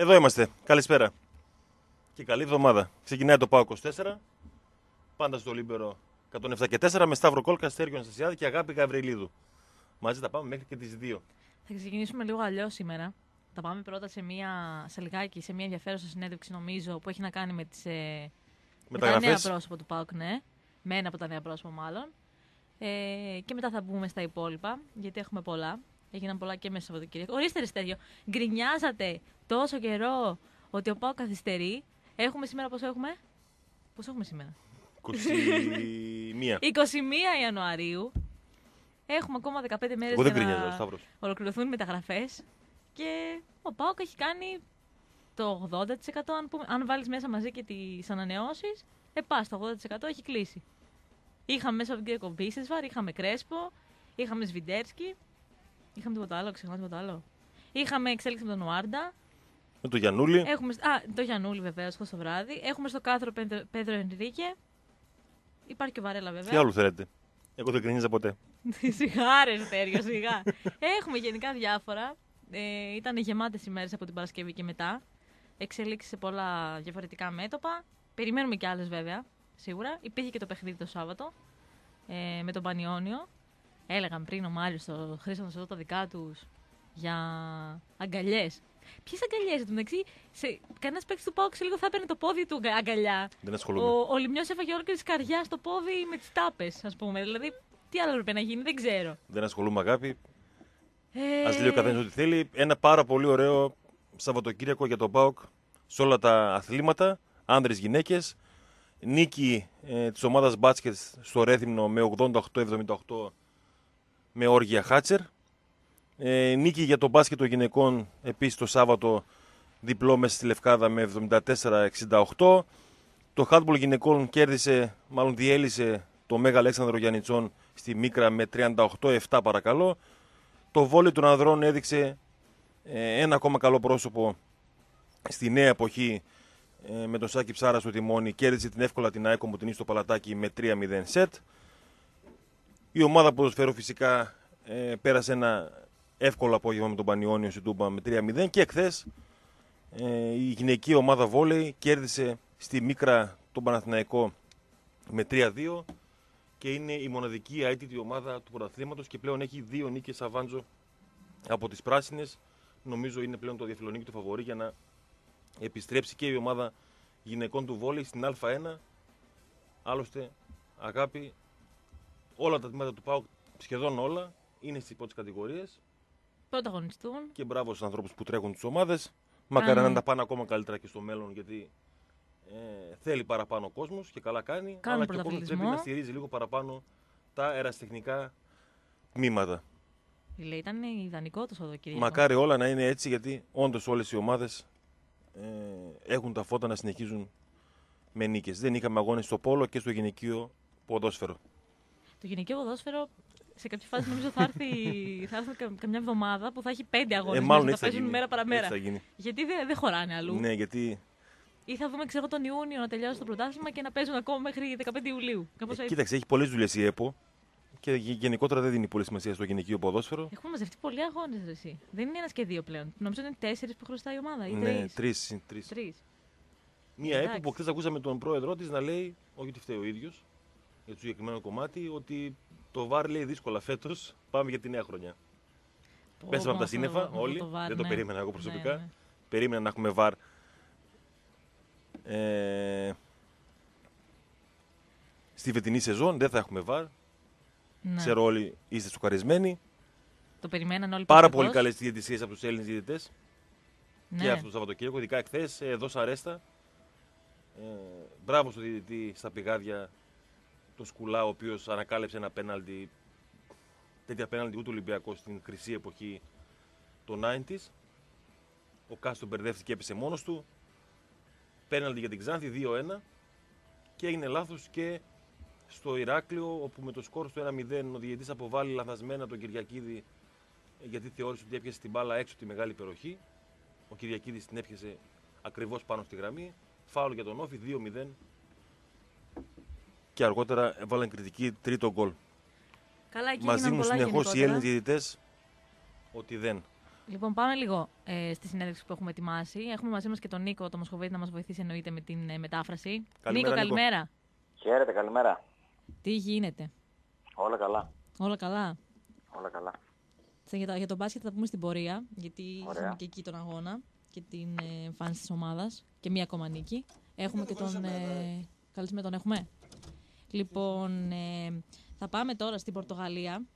Εδώ είμαστε. Καλησπέρα. Και καλή εβδομάδα. Ξεκινάει το ΠΑΟΚ 24. Πάντα στο Λίμπερο 107 και 4 με Σταύρο Κόλκα, Στέργιο Αναστασιάδη και Αγάπη Γαβριλίδου. Μαζί θα πάμε μέχρι και τις 2. Θα ξεκινήσουμε λίγο αλλιώς σήμερα. Θα πάμε πρώτα σε, μια, σε λιγάκι σε μια ενδιαφέρουσα συνέντευξη, νομίζω, που έχει να κάνει με, τις, ε, με τα νέα πρόσωπα του ΠΑΟΚ, ναι. Με ένα από τα νέα πρόσωπα, μάλλον. Ε, και μετά θα μπούμε στα υπόλοιπα, γιατί έχουμε πολλά. Έγιναν πολλά και μέσα από το Σαββατοκύριακο. Ορίστε, Ριστέριο. Γκρινιάζατε τόσο καιρό ότι ο Πάο καθυστερεί. Έχουμε σήμερα πόσο έχουμε; Πόσο έχουμε σήμερα; 21. 21 Ιανουαρίου. Έχουμε ακόμα 15 μέρες για να ολοκληρωθούν οι μεταγραφές. Και ο Πάοκ έχει κάνει το 80%. Αν, αν βάλεις μέσα μαζί και τις ανανεώσεις, ε, πά, το 80% έχει κλείσει. Είχαμε μέσα από την Κύριακο Μπίσεσβαρ, είχαμε Κρέσπο, είχαμε Σβιντέρσκι. Είχαμε τίποτα άλλο, ξεχνάω τίποτα άλλο. Είχαμε εξέλιξη με τον Ουάρντα. Με τον Γιανούλη. Έχουμε, α, το Γιανούλη βεβαίως, χθε το βράδυ. Έχουμε στο κάθρο Πέδρο Ενρίκε. Υπάρχει και ο Βαρέλα βέβαια. Τι άλλο θέλετε. Εγώ δεν κρίνιζα ποτέ. σιγά, ρε Στέριο, σιγά. Έχουμε γενικά διάφορα. Ε, ήταν γεμάτες ημέρε από την Παρασκευή και μετά. Εξελίξεις σε πολλά διαφορετικά μέτωπα. Περιμένουμε κι άλλες βέβαια, σίγουρα. Υπήρχε και το παιχνίδι το Σάββατο ε, με τον Πανιόνιο έλεγαν πριν ο Μάριο στο Χρήστο εδώ τα δικά τους για αγκαλιές. Ποιες αγκαλιές, του μεταξύ, κανένας παίκτης του Πάουξ λίγο θα έπαιρνε το πόδι του αγκαλιά. Δεν ασχολούμαι. Ο, ο Λιμιός έφαγε όλο και της καρδιάς στο πόδι με τις τάπες, ας πούμε. Δηλαδή, τι άλλο έπρεπε να γίνει, δεν ξέρω. Δεν ασχολούμαι, αγάπη. Ε... Α λέει ο καθένας ό,τι θέλει. Ένα πάρα πολύ ωραίο Σαββατοκύριακο για τον Πάουκ σε όλα τα αθλήματα, άνδρες, γυναίκες. Νίκη ε, της ομάδας μπάσκετ στο Ρέθυμνο με 88-78 με όργια Χάτσερ. Ε, νίκη για το μπάσκετ των γυναικών επίσης το Σάββατο διπλό μέσα στη Λευκάδα με 74-68. Το χάτμπολ γυναικών κέρδισε, μάλλον διέλυσε το Μέγα Αλέξανδρο Γιάννητσόν στη Μίκρα με 38-7 παρακαλώ. Το βόλιο των ανδρών έδειξε ε, ένα ακόμα καλό πρόσωπο στη νέα εποχή ε, με τον Σάκη Ψάρα στο τιμόνι. Κέρδισε την εύκολα την ΑΕΚ Μουτινή στο Παλατάκι με 3-0 σετ. Η ομάδα ποδοσφαίρου φυσικά ε, πέρασε ένα εύκολο απόγευμα με τον Πανιόνιο στην Τούμπα με 3-0 και εχθές ε, η γυναική ομάδα βόλεϊ κέρδισε στη Μίκρα τον Παναθηναϊκό με 3-2 και είναι η μοναδική αίτητη ομάδα του πρωταθλήματος και πλέον έχει δύο νίκες αβάντζο από τις πράσινες. Νομίζω είναι πλέον το διαφιλονίκη του φαβορή για να επιστρέψει και η ομάδα γυναικών του βόλεϊ στην Α1. Άλλωστε, αγάπη, όλα τα τμήματα του ΠΑΟΚ, σχεδόν όλα, είναι στις πρώτες κατηγορίες. Πρωταγωνιστούν. Και μπράβο στους ανθρώπους που τρέχουν τις ομάδες. Μακάρι να τα πάνε ακόμα καλύτερα και στο μέλλον, γιατί ε, θέλει παραπάνω ο κόσμος και καλά κάνει. Κάνουν αλλά και ο κόσμος πρέπει να στηρίζει λίγο παραπάνω τα ερασιτεχνικά τμήματα. Λέει, ήταν ιδανικό το Σαββατοκύριακο. Μακάρι όλα να είναι έτσι, γιατί όντως όλες οι ομάδες ε, έχουν τα φώτα να συνεχίζουν με νίκες. Δεν είχαμε αγώνες στο πόλο και στο γυναικείο ποδόσφαιρο. Το γυναικείο ποδόσφαιρο σε κάποια φάση νομίζω θα έρθει, θα έρθει καμιά εβδομάδα που θα έχει πέντε αγώνες. Ε, μάλλον θα παίζουν μέρα παραμέρα. Γιατί δεν δε χωράνε αλλού. Ναι, γιατί. Ή θα δούμε ξέρω, τον Ιούνιο να τελειώσει το πρωτάθλημα και να παίζουν ακόμα μέχρι 15 Ιουλίου. ε, κοίταξε, έχει πολλές δουλειές η ΕΠΟ και γενικότερα δεν δίνει πολύ σημασία στο γυναικείο ποδόσφαιρο. Έχουμε μαζευτεί πολλοί αγώνες, εσύ. Δεν είναι ένας και δύο πλέον. Νομίζω ότι είναι τέσσερις που χρωστάει η ομάδα. Ή ναι, τρεις. Μία ΕΠΟ που χθες ακούσαμε τον πρόεδρό της να λέει, όχι ότι φταίει ο ίδιος για το συγκεκριμένο κομμάτι, ότι το βάρ λέει δύσκολα φέτος. Πάμε για τη νέα χρονιά. Πέσαμε από τα σύννεφα όλοι. δεν το ναι. περίμενα εγώ προσωπικά. Ναι, ναι. Περίμενα να έχουμε βάρ. Ε, στη φετινή σεζόν δεν θα έχουμε βάρ. Ναι. Ξέρω όλοι είστε σοκαρισμένοι. Το περιμέναν όλοι Πάρα πολύ καλές διαιτησίες από τους Έλληνες διαιτητές. Ναι. Και αυτό το Σαββατοκύριακο, ειδικά εχθές, εδώ Αρέστα. Ε, μπράβο στο διαιτητή στα πηγάδια το Σκουλά, ο οποίος ανακάλυψε ένα πέναλτι, τέτοια πέναλτι ούτε Ολυμπιακός στην χρυσή εποχή των 90s. Ο Κάστο μπερδεύτηκε και έπεσε μόνος του. Πέναλτι για την Ξάνθη 2-1 και έγινε λάθος και στο Ηράκλειο, όπου με το σκορ στο 1-0 ο διαιτητής αποβάλλει λαθασμένα τον Κυριακίδη γιατί θεώρησε ότι έπιασε την μπάλα έξω τη μεγάλη υπεροχή. Ο Κυριακίδης την έπιασε ακριβώς πάνω στη γραμμή. Φάουλ για τον Όφη 2-0 και αργότερα έβαλαν κριτική τρίτο γκολ. Καλά, εκεί Μας δίνουν συνεχώς οι Έλληνες διαιτητές ότι δεν. Λοιπόν, πάμε λίγο ε, στη συνέντευξη που έχουμε ετοιμάσει. Έχουμε μαζί μας και τον Νίκο, το Μοσχοβίτη, να μας βοηθήσει εννοείται με την ε, μετάφραση. Καλημέρα, Νίκο, Νίκο. καλημέρα. Χαίρετε, καλημέρα. Τι γίνεται, Όλα καλά. Όλα καλά. Όλα καλά. Σε- Για, τα- για τον μπάσκετ θα πούμε στην πορεία, γιατί Ωραία. είχαμε και εκεί τον αγώνα και την ε, εμφάνιση της ομάδας και μία ακόμα νίκη. Έχουμε και τον. Ε, καλεσμένο τον έχουμε; Λοιπόν, ε, θα πάμε τώρα στην Πορτογαλία.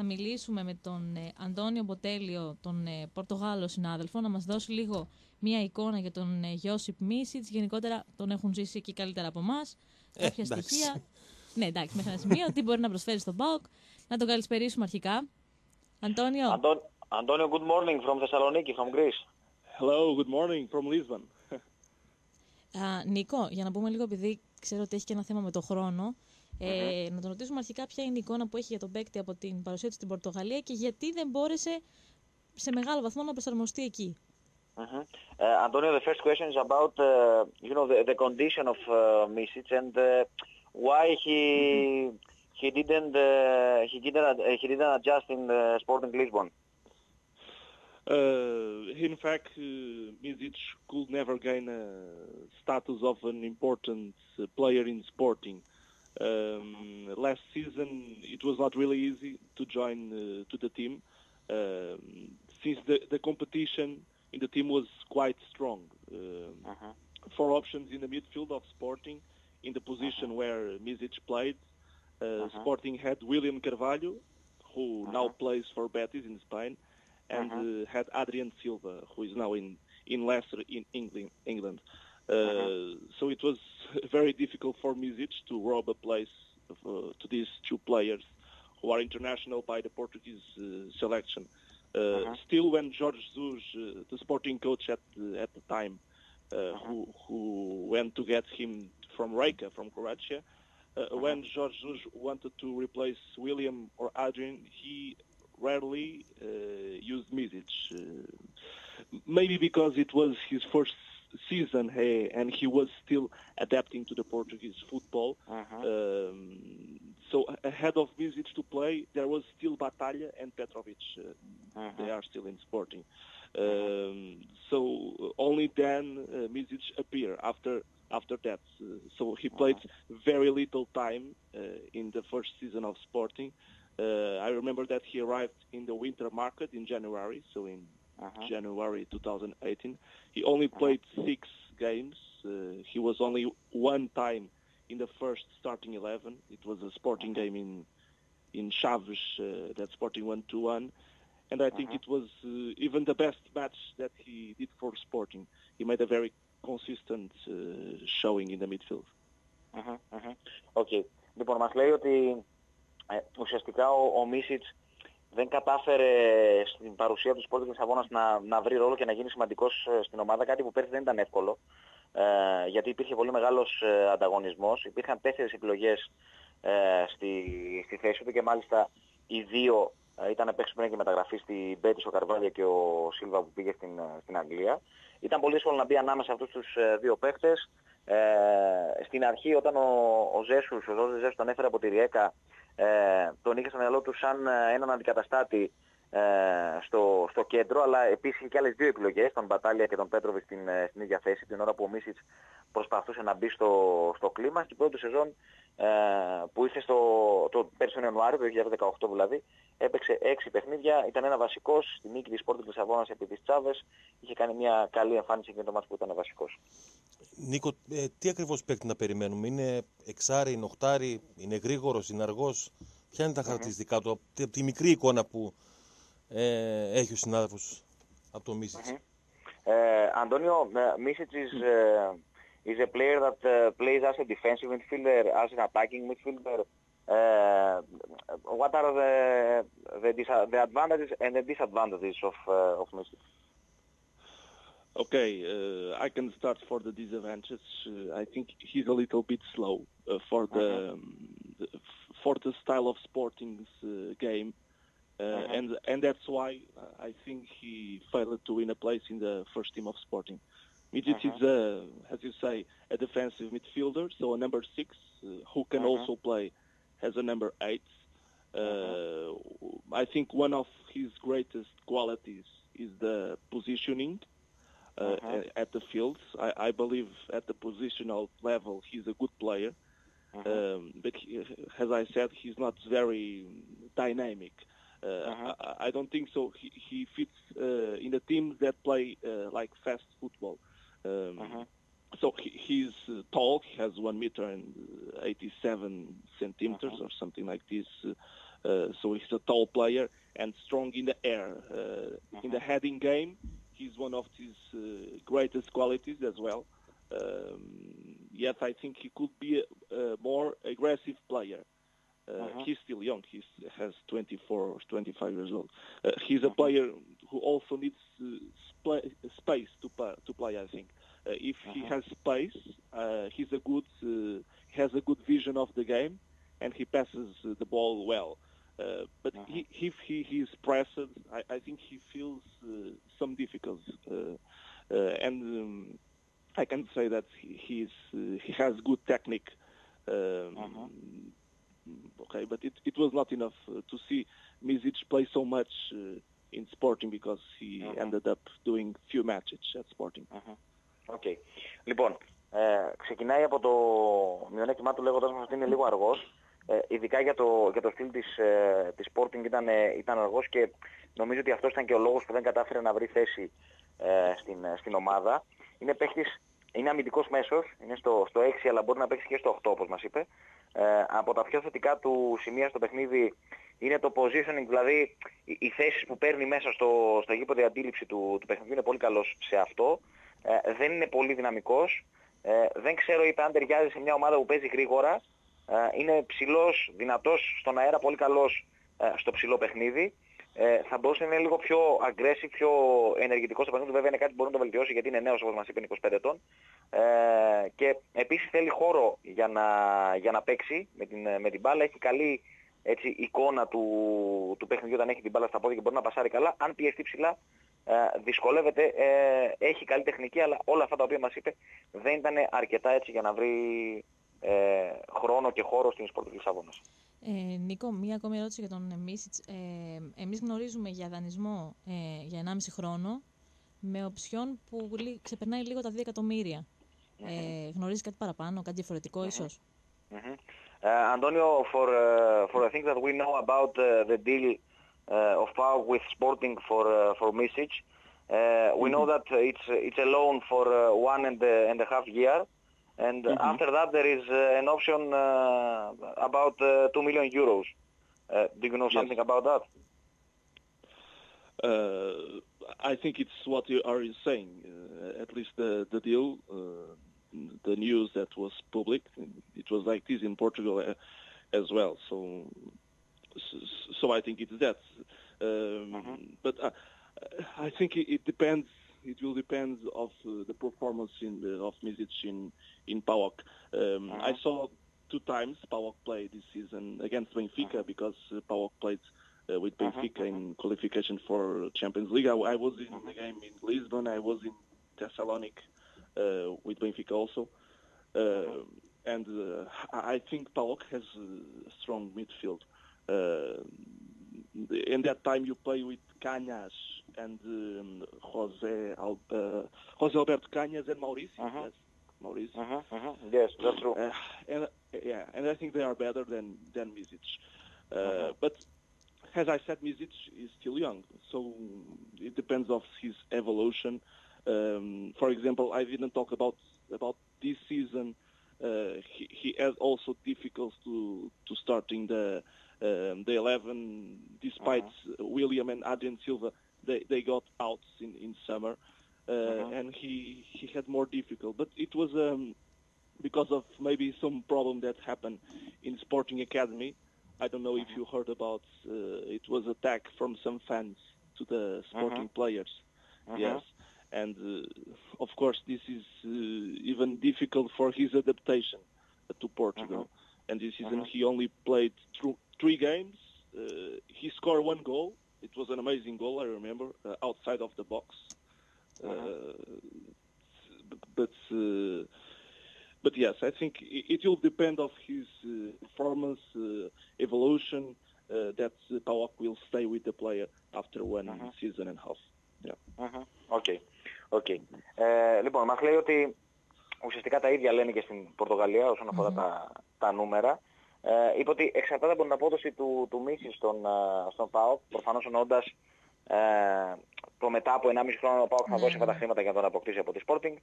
Θα μιλήσουμε με τον ε, Αντώνιο Μποτέλιο, τον ε, Πορτογάλο συνάδελφο, να μας δώσει λίγο μία εικόνα για τον ε, Γιώσιπ Μίσιτς. Γενικότερα τον έχουν ζήσει εκεί καλύτερα από εμάς. Κάποια εντάξει. στοιχεία. Ναι, εντάξει, μέχρι ένα σημείο. Τι μπορεί να προσφέρει στον ΠΑΟΚ. Να τον καλησπερίσουμε αρχικά. Αντώνιο, Αντών, Αντώνιο, good morning from Thessaloniki, from Greece. Hello, good morning from Lisbon. Α, Νίκο, για να πούμε λίγο, επειδή ξέρω ότι έχει και ένα θέμα με το χρόνο, ε, να τον ρωτήσουμε αρχικά ποια είναι η εικόνα που έχει για τον παίκτη από την παρουσία του στην Πορτογαλία και γιατί δεν μπόρεσε σε μεγάλο βαθμό να προσαρμοστεί εκεί. Mhm. Uh, Antonio, the first question is about uh, you know the, the condition of uh, Misic and uh, why he he didn't uh, he didn't uh, he didn't adjust in uh, Sporting Lisbon. Uh, in fact, uh, Misic could never gain a status of an important uh, player in Sporting. Um, last season, it was not really easy to join uh, to the team um, since the, the competition in the team was quite strong. Um, Mhm. four options in the midfield of Sporting in the position where Misic played. Uh, Sporting had William Carvalho, who now plays for Betis in Spain, and uh, had Adrian Silva, who is now in, in Leicester in England. England. Uh, So it was very difficult for Misic to rob a place uh, to these two players who are international by the Portuguese uh, selection. Uh, Still, when Jorge Jesus, uh, the sporting coach at the, at the time, uh, who, who went to get him from Rijeka, from Croatia, uh, when Jorge Jesus wanted to replace William or Adrian, he rarely uh, used Misic. Uh, maybe because it was his first season hey, and he was still adapting to the Portuguese football. Um, so ahead of Misic to play, there was still Batalha and Petrovic. Uh, They are still in Sporting. Um, so only then uh, Misic appeared after after that. Uh, so he played very little time uh, in the first season of Sporting. Uh, I remember that he arrived in the winter market in January, so in January 2018. He only played six games. Uh, he was only one time in the first starting 11. It was a Sporting game in in Chaves uh, that Sporting won 2-1. And I think it was uh, even the best match that he did for Sporting. He made a very consistent uh, showing in the midfield. Μμμ, μμμ. Οκ. Λοιπόν, μας λέει ότι ε, ουσιαστικά ο, ο Μίσιτς δεν κατάφερε στην παρουσία του Sporting Λισαβόνας να, να βρει ρόλο και να γίνει σημαντικός ε, στην ομάδα, κάτι που πέρσι δεν ήταν εύκολο, ε, γιατί υπήρχε πολύ μεγάλος ε, ανταγωνισμός. Υπήρχαν τέσσερις επιλογές ε, στη, στη θέση του και μάλιστα οι δύο ε, ήταν να παίξουν πριν και μεταγραφή στη Μπέτης ο Καρβάλια και ο Σίλβα που πήγε στην, ε, στην Αγγλία. Ήταν πολύ δύσκολο να μπει ανάμεσα αυτούς τους ε, δύο παίχτες. Ε, στην αρχή όταν ο, ο Ζέσους, ο Ζώζε Ζέσους τον έφερε από τη Ριέκα, ε, τον είχε στο μυαλό του σαν ε, έναν αντικαταστάτη ε, στο, στο κέντρο, αλλά επίσης είχε και άλλες δύο επιλογές, τον Μπατάλια και τον Πέτροβι στην, ε, στην ίδια θέση, την ώρα που ο Μίσιτς προσπαθούσε να μπει στο, στο κλίμα. Στην πρώτη σεζόν ε, που ήρθε στο, το, πέρσι τον Ιανουάριο, το 2018 δηλαδή, έπαιξε έξι παιχνίδια, ήταν ένα βασικός στη νίκη της Sporting Λισαβόνας επί της Τσάβες, είχε κάνει μια καλή εμφάνιση και το μάτς που ήταν βασικός. Νίκο, ε, τι ακριβώς παίκτη να περιμένουμε; Είναι εξάρι, είναι οχτάρι, είναι γρήγορος, είναι αργός; Ποια είναι τα χαρακτηριστικά του, από τη, από τη μικρή εικόνα που ε, έχει ο συνάδελφος από το Μίσιτς. Uh, Antonio, uh, Misic is, uh, is a player that uh, plays as a defensive midfielder, as an attacking midfielder. Uh, what are the, the, disa- the advantages and the disadvantages of, uh, of Misic? Okay, uh, I can start for the disadvantage. Uh, I think he's a little bit slow uh, for the, um, the for the style of Sporting's uh, game, uh, and and that's why uh, I think he failed to win a place in the first team of Sporting. Midget is a, as you say, a defensive midfielder, so a number six uh, who can also play as a number eight. Uh, I think one of his greatest qualities is the positioning uh, at the fields. I, I believe at the positional level he's a good player, um, but he, as I said, he's not very dynamic. Uh, Mhm. I, I don't think so. He, he fits uh, in the teams that play uh, like fast football. Um, Mhm. So he, he's uh, tall. He has one meter and uh, 87 centimeters Mhm. or something like this. Uh, uh, so he's a tall player and strong in the air. Uh, In the heading game, he's one of his uh, greatest qualities as well. Um, yet I think he could be a, a more aggressive player. Uh, Mhm. He's still young. He has 24 or 25 years old. Uh, he's a player who also needs uh, spa- space to, pa- to play. I think uh, if he Mhm. has space, uh, he's a good. Uh, he has a good vision of the game, and he passes uh, the ball well. Uh, but Mhm. he, if he, he is pressed, I, I think he feels uh, some difficulties. Uh, uh, and um, I can say that he, he's, uh, he has good technique. Um, Mhm. Okay, but it, it was not enough uh, to see Misic play so much uh, in Sporting because he Mhm. ended up doing few matches at Sporting. Μμμ. Οκ. Λοιπόν, ε, ξεκινάει από το μειονέκτημά του λέγοντας μας ότι είναι λίγο αργός. Ε, ειδικά για το, για το στυλ της, ε, της Sporting ήταν, ε, ήταν αργός και νομίζω ότι αυτός ήταν και ο λόγος που δεν κατάφερε να βρει θέση ε, στην, ε, στην ομάδα. Είναι παίχτης, είναι αμυντικός μέσος, είναι στο, στο 6 αλλά μπορεί να παίξει και στο 8 όπως μας είπε. Ε, από τα πιο θετικά του σημεία στο παιχνίδι είναι το positioning, δηλαδή οι, οι θέσεις που παίρνει μέσα στο, στο γήπεδο η αντίληψη του, του παιχνιδιού είναι πολύ καλός σε αυτό. Ε, δεν είναι πολύ δυναμικός. Ε, δεν ξέρω είπε αν ταιριάζει σε μια ομάδα που παίζει γρήγορα. Ε, είναι ψηλός, δυνατός στον αέρα, πολύ καλός ε, στο ψηλό παιχνίδι. Ε, θα μπορούσε να είναι λίγο πιο aggressive, πιο ενεργητικό στο παιχνίδι. Βέβαια είναι κάτι που μπορεί να το βελτιώσει γιατί είναι νέος όπως μας είπε είναι 25 ετών. Ε, και επίσης θέλει χώρο για να, για να παίξει με την, με την μπάλα. Έχει καλή έτσι, εικόνα του, του παιχνιδιού όταν έχει την μπάλα στα πόδια και μπορεί να πασάρει καλά. Αν πιεστεί ψηλά ε, δυσκολεύεται, ε, έχει καλή τεχνική, αλλά όλα αυτά τα οποία μας είπε δεν ήταν αρκετά έτσι για να βρει ε, χρόνο και χώρο στην Σπορτ Λισαβόνας. Ε, Νίκο, μία ακόμη ερώτηση για τον Μίσιτς. Ε, εμείς γνωρίζουμε για δανεισμό ε, για 1,5 χρόνο με οψιόν που λί- ξεπερνάει λίγο τα 2 εκατομμύρια. Ε, γνωρίζεις κάτι παραπάνω, κάτι διαφορετικό ίσως; Mhm. Uh, Antonio, for uh, for the things that we know about uh, the deal uh, of PAOK with Sporting for uh, for Misic, uh, we know that uh, it's it's a loan for uh, one and uh, and a half year, and after that there is uh, an option uh, about uh, two million euros. Uh, do you know Yes. something about that? Uh, I think it's what you are saying. Uh, at least the the deal, uh, the news that was public, it was like this in Portugal uh, as well. So, so I think it's that. Um, But uh, I think it, it depends. It will depend of uh, the performance in the, of Misic in in PAOK. Um, I saw two times PAOK play this season against Benfica because uh, PAOK played uh, with Benfica in qualification for Champions League. I, I was in the game in Lisbon. I was in Thessaloniki uh, with Benfica also. Uh, and uh, I I think PAOK has a strong midfield. Uh, in that time you play with Cañas and um, Jose, Al- uh, Jose Alberto Cañas and Mauricio. Mhm. Yes, Mauricio. Mm-hmm, mm-hmm. Yes, that's true. Uh, and yeah, and I think they are better than than Misic. Uh, But as I said, Misic is still young, so it depends of his evolution. Um, for example, I didn't talk about about this season. Uh, he, he had also difficulties to to starting the um, the 11, despite William and Adrian Silva. They they got out in in summer, uh, and he he had more difficult. But it was um, because of maybe some problem that happened in Sporting Academy. I don't know if you heard about uh, it was attack from some fans to the Sporting players. Yes, and uh, of course this is uh, even difficult for his adaptation uh, to Portugal And this season he only played through three games. Uh, he scored one goal. It was an amazing goal, I remember, uh, outside of the box. Uh, but uh, but yes, I think i- it will depend of his uh, performance, uh, evolution. Uh, that uh, Pawak will stay with the player after one season and a half. Yeah. Οκ. Okay. Ε, λοιπόν, μας λέει ότι ουσιαστικά τα ίδια λένε και στην Πορτογαλία όσον τα, τα νούμερα. Ε, είπε ότι εξαρτάται από την απόδοση του, του Μίση στον, ε, στον ΠΑΟΚ, προφανώς εννοώντας ε, το μετά από 1,5 χρόνο ο ΠΑΟΚ θα δώσει αυτά τα χρήματα για να τον αποκτήσει από τη Sporting.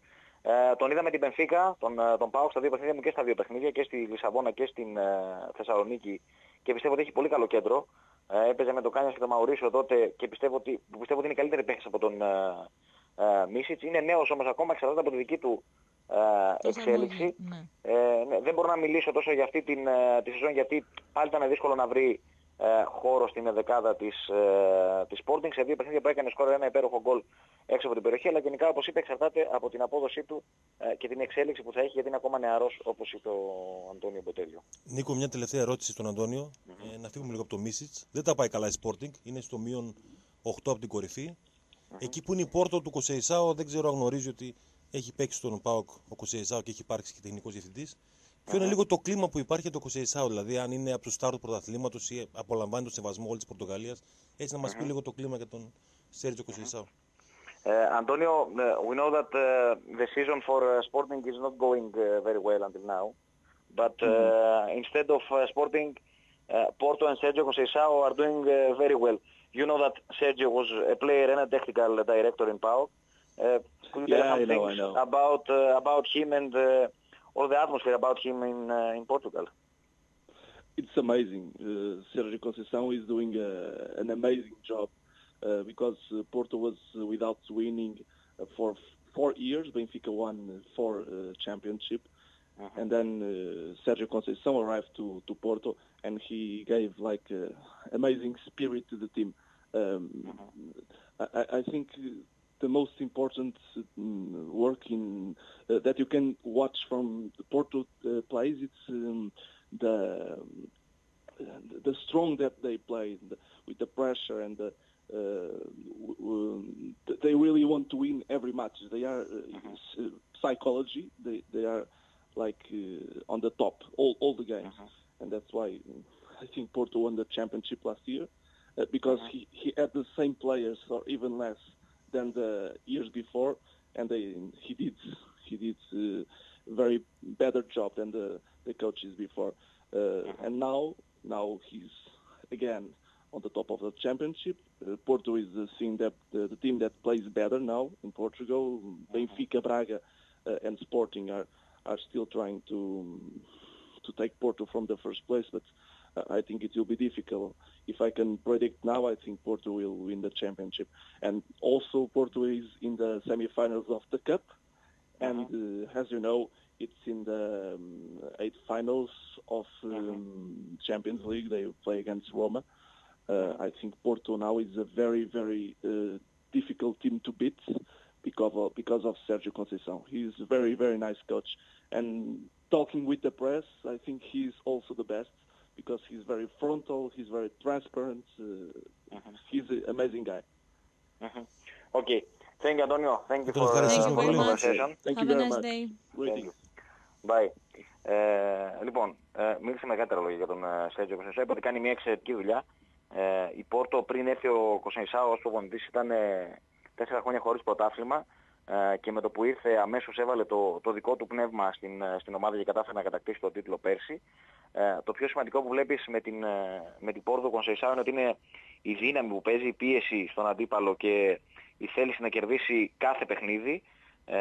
Ε, τον είδαμε την Πενφύκα, τον, ε, τον ΠΑΟΚ στα δύο παιχνίδια μου και στα δύο παιχνίδια, και στη Λισαβόνα και στην ε, Θεσσαλονίκη και πιστεύω ότι έχει πολύ καλό κέντρο. Ε, έπαιζε με τον Κάνιας και τον Μαουρίσιο τότε και πιστεύω ότι, πιστεύω ότι είναι καλύτερη παίχτης από τον ε, ε, Μίσιτς. Είναι νέος όμως ακόμα, εξαρτάται από τη δική του ε, εξέλιξη. Ναι. Ε, ναι, δεν μπορώ να μιλήσω τόσο για αυτή την, ε, τη σεζόν γιατί πάλι ήταν δύσκολο να βρει ε, χώρο στην δεκάδα της, ε, της Sporting. Σε δύο παιχνίδια που έκανε σκόρ ένα υπέροχο γκολ έξω από την περιοχή, αλλά γενικά όπως είπε εξαρτάται από την απόδοσή του ε, και την εξέλιξη που θα έχει γιατί είναι ακόμα νεαρός όπως είπε ο Αντώνιο Μποτέλιο. Νίκο, μια τελευταία ερώτηση στον Αντώνιο. Mm-hmm. Ε, να φύγουμε λίγο από το Μίσιτς. Δεν τα πάει καλά η Sporting, είναι στο μείον 8 από την κορυφή. Mm-hmm. Εκεί που είναι η πόρτο του Κοσεϊσάου, δεν ξέρω αν γνωρίζει ότι έχει παίξει στον ΠΑΟΚ ο Κοσεϊσάου και έχει υπάρξει και τεχνικός διευθυντής. Ποιο είναι λίγο το κλίμα που υπάρχει για το Κοσεϊσάου, δηλαδή αν είναι από τους στάρους του πρωταθλήματος ή απολαμβάνει το σεβασμό όλης της Πορτογαλίας. Έτσι να μας πει λίγο το κλίμα για τον Σέρτζο Κοσεϊσάου. Uh, Antonio, uh, we know that uh, the season for uh, Sporting is not going uh, very well until now. But uh, mm-hmm. instead of uh, Sporting, uh, Porto and Sergio Conceição are doing uh, very well. You know that Sergio was a player and a technical director in PAOK. Uh, could you yeah, I know, I know. about uh, about him and uh, all the atmosphere about him in uh, in Portugal? It's amazing. Uh, Sergio Conceição is doing uh, an amazing job uh, because uh, Porto was uh, without winning uh, for f- four years. Benfica won uh, four uh, championship, and then uh, Sergio Conceição arrived to, to Porto, and he gave like uh, amazing spirit to the team. Um, I, I- I think uh, the most important mm, work in uh, that you can watch from the Porto uh, plays it's um, the the strong that they play with the pressure and the uh, w- w- they really want to win every match. They are uh, s- psychology. They they are like uh, on the top all all the games, and that's why I think Porto won the championship last year uh, because he he had the same players or even less than the years before, and they, he did he did uh, very better job than the the coaches before. Uh, And now now he's again on the top of the championship. Uh, Porto is uh, seeing that the, the team that plays better now in Portugal. Benfica, Braga, uh, and Sporting are are still trying to to take Porto from the first place, but I think it will be difficult. If I can predict now, I think Porto will win the championship. And also Porto is in the semi-finals of the Cup, and uh, as you know, it's in the um, eight finals of um, Champions League. They play against Roma. Uh, I think Porto now is a very, very uh, difficult team to beat because of, because of Sergio Conceição. He's a very, very nice coach. And talking with the press, I think he's also the best because he's very frontal, he's very transparent. Uh, He's an amazing guy. Mhm. Okay. Thank you, Antonio. Thank you Τον for ευχαριστούμε uh, πολύ. the conversation. Thank Have you a very nice much. day. Thank Greetings. you. Bye. Ε, λοιπόν, ε, μίλησε με καλύτερα λόγια για τον ε, Σέρτζιο Κοσενσάου. Είπε ότι κάνει μια εξαιρετική δουλειά. Ε, η Πόρτο πριν έρθει ο Κοσενσάου ως προπονητής ήταν ε, τέσσερα χρόνια χωρίς πρωτάθλημα ε, και με το που ήρθε αμέσως έβαλε το, το δικό του πνεύμα στην, ε, στην ομάδα και κατάφερε να κατακτήσει τον τίτλο πέρσι. Ε, το πιο σημαντικό που βλέπεις με την, ε, με την Πόρτο Κοσενσάου είναι ότι είναι η δύναμη που παίζει, η πίεση στον αντίπαλο και η θέληση να κερδίσει κάθε παιχνίδι ε,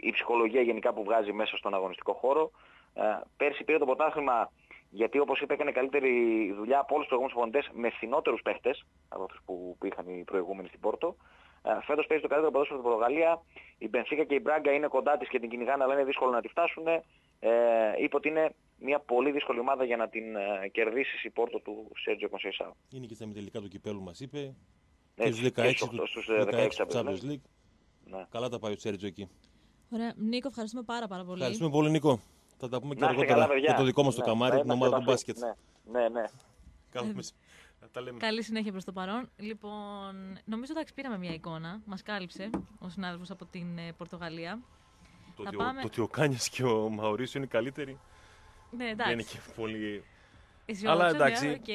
η ψυχολογία γενικά που βγάζει μέσα στον αγωνιστικό χώρο. Ε, πέρσι πήρε το πρωτάθλημα γιατί όπως είπε έκανε καλύτερη δουλειά από όλους τους προηγούμενους προπονητές με φθηνότερους παίχτες από αυτούς που, που είχαν οι προηγούμενοι στην Πόρτο. Ε, φέτος παίζει το καλύτερο ποδόσφαιρο στην Πορτογαλία. Η Μπενφίκα και η Μπράγκα είναι κοντά της και την κυνηγάνε αλλά είναι δύσκολο να τη φτάσουν. Ε, είπε ότι είναι μια πολύ δύσκολη ομάδα για να την ε, κερδίσει η Πόρτο του Σέρτζιο Κονσέισάου. Είναι και στα μετελικά του κυπέλου μας είπε. Και Έτσι, στους 16 και στους του στους, 16 16 του Champions Champions League. Ναι. Καλά τα πάει ο Σέρτζο εκεί. Ωραία. Νίκο, ευχαριστούμε πάρα, πάρα πολύ. Ευχαριστούμε πολύ, Νίκο. Θα τα πούμε και Να είστε αργότερα καλά, παιδιά. για το δικό μας το Ναι, καμάρι, να την είμαστε ομάδα του επαφή. μπάσκετ. Ναι, ναι, ναι. Καλό μεσημέρι. Τα λέμε. Καλή συνέχεια προς το παρόν. Λοιπόν, νομίζω ότι πήραμε μια εικόνα. Μας κάλυψε ο συνάδελφος από την ε, Πορτογαλία. Το Θα ότι, πάμε- ο, το ότι ο Κάνιας και ο Μαουρίσιο είναι καλύτεροι Ναι, δεν είναι εντάξει. και πολύ. Αισιόδοξο, Αλλά εντάξει. ναι, οκ.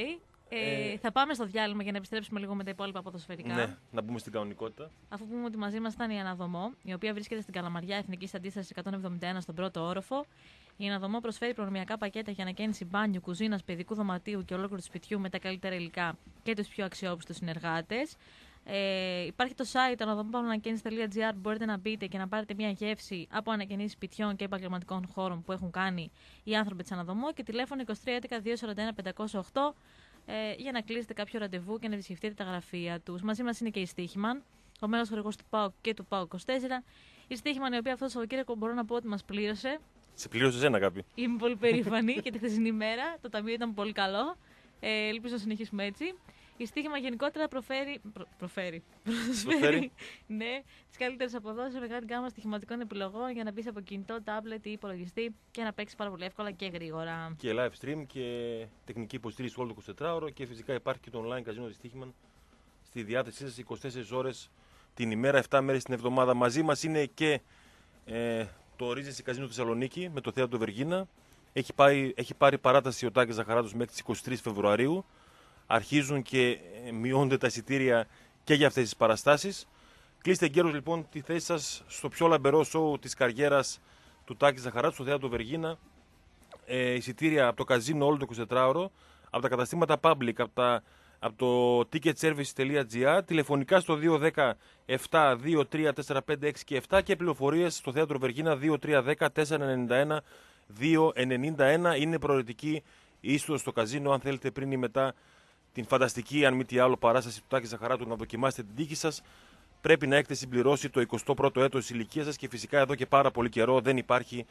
Ε, θα πάμε στο διάλειμμα για να επιστρέψουμε λίγο με τα υπόλοιπα ποδοσφαιρικά. Ναι, να μπούμε στην κανονικότητα. Αφού πούμε ότι μαζί μας ήταν η Αναδομό, η οποία βρίσκεται στην Καλαμαριά Εθνικής Αντίστασης 171 στον πρώτο όροφο. Η Αναδομό προσφέρει προνομιακά πακέτα για ανακαίνιση μπάνιου, κουζίνας, παιδικού δωματίου και ολόκληρου του σπιτιού με τα καλύτερα υλικά και τους πιο αξιόπιστους συνεργάτες. Ε, υπάρχει το site αναδομόπαυλανακαίνιση.gr μπορείτε να μπείτε και να πάρετε μια γεύση από ανακαινήσεις σπιτιών και επαγγελματικών χώρων που έχουν κάνει οι άνθρωποι της Αναδομό και τηλέφωνο 2311 241 508 ε, για να κλείσετε κάποιο ραντεβού και να επισκεφτείτε τα γραφεία τους. Μαζί μας είναι και η Στίχημαν, ο μέρο χορηγός του ΠΑΟΚ και του ΠΑΟΚ 24. Η Στίχημαν, η οποία αυτός το Σαββατοκύριακο μπορώ να πω ότι μας πλήρωσε. Σε πλήρωσε ένα αγάπη. Είμαι πολύ περήφανη και τη χθεσινή μέρα. Το ταμείο ήταν πολύ καλό. Ε, ελπίζω να συνεχίσουμε έτσι. Η στοίχημα γενικότερα προφέρει. Προ, προφέρει. Προφέρει. ναι, τις καλύτερες αποδόσεις σε μεγάλη γκάμα στοιχηματικών επιλογών για να μπεις από κινητό, τάμπλετ ή υπολογιστή και να παίξεις πάρα πολύ εύκολα και γρήγορα. Και live stream και τεχνική υποστήριξη όλο το 24ωρο και φυσικά υπάρχει και το online καζίνο της Στίχημαν στη διάθεσή σας 24 ώρες την ημέρα, 7 μέρες την εβδομάδα. Μαζί μας είναι και ε, το Regency Καζίνο Θεσσαλονίκη με το θέατρο Βεργίνα. Έχει, πάει, έχει πάρει παράταση ο Τάκης Ζαχαράτος μέχρι τις 23 Φεβρουαρίου αρχίζουν και ε, μειώνονται τα εισιτήρια και για αυτές τις παραστάσεις. Κλείστε εγκαίρως λοιπόν τη θέση σας στο πιο λαμπερό σοου της καριέρας του Τάκη Ζαχαράτου στο θέατρο Βεργίνα. Ε, εισιτήρια από το καζίνο όλο το 24ωρο, από τα καταστήματα public, από, τα, από το ticketservice.gr, τηλεφωνικά στο 210 7 2 3 4 5 6 και 7 και πληροφορίες στο θέατρο Βεργίνα 2 3 10 491 291. Είναι προαιρετική είσοδος στο καζίνο αν θέλετε πριν ή μετά την φανταστική, αν μη τι άλλο, παράσταση του Τάκη Ζαχαράτου να δοκιμάσετε την τύχη σας. Πρέπει να έχετε συμπληρώσει το 21ο έτος της ηλικίας σας και φυσικά εδώ και πάρα πολύ καιρό δεν υπάρχει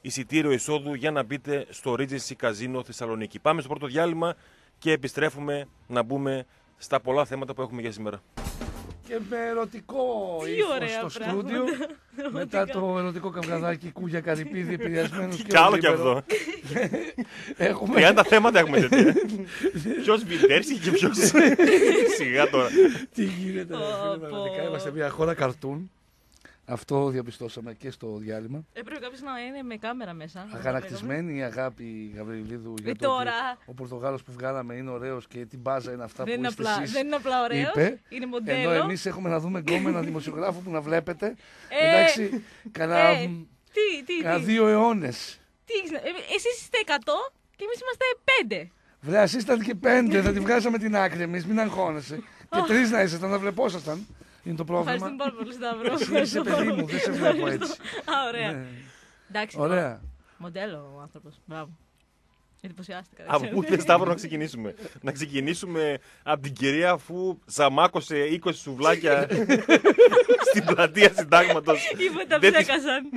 εισιτήριο εισόδου για να μπείτε στο Regency Casino Θεσσαλονίκη. Πάμε στο πρώτο διάλειμμα και επιστρέφουμε να μπούμε στα πολλά θέματα που έχουμε για σήμερα και με ερωτικό ύφος στο στούντιο. Μετά το ερωτικό καυγαδάκι κούγια καρυπίδι επηρεασμένο και άλλο κι αυτό. έχουμε... 30 θέματα έχουμε τέτοια. Ποιος βιντέρσει και ποιο. Σιγά τώρα. Τι γίνεται, πραγματικά είμαστε μια χώρα καρτούν. Αυτό διαπιστώσαμε και στο διάλειμμα. Έπρεπε κάποιος να είναι με κάμερα μέσα. Αγανακτισμένη η αγάπη Γαβριλίδου για το τώρα... ο Πορτογάλος που βγάλαμε είναι ωραίος και την μπάζα είναι αυτά δεν που είστε απλά, εσείς, Δεν είναι απλά ωραίος, είναι μοντέλο. Ενώ εμείς έχουμε να δούμε γκόμενα δημοσιογράφο που να βλέπετε. Ε, εντάξει, κανένα, ε, τι, τι, κανένα δύο αιώνες. Ε, Εσείς είστε 100 και εμείς είμαστε 5. Βρέα, εσεί ήταν και 5, θα τη βγάζαμε την άκρη εμείς, μην αγχώνεσαι. και τρεις να ήσασταν, να βλεπόσασταν. Είναι το πρόβλημα. Ευχαριστούμε πάρα πολύ, Σταύρο. Εσύ είσαι παιδί μου, δεν σε βλέπω έτσι. Α, ωραία. Ναι. Εντάξει, ωραία. Μοντέλο ο άνθρωπος. Μπράβο. Εντυπωσιάστηκα. Από πού θε Σταύρο να ξεκινήσουμε. να ξεκινήσουμε από την κυρία αφού ζαμάκωσε 20 σουβλάκια στην πλατεία συντάγματος. Ή τα ψέκασαν.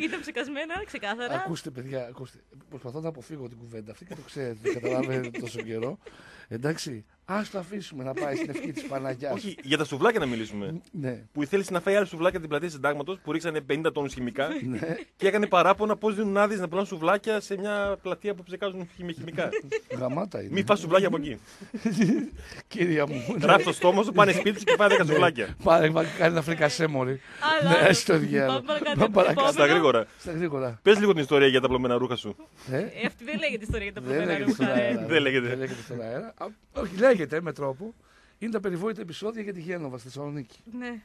Ήταν ψεκασμένα, ξεκάθαρα. Ακούστε, παιδιά, ακούστε. Προσπαθώ να αποφύγω την κουβέντα αυτή και το ξέρετε, καταλαβαίνετε τόσο καιρό. Εντάξει, Α το αφήσουμε να πάει στην ευχή της Παναγιάς. Όχι, για τα σουβλάκια να μιλήσουμε. Ναι. Που θέλει να φάει άλλα σουβλάκια την πλατεία συντάγματος που ρίξανε 50 τόνους χημικά ναι. και έκανε παράπονα πώς δίνουν άδειες να πουλάνε σουβλάκια σε μια πλατεία που ψεκάζουν με χημικά. Γαμάτα είναι. Μην φά σουβλάκια από εκεί. Κυρία μου. Γράφει το στόμα σου, πάνε σπίτι και φάει 10 σουβλάκια. Πάρε, κάνει ένα φρικασέ μόλι. Ναι, στο διάλογο. Στα γρήγορα. Στα γρήγορα. Πες λίγο την ιστορία για τα πλωμένα ρούχα σου. Ε, αυτή δεν λέγεται ιστορία για τα πλωμένα ρούχα. Δεν λέγεται. στον αέρα. Όχι, λέγεται με τρόπο. Είναι τα περιβόητα επεισόδια για τη Γένοβα στη Θεσσαλονίκη. Ναι.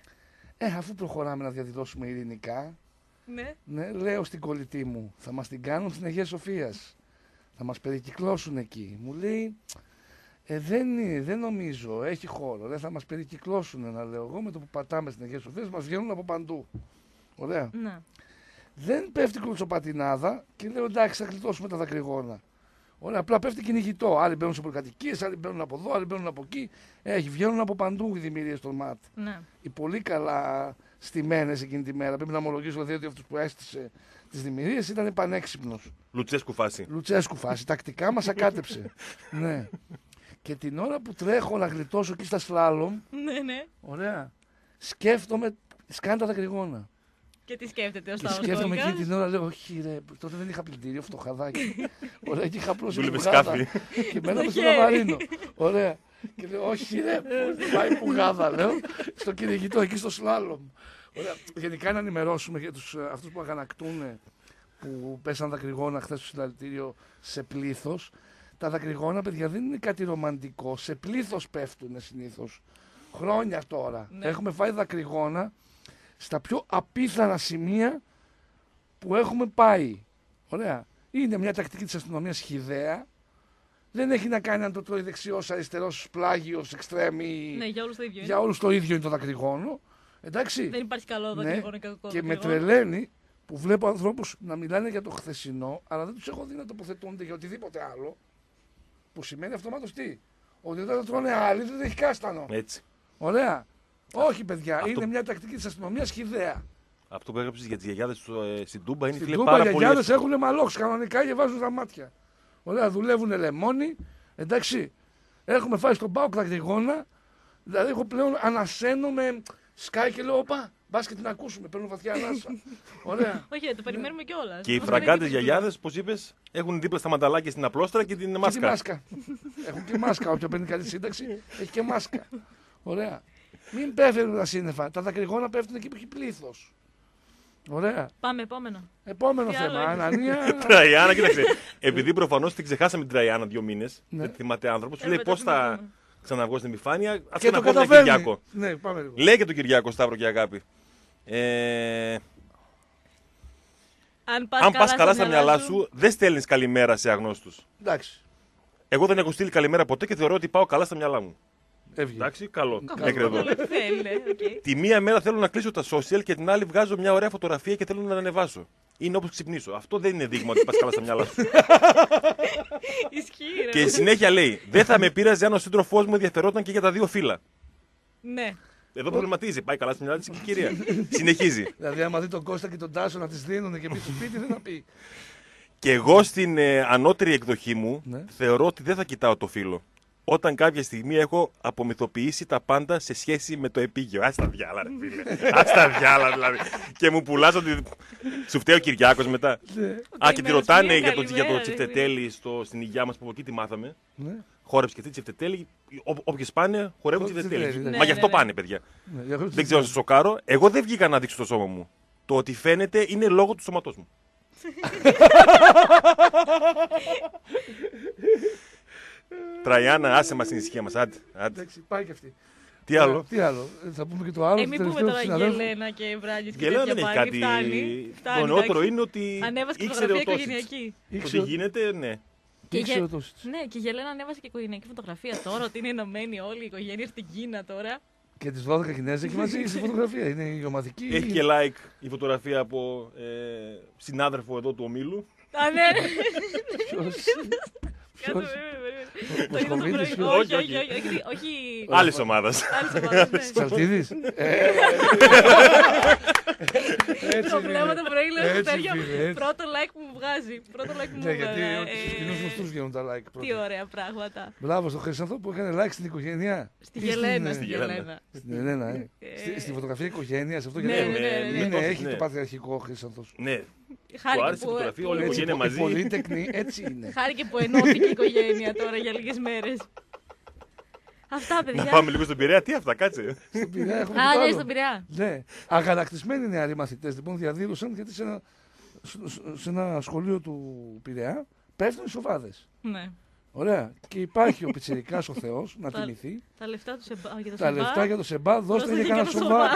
Ε, αφού προχωράμε να διαδηλώσουμε ειρηνικά, ναι. ναι, λέω στην κολλητή μου, θα μας την κάνουν στην Αγία Σοφίας. Θα μας περικυκλώσουν εκεί. Μου λέει, ε, δεν, δεν νομίζω, έχει χώρο. Δεν θα μας περικυκλώσουν, να λέω εγώ, με το που πατάμε στην Αγία Σοφίας, μας βγαίνουν από παντού. Ωραία. Ναι. Δεν πέφτει κλωτσοπατινάδα και λέω εντάξει, θα γλιτώσουμε τα δακρυγόνα. Ωραία, απλά πέφτει κυνηγητό. Άλλοι μπαίνουν σε πολυκατοικίε, άλλοι μπαίνουν από εδώ, άλλοι μπαίνουν από εκεί. Έχει, βγαίνουν από παντού οι δημιουργίες των ΜΑΤ. Ναι. Οι πολύ καλά στημένες εκείνη τη μέρα. Πρέπει να ομολογήσω δηλαδή ότι αυτός που έστησε τις δημιουργίες ήταν πανέξυπνος. Λουτσέσκου φάση. Λουτσέσκου φάση. Τακτικά μας ακάτεψε. ναι. Και την ώρα που τρέχω να γλιτώσω εκεί στα σλάλομ. Ναι, ναι. Ωραία. Σκέφτομαι, σκάντα τα κρυγόνα. Και τι σκέφτεται ο Σταύρος. Σκέφτομαι εκείνη την ώρα, λέω, Όχι, ρε, τότε δεν είχα πλυντήριο, φτωχαδάκι. Ωραία, και είχα απλώ σκάφη. Και μέναμε στο Λαβαρίνο. Ωραία. Και λέω, Όχι, ρε, πάει που γάδα, λέω, στο κυνηγητό εκεί στο σλάλομ. Ωραία. Γενικά να ενημερώσουμε για τους, ε, αυτούς που αγανακτούν που πέσαν τα κρυγόνα χθες στο συλλαλητήριο σε πλήθος. Τα δακρυγόνα, παιδιά, δεν είναι κάτι ρομαντικό. Σε πλήθος πέφτουν συνήθως. Χρόνια τώρα. Ναι. Έχουμε φάει δακρυγόνα στα πιο απίθανα σημεία που έχουμε πάει. Ωραία. Είναι μια τακτική της αστυνομίας χιδαία. Δεν έχει να κάνει αν το τρώει δεξιός, αριστερός, πλάγιος, εξτρέμι. Ναι, για όλους το ίδιο. είναι. Για όλους το ίδιο είναι το δακρυγόνο. Εντάξει. Δεν υπάρχει καλό Ναι. δακρυγόνο και κακό Και με δακρυγόνο. τρελαίνει που βλέπω ανθρώπους να μιλάνε για το χθεσινό, αλλά δεν τους έχω δει να τοποθετούνται για οτιδήποτε άλλο. Που σημαίνει αυτομάτως τι; Ότι όταν το τρώνε άλλοι δεν έχει κάστανο. Έτσι. Ωραία. Όχι, παιδιά, Αυτό- είναι μια τακτική της αστυνομίας χιδαία. Αυτό που έγραψες για τις γιαγιάδες στην Τούμπα είναι Στην φίλε Τούμπα πάρα οι πολύ. γιαγιάδες εύκολο. έχουν μαλόξ κανονικά και βάζουν τα μάτια. Ωραία, δουλεύουν λεμόνι. Εντάξει, έχουμε φάει στον Πάο δακρυγόνα. Δηλαδή, εγώ πλέον ανασένω με σκάι και λέω: Όπα, μπας και την ακούσουμε. Παίρνω βαθιά ανάσα. Ωραία. Όχι, το περιμένουμε κιόλας. Και οι φραγκάτες γιαγιάδες, πώς είπες, έχουν δίπλα στα μανταλάκια στην απλόστρα και την Και τη μάσκα. μάσκα. Έχουν και μάσκα. Όποιο παίρνει καλή σύνταξη έχει και μάσκα. Ωραία. Μην πέφτουν τα σύννεφα. Τα δακρυγόνα πέφτουν εκεί που έχει πλήθος. Ωραία. Πάμε, επόμενο. Επόμενο Τι άλλο θέμα. έχεις; Ανανία. Τραϊάννα, κοίταξε. Επειδή προφανώς την ξεχάσαμε την Τραϊάννα δύο μήνες, Ναι. δεν θυμάται άνθρωπος, Ε, σου λέει μετά πώς θα θυμηθούμε. ξαναβγώ στην επιφάνεια. Α και το να πω τον καταφέρνει. Κυριάκο. Ναι, πάμε λίγο. Λέει και τον Κυριάκο Σταύρο και αγάπη. Ε, Αν πας αν πας καλά στα μυαλά σου, δεν στέλνεις καλημέρα σε αγνώστους. Εντάξει. Εγώ δεν έχω στείλει καλημέρα ποτέ και θεωρώ ότι πάω καλά στα μυαλά μου. Έβγαινε. Εντάξει, καλό. Καλό. Μέχρι εδώ. Θέλει, ναι, οκ. Τη μία μέρα θέλω να κλείσω τα social και την άλλη βγάζω μια ωραία φωτογραφία και θέλω να την ανεβάσω. Είναι όπως ξυπνήσω. Αυτό δεν είναι δείγμα ότι πας καλά στα μυαλά σου. Ισχύει, ρε. και η συνέχεια λέει: Δεν θα με πείραζε αν ο σύντροφός μου ενδιαφερόταν και για τα δύο φύλλα. Ναι. Εδώ προβληματίζει. Πάει καλά στα μυαλά της η κυρία. Συνεχίζει. Δηλαδή, άμα δει τον Κώστα και τον Τάσο να τις δίνουν και πει στο σπίτι, δεν θα πει. Και εγώ στην ε, ανώτερη εκδοχή μου Ναι. θεωρώ ότι δεν θα κοιτάω το φίλο. Όταν κάποια στιγμή έχω απομυθοποιήσει τα πάντα σε σχέση με το επίγειο. Α τα διάλα, ρε φίλε. Α τα διάλα, δηλαδή. και μου πουλάς ότι. Σου φταίει ο Κυριάκος μετά. Α, και τη Καημένος, ρωτάνε μία για το, για το καλημέρα, τσιφτετέλι στο, στην υγειά μας που από εκεί τη μάθαμε. Ναι. Χόρεψε και τι τσιφτετέλι. Όποιες πάνε, χορεύουν Χορεύουν τσιφτετέλι. τσιφτετέλι, ναι. Μα Ναι, γι' αυτό ναι, ναι. πάνε, παιδιά. Ναι, για αυτό Δεν ξέρω να σα σοκάρω. Εγώ δεν βγήκα να δείξω το σώμα μου. Το ότι φαίνεται είναι λόγω του σώματός μου. Τραϊάννα, άσε μας την ησυχία μας. Άντε, άντε. Εντάξει, πάει και αυτή. Τι άλλο; Τι άλλο; Ε, Θα πούμε και το άλλο. Ε, το μην πούμε τελευταίο τώρα του συναδέλφους. Γελένα και Βράγis και Γελένα τέτοια δεν έχει πάλι. κάτι. Φτάνει. Φτάνει, Το νεότερο εντάξει. είναι ότι Ανέβασε και ήξερε ο φωτογραφία Τόσιτς. οικογενειακή. Το τι Ήξερε- γίνεται, ναι. Και ήξερε γε- το Τόσιτς. Ναι, και η Γελένα ανέβασε και οικογενειακή φωτογραφία τώρα ότι είναι ενωμένη όλη η οικογένεια στην Κίνα τώρα. Και τις 12 Κινέζες έχει μαζί στη φωτογραφία. Είναι η ομαδική. Έχει και like η φωτογραφία από ε, συνάδελφο εδώ του ομίλου. Α, ναι. Ποιος- Κάτσε, ποιος- περίμενε, περίμενε. Το είδα το Μοσκοβίτης, πρωί. ποιος; Όχι, Όχι, όχι, όχι, όχι, όχι. Άλλης ομάδας. Άλλης ομάδας, ναι. Τσαλτίδης. Ε, Έτσι Το είναι. βλέπω το πρωί, λέω στο Έτσι, τέτοιο. φίλε, έτσι. Πρώτο like που μου βγάζει. Πρώτο like που μου Ναι, γιατί βγάζει. όχι στους κοινούς γνωστούς βγαίνουν τα like Τι πρώτα. ωραία πράγματα. Μπράβο στο Χρυσανθό που έκανε like στην οικογένεια. Στη Ή Γελένα, ε, στη Γελένα. Γελένα. Στην Ελένα, ε. Ε, Στη, στη φωτογραφία οικογένειας, αυτό Ναι, γιατί ναι, ναι, ναι, ναι. είναι, Ναι, έχει ναι. το πατριαρχικό Χρυσανθό. Ναι, Χάρηκε άρεσε η που- φωτογραφία, που- όλη η Έτσι, οικογένεια η μαζί. πολύτεκνη έτσι είναι. Χάρηκε που ενώθηκε η οικογένεια τώρα για λίγες μέρες. Αυτά, να παιδιά. πάμε λίγο στον Πειραιά. Τι αυτά, κάτσε. Στην Πειραιά έχουμε Α, και το ναι, άλλο. στον Πειραιά. Ναι. Αγανακτισμένοι νεαροί μαθητές λοιπόν διαδήλωσαν γιατί σε ένα, σ- σε ένα σχολείο του Πειραιά πέφτουν οι σοβάδες. Ναι. Ωραία. Και υπάρχει ο Πιτσυρικά ο Θεός να Τα- τιμηθεί. Τα λεφτά του σε μπα- για το Τα σεβά. λεφτά για το σεμπά δώστε Δώστε για για κανένα το σοβά. σοβά.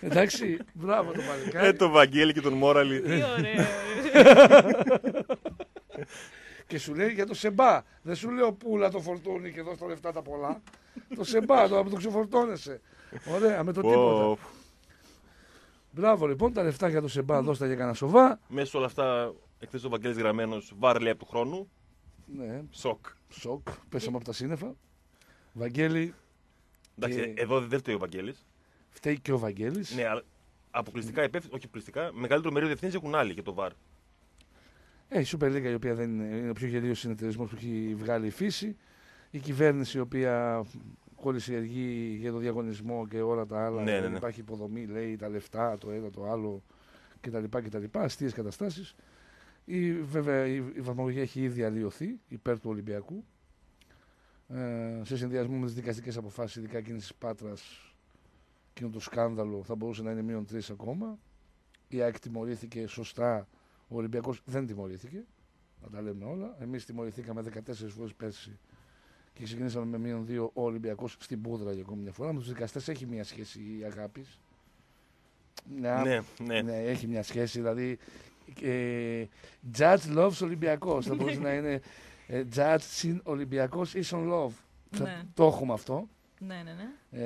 Εντάξει, μπράβο το Ε, παλικάρι. το Βαγγέλη και τον Μόραλι. Τι ωραίο. Και σου λέει για το σεμπά. Δεν σου λέω πουλα το φορτούνι και δώσ' τα λεφτά τα πολλά. το σεμπά, το, το ξεφορτώνεσαι. Ωραία, με το τίποτα. Πω, Μπράβο λοιπόν, τα λεφτά για το σεμπά δώσ' τα για κανένα σοβά. Μέσα σε όλα αυτά, εκτός ο Βαγγέλης γραμμένος, βάρ λέει από του χρόνου. Ναι, Σοκ. σοκ, πέσαμε από τα σύννεφα. Βαγγέλη, Εντάξει, Και- εδώ δεν φταίει ο Βαγγέλης. φταίει και ο Βαγγέλης. Ναι, αλλά αποκλειστικά υπεύθυνο, όχι αποκλειστικά, μεγαλύτερο μερίδιο ευθύνη έχουν άλλοι για το βάρ. Ε, η Super League η οποία δεν είναι, είναι ο πιο γελίος συνεταιρισμός που έχει βγάλει η φύση. Η κυβέρνηση η οποία κολλησιεργεί για το διαγωνισμό και όλα τα άλλα. Ναι, ναι, δεν ναι. Υπάρχει υποδομή, λέει, τα λεφτά, το ένα, το άλλο κτλ. κτλ. Αστείες καταστάσεις. Η, βέβαια η, η βαθμολογία έχει ήδη αλλοιωθεί υπέρ του Ολυμπιακού. Ε, σε συνδυασμό με τις δικαστικές αποφάσεις, ειδικά εκείνη τη Πάτρας, εκείνο το σκάνδαλο θα μπορούσε να είναι μείον τρεις ακόμα. Η ΑΕΚ τιμωρήθηκε σωστά, ο Ολυμπιακός δεν τιμωρήθηκε. Να τα λέμε όλα. Εμείς τιμωρηθήκαμε 14 φορές πέρσι και ξεκινήσαμε με μείον 2 ο Ολυμπιακός στην Πούδρα για ακόμη μια φορά. Με τους δικαστές έχει μια σχέση αγάπη. Ναι, ναι. ναι, έχει μια σχέση. Δηλαδή, ε, judge loves Ολυμπιακός. θα μπορούσε να είναι ε, judge συν Ολυμπιακός ίσον love. Θα- Ναι. το έχουμε αυτό. Ναι, ναι, ναι.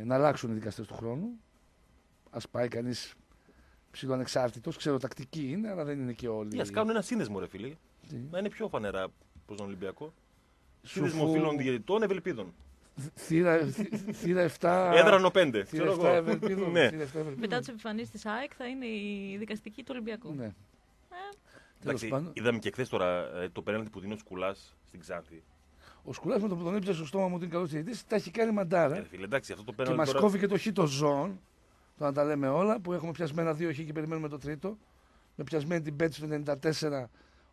Ε, να αλλάξουν οι δικαστές του χρόνου. Α πάει κανείς ψηλοανεξάρτητο. Ξέρω τακτική είναι, αλλά δεν είναι και όλοι. Τι, ας κάνουν ένα σύνδεσμο, ρε φίλε. Τι; Να είναι πιο φανερά προς τον Ολυμπιακό. Σου Σύνδεσμο φου- φίλων διαιτητών ευελπίδων. Θύρα, θύ- θύρα 7. Έδρανο 5. Θύρα Ξέρω 7 εγώ. ευελπίδων. Ναι. θύρα 7 ευελπίδων. Μετά τι επιφανίσει της ΑΕΚ θα είναι η δικαστική του Ολυμπιακού. Ναι. Τέλος Εντάξει, πάντων, είδαμε και χθες τώρα ε, το πέναλτι που δίνει ο Σκουλάς στην Ξάνθη. ο Σκουλάς με το που τον έπιασε στο στόμα μου την καλός διαιτητής, τα έχει κάνει μαντάρα. Ε, φίλε, εντάξει, αυτό το και πέναλτι μας τώρα. κόβει και το χ το ζών. Το να τα λέμε όλα, που έχουμε πιασμένα δύο χ και περιμένουμε το τρίτο. Με πιασμένη την πέτση του 94,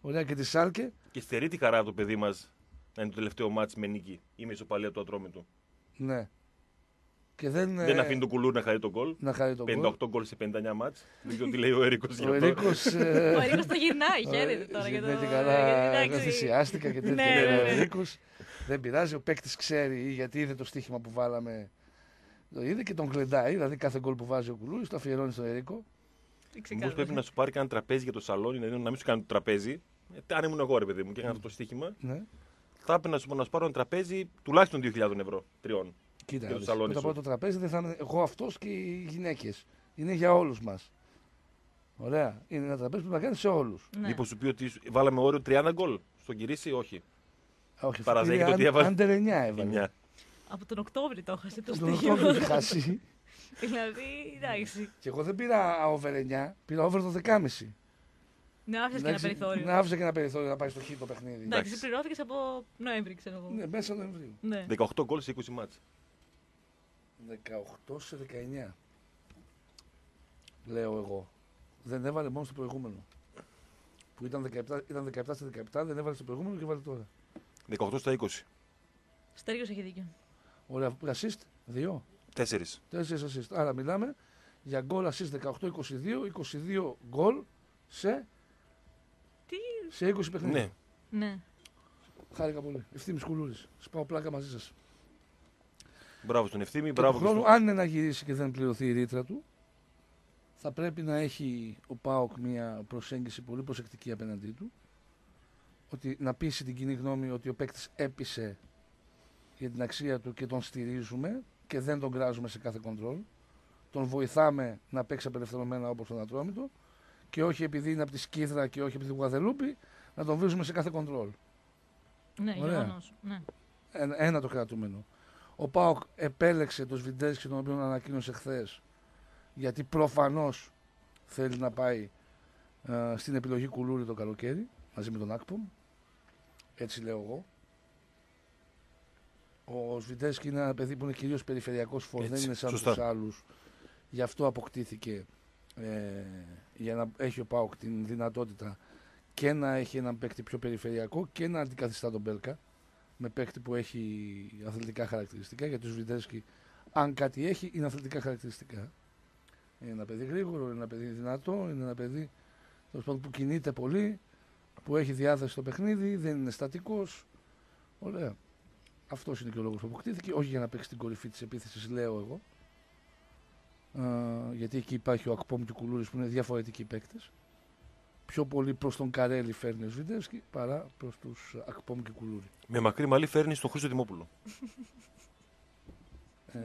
ωραία και τη Σάλκε. Και στερεί τη χαρά από το παιδί μας να είναι το τελευταίο μάτς με νίκη ή με ισοπαλία του ατρόμητου. Ναι. Και δεν, Δεν ε, αφήνει τον κουλούρ να χαρεί τον γκολ. να χάρει τον γκολ. 58 γκολ σε 59 μάτς. Δεν ξέρω τι λέει ο Έρικος για Ο αυτό. Ερίκος, ε, Ο Ερίκο το γυρνάει, χαίρεται τώρα για το. Ναι, και γιατί, καλά, εντάξει, ενθουσιάστηκα και τέτοια. Ναι, ναι, ο ναι. Ερίκος. Δεν πειράζει, ο παίκτης ξέρει γιατί είδε το στοίχημα που βάλαμε. Το είδε και τον κλεντάει, δηλαδή κάθε γκολ που βάζει ο Κουλούρης το αφιερώνει στον Ερίκο. Μήπως ξεκάθαρα. πρέπει να σου πάρει κανένα τραπέζι για το σαλόνι, να, να μην σου κάνει το τραπέζι. Ε, αν ήμουν εγώ, ρε παιδί μου, και έκανα αυτό το στοίχημα, Ναι. θα έπρεπε να σου, να σου πάρω ένα τραπέζι τουλάχιστον 2.000 ευρώ. Τριών. Κοίτα, Για το δεις, σαλόνι πρώτα απ' όλα σου. το τραπέζι δεν θα είναι εγώ αυτός και οι γυναίκες. Είναι για όλους μας. Ωραία. Είναι ένα τραπέζι που θα κάνει σε όλους. Ναι. Μήπως σου πει ότι σου- βάλαμε όριο 30 γκολ στον κυρίση, όχι; Όχι, Παραδέχεται πήρε ότι αν- έβαλε- Άντερ 9 Η έβαλε. Μια. Από τον Οκτώβρη το έχασε το Τον στοίχημα. Οκτώβριο είχε χάσει. Δηλαδή, εντάξει. Και εγώ δεν πήρα over 9, πήρα over το 10,5. Να άφησες και ένα περιθώριο. Να άφησα και ένα περιθώριο να πάει στο χ το παιχνίδι. Εντάξει, Εντάξει. εσύ πληρώθηκε από Νοέμβρη, ξέρω εγώ. Ναι, μέσα Νοεμβρίου. Ναι. 18 γκολ σε 20 μάτς. 18 σε 19. Λέω εγώ. Δεν έβαλε μόνο στο προηγούμενο. Που ήταν 17, ήταν 17 σε 17, δεν έβαλε στο προηγούμενο και βάλε τώρα. 18 στα 20. Στέργιος έχει δίκιο. Ωραία, assist, 2. 4. 4 assist. Άρα μιλάμε για γκολ assist 18-22, 22 γκολ σε, Τι; σε 20 παιχνίδια. Ναι. Ναι. Χάρηκα πολύ. Ευθύμης Κουλούρης. Σπάω πλάκα μαζί σας. Μπράβο στον ευθύμη, Και μπράβο του και χρόνου, στον... αν είναι να γυρίσει και δεν πληρωθεί η ρήτρα του, θα πρέπει να έχει ο Πάοκ μια προσέγγιση πολύ προσεκτική απέναντί του. Ότι να πείσει την κοινή γνώμη ότι ο παίκτης έπεισε για την αξία του και τον στηρίζουμε και δεν τον κράζουμε σε κάθε κοντρόλ. Τον βοηθάμε να παίξει απελευθερωμένα όπως τον Ατρόμητο και όχι επειδή είναι από τη Σκύδρα και όχι από τη Γουαδελούπη να τον βρίζουμε σε κάθε κοντρόλ. Ναι, Ωραία. γεγονός. Ναι. Ένα, ένα το κρατούμενο. Ο Πάοκ επέλεξε τον Σβιντέσκι, τον οποίο ανακοίνωσε χθες, γιατί προφανώς θέλει να πάει ε, στην επιλογή κουλούρι το καλοκαίρι μαζί με τον Ακπομ. Έτσι λέω εγώ. Ο Σβιντέσκι είναι ένα παιδί που είναι κυρίως περιφερειακός φορ, δεν Έτσι, είναι σαν σωστά. τους άλλους. Γι' αυτό αποκτήθηκε ε, για να έχει ο Πάοκ την δυνατότητα και να έχει έναν παίκτη πιο περιφερειακό και να αντικαθιστά τον Μπέλκα με παίκτη που έχει αθλητικά χαρακτηριστικά. Γιατί ο Σβιντέσκι, αν κάτι έχει, είναι αθλητικά χαρακτηριστικά. Είναι ένα παιδί γρήγορο, είναι ένα παιδί δυνατό, είναι ένα παιδί τέλος πάντων, που κινείται πολύ, που έχει διάθεση στο παιχνίδι, δεν είναι στατικός. Ωραία. Αυτός είναι και ο λόγος που αποκτήθηκε. Όχι για να παίξει την κορυφή της επίθεσης, λέω εγώ. Α, γιατί εκεί υπάρχει ο Ακπόμ και ο Κουλούρης που είναι διαφορετικοί παίκτες. Πιο πολύ προς τον Καρέλη φέρνει ο Σβιντέσκι παρά προς τους Ακπόμ και Κουλούρη. Με μακρύ μαλλί φέρνει στον Χρήστο Δημόπουλο. Ε,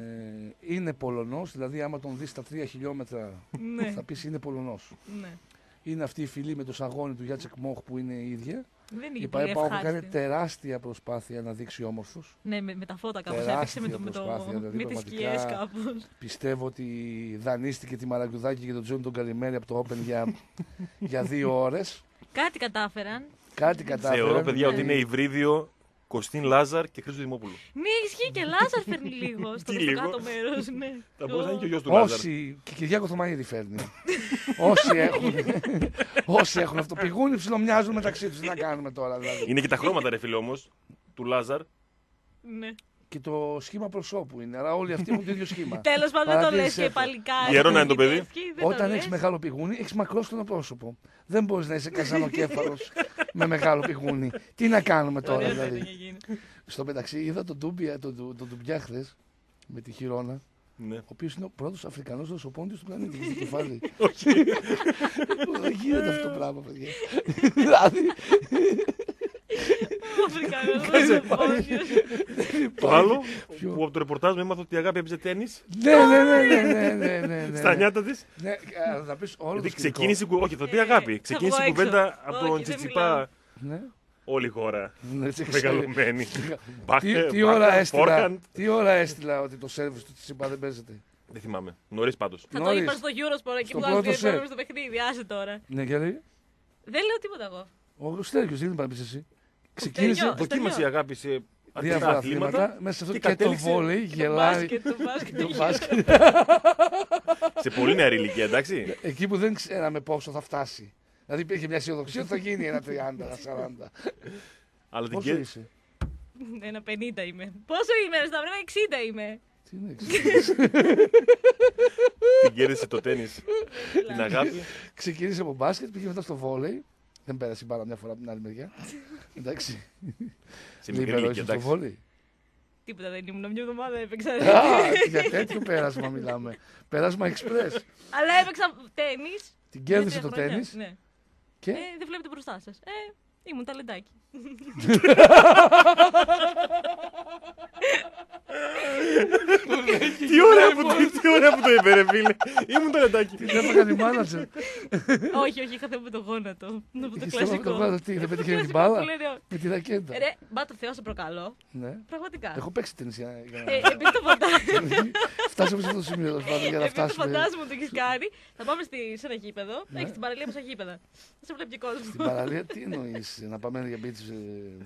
είναι Πολωνός, δηλαδή άμα τον δεις στα τρία χιλιόμετρα Ναι. θα πεις είναι Πολωνός. ναι. Είναι αυτή η φιλή με το σαγόνι του Γιάτσεκ Μόχ που είναι η ίδια. Δεν Η είχε πολύ ΠαΕ Πάοκ κάνει ευχάριστη. τεράστια προσπάθεια να δείξει όμορφος. Ναι, με, με τα φώτα κάπως Τεράστια έπαιξε με, το, με, το, προσπάθεια, δηλαδή, με τις πραγματικά. σκιές κάπως. Πιστεύω ότι δανείστηκε τη Μαραγκουδάκη και τον Τζόνι τον Καλημέρη από το Open για, για δύο ώρες. Κάτι κατάφεραν. Κάτι κατάφεραν. Θεωρώ, παιδιά, ναι. ότι είναι υβρίδιο Κωστίν Λάζαρ και Χρήστος Δημόπουλο. Ναι, ισχύει και Λάζαρ φέρνει λίγο στο, Τι στο λίγο; κάτω μέρος. Ναι. Θα μπορούσε να είναι και ο γιος του Λάζαρ. Όσοι, και Κυριάκο Θωμαίδη φέρνει. όσοι, έχουν, όσοι έχουν αυτό. Πηγούνι ψιλομοιάζουν μεταξύ τους. Τι να κάνουμε τώρα δηλαδή; Είναι και τα χρώματα, ρε φίλε όμως, του Λάζαρ. ναι. και το σχήμα προσώπου είναι. Αλλά όλοι αυτοί έχουν το ίδιο σχήμα. Τέλος πάντων δεν το λες Παρατήρησε και το. παλικάρι. Ιερό να είναι το και παιδί. τέτοιοι, δεν το Όταν λες. έχει μεγάλο πηγούνι, έχεις μακρόστονο πρόσωπο. Δεν μπορείς να είσαι καζανοκέφαλος με μεγάλο πηγούνι. Τι να κάνουμε τώρα, Ωραία, δηλαδή; δεν γίνει. Στο μεταξύ είδα τον Ντούμπια, τον, τον, τον Ντουμπιά χθες, με τη χειρόνα, Ναι. ο οποίος είναι ο πρώτος Αφρικανός δοσοπόντιο του πλανήτη. Έχεις το κεφάλι. Όχι. Δεν γίνεται αυτό το πράγμα, παιδιά; δηλαδή, Ο Αφρικανός δοσοπόνιος. Το άλλο Ποιο; που από το ρεπορτάζ μου έμαθα ότι η αγάπη έπαιζε τέννη ναι, ναι, ναι, ναι, ναι, ναι, ναι, ναι. στα νιάτα της. Ναι, αλλά θα πεις όλο το Γιατί σκηνικό. ξεκίνησε. η κου- Όχι, θα πει Ε, αγάπη. θα Ξεκίνησε βγω η έξω. κουβέντα από Όχι, τον δεν Τσιτσιπά. Ναι. Όλη η χώρα. Ναι, έτσι ξέρεις. Μεγαλωμένη. Τι, Μπάκε, τι μπάκα, ώρα έστειλα, φόρκαντ. τι ώρα έστειλα ότι το σερβις του Τσιπά δεν παίζεται; Δεν θυμάμαι. Νωρίς πάντως. Θα το Νωρίς. είπα στο Eurosport εκεί Στο που πρώτο άκουγε σετ. στο παιχνίδι. Άσε τώρα. Ναι, και λέει. Δεν λέω τίποτα εγώ. Ο Στέργιος, δεν είπα να πεις εσύ. Ξεκίνησε Στέργιο. Δοκίμασε η αγάπη σε αρκετά διάφορα αθλήματα. αθλήματα. Μέσα σε αυτό και και, το κατέληξε βόλεϊ, Το γελάει. μπάσκετ, το μπάσκετ. Το μπάσκετ. Σε πολύ νεαρή ηλικία, εντάξει. Εκεί που δεν ξέραμε πόσο θα φτάσει. Δηλαδή υπήρχε μια αισιοδοξία ότι θα γίνει ένα 30, ένα 40. Αλλά την Πόσο κέ- είσαι; Ένα 50 είμαι. Πόσο είμαι, ρε Σταυρέ, 60 είμαι. Τι είναι, ξέρεις. την κέρδισε το τένις. Την αγάπη. Ξεκίνησε από μπάσκετ, πήγε μετά στο βόλεϊ. Δεν πέρασε η μπάλα μια φορά από την άλλη μεριά. Εντάξει. Σε μικρή Λίμπερο ηλικία, είσαι στο εντάξει. βόλεϊ. Τίποτα δεν ήμουν. Μια εβδομάδα έπαιξα. Α, για τέτοιο πέρασμα μιλάμε. Πέρασμα εξπρές. Αλλά έπαιξα τέννη. Την κέρδισε το τέννις Ναι. και; Ε, δεν βλέπετε μπροστά σας. Ε, ήμουν ταλεντάκι. Τι ωραία που το- τι ωραία που το είπε, ρε φίλε. Ήμουν ταλεντάκι. την έφαγα τη μάνατζερ. όχι, όχι, είχα θέμα με το γόνατο. Να πω το Είχε θέμα με το κλασικό. γόνατο, τι, δεν Το πέτυχε την κλασικό μπάλα; που λένε, Με τη ρακέτα. Ε, Ρε, μπα το Θεό, σε προκαλώ. Ναι. Πραγματικά. Έχω παίξει τέννις για για Ε, να επειδή το φαντάζομαι. φτάσουμε σε αυτό το σημείο τέλος πάντων, για να Επειδή το φτάσουμε φαντάζομαι ότι έχεις κάνει, θα πάμε στη, σε ένα γήπεδο. Ναι. Έχεις την παραλία μου σε γήπεδα. Θα σε βλέπει και κόσμος. στην παραλία. Τι εννοείς, να πάμε για beach ε,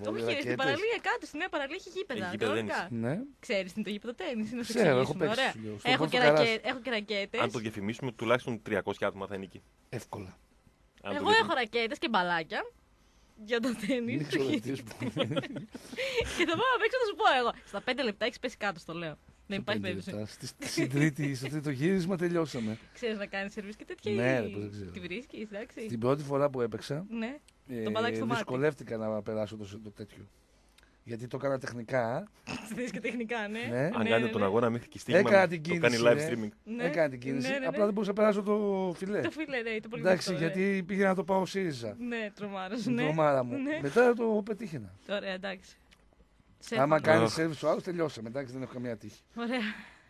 βόλεϊ Όχι, στην ρακέτες. παραλία κάτω, στη νέα παραλία έχει γήπεδα. Έχει γήπεδα κανονικά. Ναι. Ξέρεις τι είναι το γήπεδο τέννης, είναι να σε Ξέρω, έχω εξηγήσουμε. παίξει, Ωραία. σου λέω, στον Έχω και, Πορτοκαλάς. ρακέ, έχω και ρακέτε. Αν το διαφημίσουμε, τουλάχιστον 300 άτομα θα είναι εκεί. Εύκολα. Αν το Εγώ έχω ρακέτες και μπαλάκια για το τέννης. Μην εξοδευτείς που και θα πάω να παίξω, θα σου πω εγώ. Στα 5 λεπτά έχεις πέσει κάτω, στο λέω. Δεν υπάρχει περίπτωση. Στην τρίτη, στο τρίτο γύρισμα τελειώσαμε. Ξέρεις να κάνεις σερβίς και τέτοια. Ναι, ή ρε, πώς δεν ξέρω. Τη βρίσκεις, εντάξει. Την πρώτη φορά που έπαιξα, Ναι. Ε, Το μπαλάκι στο μάτι. δυσκολεύτηκα να περάσω το, το τέτοιο. Γιατί το έκανα τεχνικά. Στη και τεχνικά, ναι. Ναι. Αν ναι, κάνετε ναι, τον ναι. αγώνα μέχρι και στίγμα, Έκανα το την κάνει κίνηση, live ναι. streaming. Ναι. Έκανα την κίνηση. Ναι, ναι, ναι. Απλά δεν μπορούσα να περάσω το φιλέ. Το φίλε, ναι, το πολύ Εντάξει, γνωστό, ναι. γιατί πήγαινα να το πάω ΣΥΡΙΖΑ. Ναι, τρομάρα. Την Ναι. τρομάρα μου. Ναι. Μετά το πετύχαινα. Ωραία, εντάξει. Σε Άμα εύχομαι. κάνεις Αχ. σερβις ο άλλος, τελειώσαμε. Εντάξει, δεν έχω καμία τύχη. Ωραία.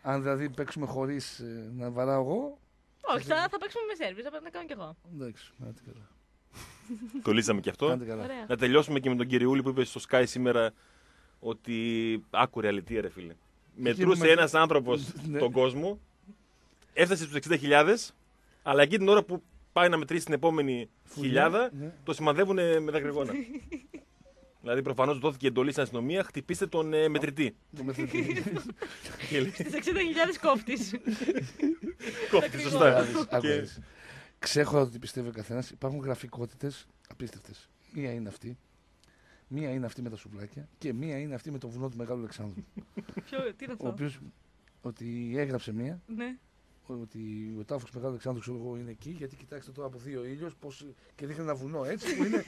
Αν δηλαδή παίξουμε χωρίς να βαράω εγώ, Όχι, θα, θα παίξουμε με σερβίς, θα να κάνω κι εγώ. εντάξει, άντε καλά. Το λύσαμε και αυτό. Άντε καλά. Ωραία. Να τελειώσουμε και με τον κυριούλη που είπε στο Sky σήμερα ότι άκου ρεαλιτή ρε φίλε. Μετρούσε με- ένας άνθρωπος Ναι. τον κόσμο, έφτασε στους 60.000, αλλά εκεί την ώρα που πάει να μετρήσει την επόμενη Φουλιά, χιλιάδα, ναι. το σημαδεύουν με δακρυγόνα. δηλαδή προφανώς του δόθηκε εντολή στην αστυνομία, χτυπήστε τον ε, μετρητή. Το μεθυντή. Και λέει, Στις 60.000 κόφτης. κόφτη, σωστά. Άκου, άκου, Και- δεις. Ξέχωρα το τι πιστεύει ο καθένας. Υπάρχουν γραφικότητες απίστευτες. Μία είναι αυτή. Μία είναι αυτή με τα σουβλάκια και μία είναι αυτή με το βουνό του Μεγάλου Αλεξάνδρου. Ποιο, τι είναι ο αυτό; οποίος ότι έγραψε μία Ναι. Ότι ο τάφος του Μεγάλου Αλεξάνδρου ξέρω εγώ, είναι εκεί γιατί κοιτάξτε τώρα από δύο ήλιος και δείχνει ένα βουνό έτσι που είναι,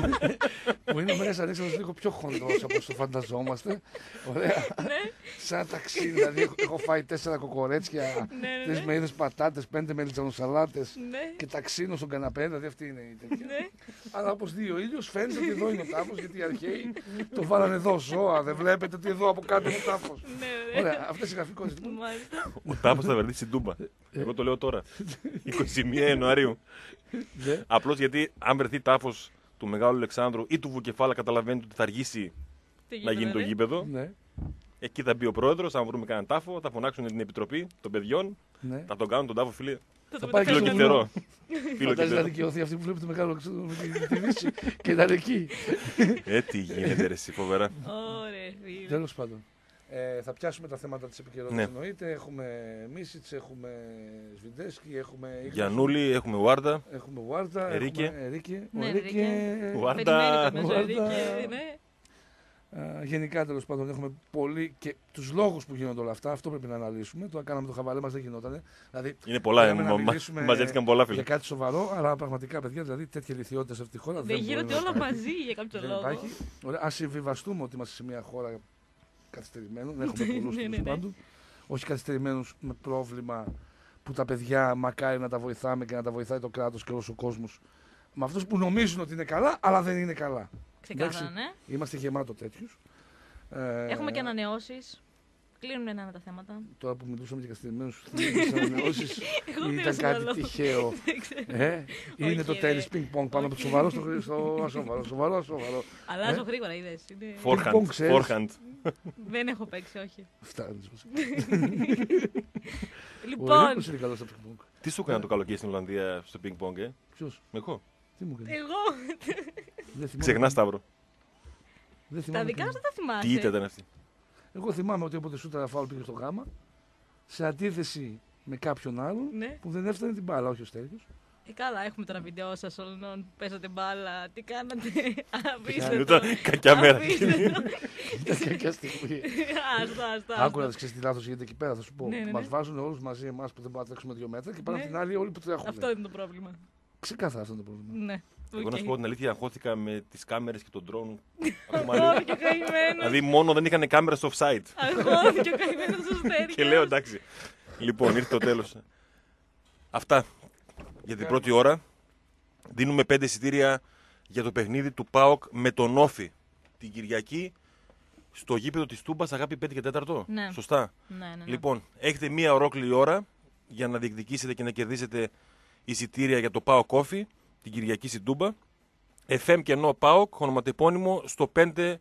που είναι ο Μέγας Αλέξανδρος λίγο πιο χοντρός από όσο φανταζόμαστε. Ωραία. Ναι, Σαν ταξί, δηλαδή έχω, έχω φάει τέσσερα κοκορέτσια, ναι, ναι, τρεις ναι. μερίδες πατάτες, πέντε μελιτζανοσαλάτες Ναι, και ταξίνο στον καναπέ, δηλαδή αυτή είναι η τέτοια. Ναι. Αλλά όπως δει ο ήλιος, φαίνεται ότι εδώ είναι ο τάφος, γιατί οι αρχαίοι το βάλανε εδώ ζώα. Δεν βλέπετε ότι εδώ από κάτω είναι ο τάφος. Ναι, ναι. Ωραία, αυτές οι γραφικότητε. Λοιπόν, Μάλιστα. Ο τάφος θα βρεθεί στην Τούμπα. Εγώ το λέω τώρα. 21 Ιανουαρίου. ναι. Απλώς γιατί αν βρεθεί τάφος του Μεγάλου Αλεξάνδρου ή του Βουκεφάλα, καταλαβαίνετε ότι θα αργήσει Τι να γίνει το ρε. γήπεδο. Ναι, Εκεί θα μπει ο πρόεδρος, αν βρούμε κανέναν τάφο, θα φωνάξουν την επιτροπή των παιδιών, ναι. θα τον κάνουν τον τάφο φίλε. Θα το Θα πάει και στο μεταφέρουμε. βουνό. Φιλοκυτερό. Φίλο Φαντάζεσαι να κυτερό. δικαιωθεί αυτή που βλέπει το μεγάλο Αλεξάνδρου με τη- τη Δύση και ήταν εκεί. Ε, τι γίνεται ρε εσύ, φοβερά. Ωραία, φίλε. Τέλος πάντων. Ε, θα πιάσουμε τα θέματα της επικαιρότητας Ναι. εννοείται. Έχουμε Μίσιτς, έχουμε Σβιντέσκι, έχουμε. Ίγνατο, Γιανούλη, έχουμε Βάρντα. Έχουμε Βάρντα. Ερίκε. Έχουμε Ερίκε. Ο Ναι, Ερίκε. Ερίκε. Βάρντα. Περιμένει το Βάρντα. Μεζορίκε, ναι. Ε, γενικά τέλος πάντων έχουμε πολύ και τους λόγους που γίνονται όλα αυτά. Αυτό πρέπει να αναλύσουμε. Το κάναμε το χαβαλέ μας, δεν γινόταν. Δηλαδή, Είναι πολλά, θέλαμε ε, να μα- μιλήσουμε μαζεύτηκαν πολλά φίλοι. Για κάτι σοβαρό, αλλά πραγματικά παιδιά, δηλαδή τέτοια λυθιότητα σε αυτή τη χώρα δεν, Δεν μπορεί γίνονται να όλα υπάρχει. μαζί για κάποιο Δεν λόγο. υπάρχει. Ωραία, ας συμβιβαστούμε ότι είμαστε σε μια χώρα καθυστερημένων. Έχουμε πολλούς Ναι, ναι, τέλος ναι. πάντων. Όχι καθυστερημένους με πρόβλημα που τα παιδιά μακάρι να τα βοηθάμε και να τα βοηθάει το κράτος και όλος ο κόσμος. Με αυτούς που νομίζουν ότι είναι καλά, αλλά δεν είναι καλά. Ξεκάθαρα, Εντάξει. ναι. Είμαστε γεμάτο τέτοιους. Ε, Έχουμε και ανανεώσεις. Κλείνουν ένα τα θέματα. Τώρα που μιλούσαμε για καθυστερημένους, τι ανανεώσεις Εγώ δεν ήταν σε κάτι λέω. τυχαίο. Δεν ξέρω. Ε, είναι Όχι, το ρε. τέννις πινκ πονγκ πάνω από το σοβαρό στο, στο ασόβαρο. Σοβαρό, ασόβαρο. Αλλάζω Ε; γρήγορα, είδες. Είναι... Forehand. Ping-pong, ξέρεις. Forehand. Δεν έχω παίξει, όχι. Φτάνεις. Ο Λοιπόν, Ρίκος είναι καλός στο πινκ πονγκ. Τι σου έκανα το καλοκαίρι στην Ολλανδία στο πινκ πονγκ, ε; Ποιος, Εγώ. Τι μου έκανε. εγώ. Δεν θυμάμαι. Ξεχνάς Σταύρο. Δεν Τα θυμάμαι δικά τι. σου δεν τα θυμάσαι; Τι ήττα ήταν αυτή; Εγώ θυμάμαι ότι όποτε σούταρα φάουλ πήγε στο γάμα, σε αντίθεση με κάποιον άλλον Ναι. που δεν έφτανε την μπάλα, όχι ο Στέλιος. Ε, καλά, έχουμε τώρα βίντεο σας όλων που παίζατε μπάλα. Τι κάνατε; Αφήστε Είναι το. το κακιά μέρα. Αφήστε το. Ήταν κακιά στιγμή. Άστα, άστα. Άκουρα, ξέρεις τι λάθος γίνεται εκεί πέρα, θα σου πω. Ναι, ναι, ναι. Μα βάζουν όλους μαζί εμάς που δεν μπορούμε να τρέξουμε δύο μέτρα και πάνε Ναι. απ' την άλλη όλοι που τρέχουν. Αυτό είναι το πρόβλημα. Ξεκάθαρα αυτό είναι το πρόβλημα. Ναι. Εγώ να σου Οκ. πω την αλήθεια, αγχώθηκα με τις κάμερες και τον drone. Ακόμα λίγο. Αγχώθηκε ο καημένος. Δηλαδή μόνο δεν είχαν κάμερα στο offside. Αγχώθηκε ο καημένος στο στέρι. Και λέω εντάξει. Λοιπόν, ήρθε το τέλος. Αυτά για την πρώτη ώρα. Δίνουμε πέντε εισιτήρια για το παιχνίδι του ΠΑΟΚ με τον Όφη την Κυριακή στο γήπεδο της Τούμπας, αγάπη 5 και 4. Ναι. Σωστά. Ναι, ναι, ναι. Λοιπόν, έχετε μία ολόκληρη ώρα για να διεκδικήσετε και να κερδίσετε εισιτήρια για το ΠΑΟΚ Όφη την Κυριακή στην Τούμπα. FM και ενώ ΠΑΟΚ, ονοματεπώνυμο στο 54526.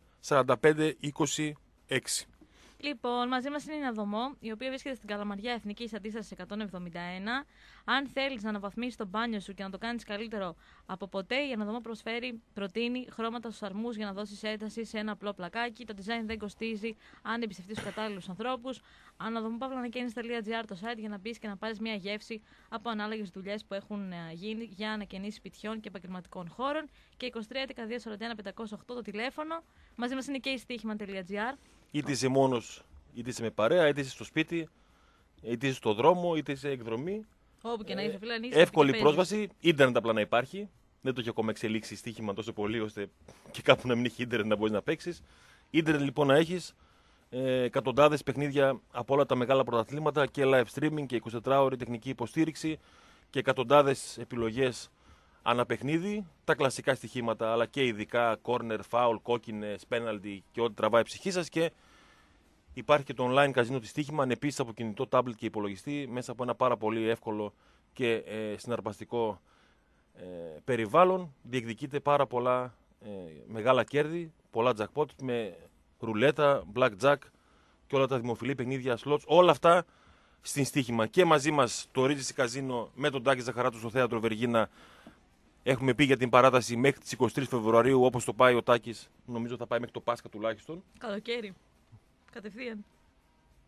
Λοιπόν, μαζί μας είναι η Ναδομό, η οποία βρίσκεται στην Καλαμαριά Εθνικής Αντίστασης 171. Αν θέλεις να αναβαθμίσεις το μπάνιο σου και να το κάνεις καλύτερο από ποτέ, η Αναδομό προσφέρει, προτείνει χρώματα στους αρμούς για να δώσεις ένταση σε ένα απλό πλακάκι. Το design δεν κοστίζει αν εμπιστευτείς του κατάλληλους ανθρώπους. Αναδομοπαύλανακαίνεις.gr το site για να μπεις και να πάρεις μια γεύση από ανάλογες δουλειές που έχουν ε, γίνει για ανακαινήσει σπιτιών και επαγγελματικών χώρων. Και 23 11 241 508 το τηλέφωνο. Μαζί μας είναι και η στοίχημα.gr. Είτε είσαι μόνος, είτε είσαι με παρέα, είτε είσαι στο σπίτι, είτε είσαι στο δρόμο, είτε είσαι εκδρομή. Όπου και να είσαι, φίλε, αν είσαι Ε, Εύκολη και παίζεις. πρόσβαση. ίντερνετ απλά να υπάρχει. Δεν το έχει ακόμα εξελίξει στοίχημα τόσο πολύ ώστε και κάπου να μην έχει ίντερνετ να μπορείς να παίξεις. ίντερνετ λοιπόν να έχεις. Ε, Εκατοντάδες παιχνίδια από όλα τα μεγάλα πρωταθλήματα και live streaming και 24 ώρη τεχνική υποστήριξη και εκατοντάδες επιλογές ανά παιχνίδι. Τα κλασικά στοιχήματα αλλά και ειδικά corner, foul, κόκκινες, penalty και ό,τι τραβάει η ψυχή σας. Και Υπάρχει και το online καζίνο τη στοίχημα, επίση από κινητό, tablet και υπολογιστή, μέσα από ένα πάρα πολύ εύκολο και ε, συναρπαστικό ε, περιβάλλον. Διεκδικείται πάρα πολλά ε, μεγάλα κέρδη, πολλά jackpot με ρουλέτα, blackjack και όλα τα δημοφιλή παιχνίδια, slots, όλα αυτά στην στοίχημα. Και μαζί μας το Regency Καζίνο με τον Τάκη Ζαχαράτου στο θέατρο Βεργίνα. Έχουμε πει για την παράταση μέχρι τις 23 Φεβρουαρίου, όπως το πάει ο Τάκης. Νομίζω θα πάει μέχρι το Πάσχα τουλάχιστον. Καλοκαίρι. Κατευθείαν.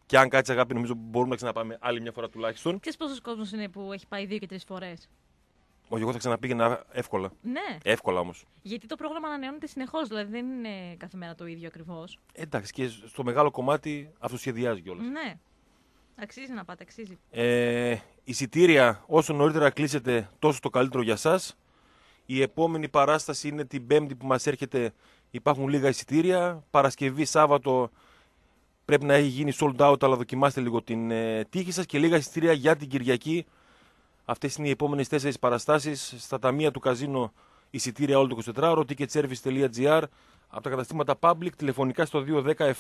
Και αν κάτσει αγάπη, νομίζω μπορούμε να ξαναπάμε άλλη μια φορά τουλάχιστον. Ξέρεις πόσος κόσμος είναι που έχει πάει δύο και τρεις φορές; Όχι, εγώ θα ξαναπήγαινα εύκολα. Ναι, Εύκολα όμως. γιατί το πρόγραμμα ανανεώνεται συνεχώς. Δηλαδή δεν είναι κάθε μέρα το ίδιο ακριβώς. Εντάξει, και στο μεγάλο κομμάτι αυτοσχεδιάζει κιόλας. Ναι. Αξίζει να πάτε, αξίζει. Ε, εισιτήρια, όσο νωρίτερα κλείσετε, τόσο το καλύτερο για εσά. Η επόμενη παράσταση είναι την Πέμπτη που μας έρχεται. Υπάρχουν λίγα εισιτήρια. Παρασκευή, Σάββατο πρέπει να έχει γίνει sold out, αλλά δοκιμάστε λίγο την ε, τύχη σας και λίγα εισιτήρια για την Κυριακή. Αυτές είναι οι επόμενες τέσσερις παραστάσεις. Στα ταμεία του καζίνο εισιτήρια όλο το 24ωρο, ticketservice.gr, από τα καταστήματα public, τηλεφωνικά στο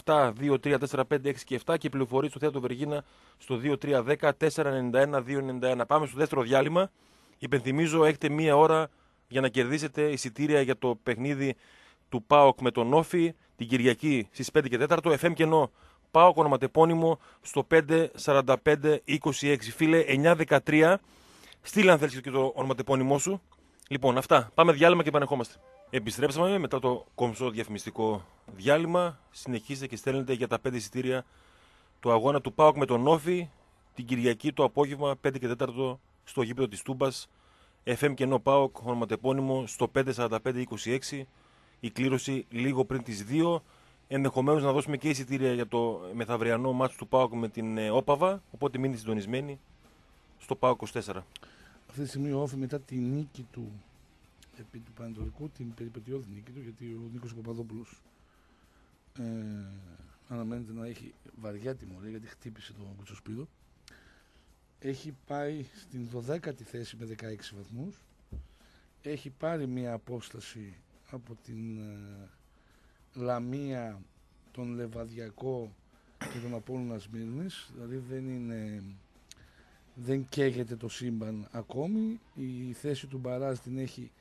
217 2345 6 και 7 και πληροφορίες στο θέατρο Βεργίνα στο 2310 491 291. Πάμε στο δεύτερο διάλειμμα. Υπενθυμίζω, έχετε μία ώρα για να κερδίσετε εισιτήρια για το παιχνίδι του ΠΑΟΚ με τον Όφη την Κυριακή στις 5 και 4. FM κενό ΠΑΟΚ ονοματεπώνυμο στο 54526. Φίλε 913. Στείλε αν θέλεις και το ονοματεπώνυμό σου. Λοιπόν, αυτά. Πάμε διάλειμμα και επανερχόμαστε. Επιστρέψαμε μετά το κομψό διαφημιστικό διάλειμμα. Συνεχίζετε και στέλνετε για τα 5 εισιτήρια του αγώνα του ΠΑΟΚ με τον Όφη την Κυριακή το απόγευμα 5 και 4 στο γήπεδο της Τούμπας. FM κενό ΠΑΟΚ ονοματεπώνυμο στο 54526. Η κλήρωση λίγο πριν τις 2. Ενδεχομένως να δώσουμε και εισιτήρια για το μεθαυριανό μάτσο του ΠΑΟΚ με την ε, Όπαβα. Οπότε μείνει συντονισμένοι στο ΠΑΟΚ 24. Αυτή τη στιγμή ο Όφη μετά τη νίκη του επί του Πανετολικού, την περιπετειώδη νίκη του, γιατί ο Νίκος Παπαδόπουλος ε, αναμένεται να έχει βαριά τιμωρία γιατί χτύπησε τον Κουτσοσπίδο. Έχει πάει στην 12η θέση με 16 βαθμούς. Έχει πάρει μια απόσταση από την ε, Λαμία, τον Λεβαδιακό και τον Απόλλωνα Σμύρνης. Δηλαδή δεν είναι... Δεν καίγεται το σύμπαν ακόμη. Η θέση του Μπαράζ την έχει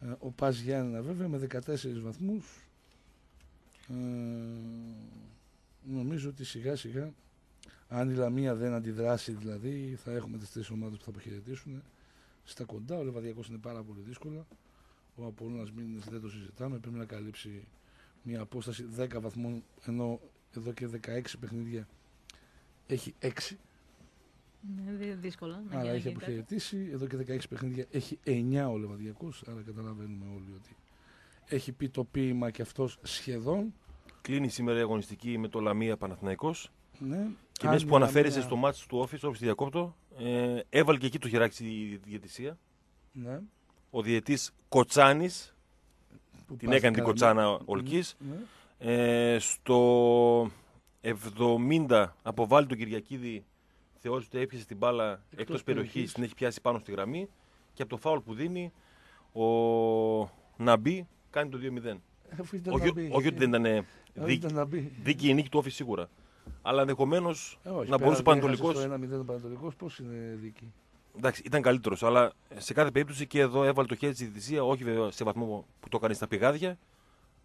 ε, ο Πας Γιάννενα βέβαια με 14 βαθμούς. Ε, νομίζω ότι σιγά σιγά αν η Λαμία δεν αντιδράσει δηλαδή θα έχουμε τις τρεις ομάδες που θα αποχαιρετήσουν στα κοντά. Ο Λεβαδιακός είναι πάρα πολύ δύσκολα. Ο Απόλλωνας Μήνες δεν το συζητάμε. Πρέπει να καλύψει μια απόσταση 10 βαθμών ενώ εδώ και 16 παιχνίδια έχει 6. Ναι, δύσκολα. Να άρα έχει αποχαιρετήσει. Εδώ και 16 παιχνίδια έχει 9 ο Λεβαδιακός. Άρα καταλαβαίνουμε όλοι ότι έχει πει το ποίημα και αυτός σχεδόν. Κλείνει σήμερα η αγωνιστική με το Λαμία Παναθηναϊκός. Ναι. Και μιας που αναφέρεσαι στο μάτι του Office, όπως τη διακόπτω, ε, έβαλε και εκεί το χεράκι στη διαιτησία. Ναι. Ο διαιτής Κοτσάνης, την έκανε την Κοτσάνα Ολκής. Ναι. Ε, στο 70 αποβάλλει τον Κυριακίδη, θεώρησε ότι έπιασε την μπάλα εκτός περιοχής, την έχει πιάσει πάνω στη γραμμή. Και από το φάουλ που δίνει, ο Ναμπί κάνει το 2-0. Όχι, όχι ότι δεν ήταν δίκη η νίκη του Office σίγουρα. Αλλά ενδεχομένως ε, να μπορούσε ο Πανατολικό. Το 1-0 ο Πανατολικό, πώς είναι δίκη; Εντάξει, ήταν καλύτερος, αλλά σε κάθε περίπτωση και εδώ έβαλε το χέρι στη διαιτησία, όχι βέβαια σε βαθμό που το έκανε στα πηγάδια,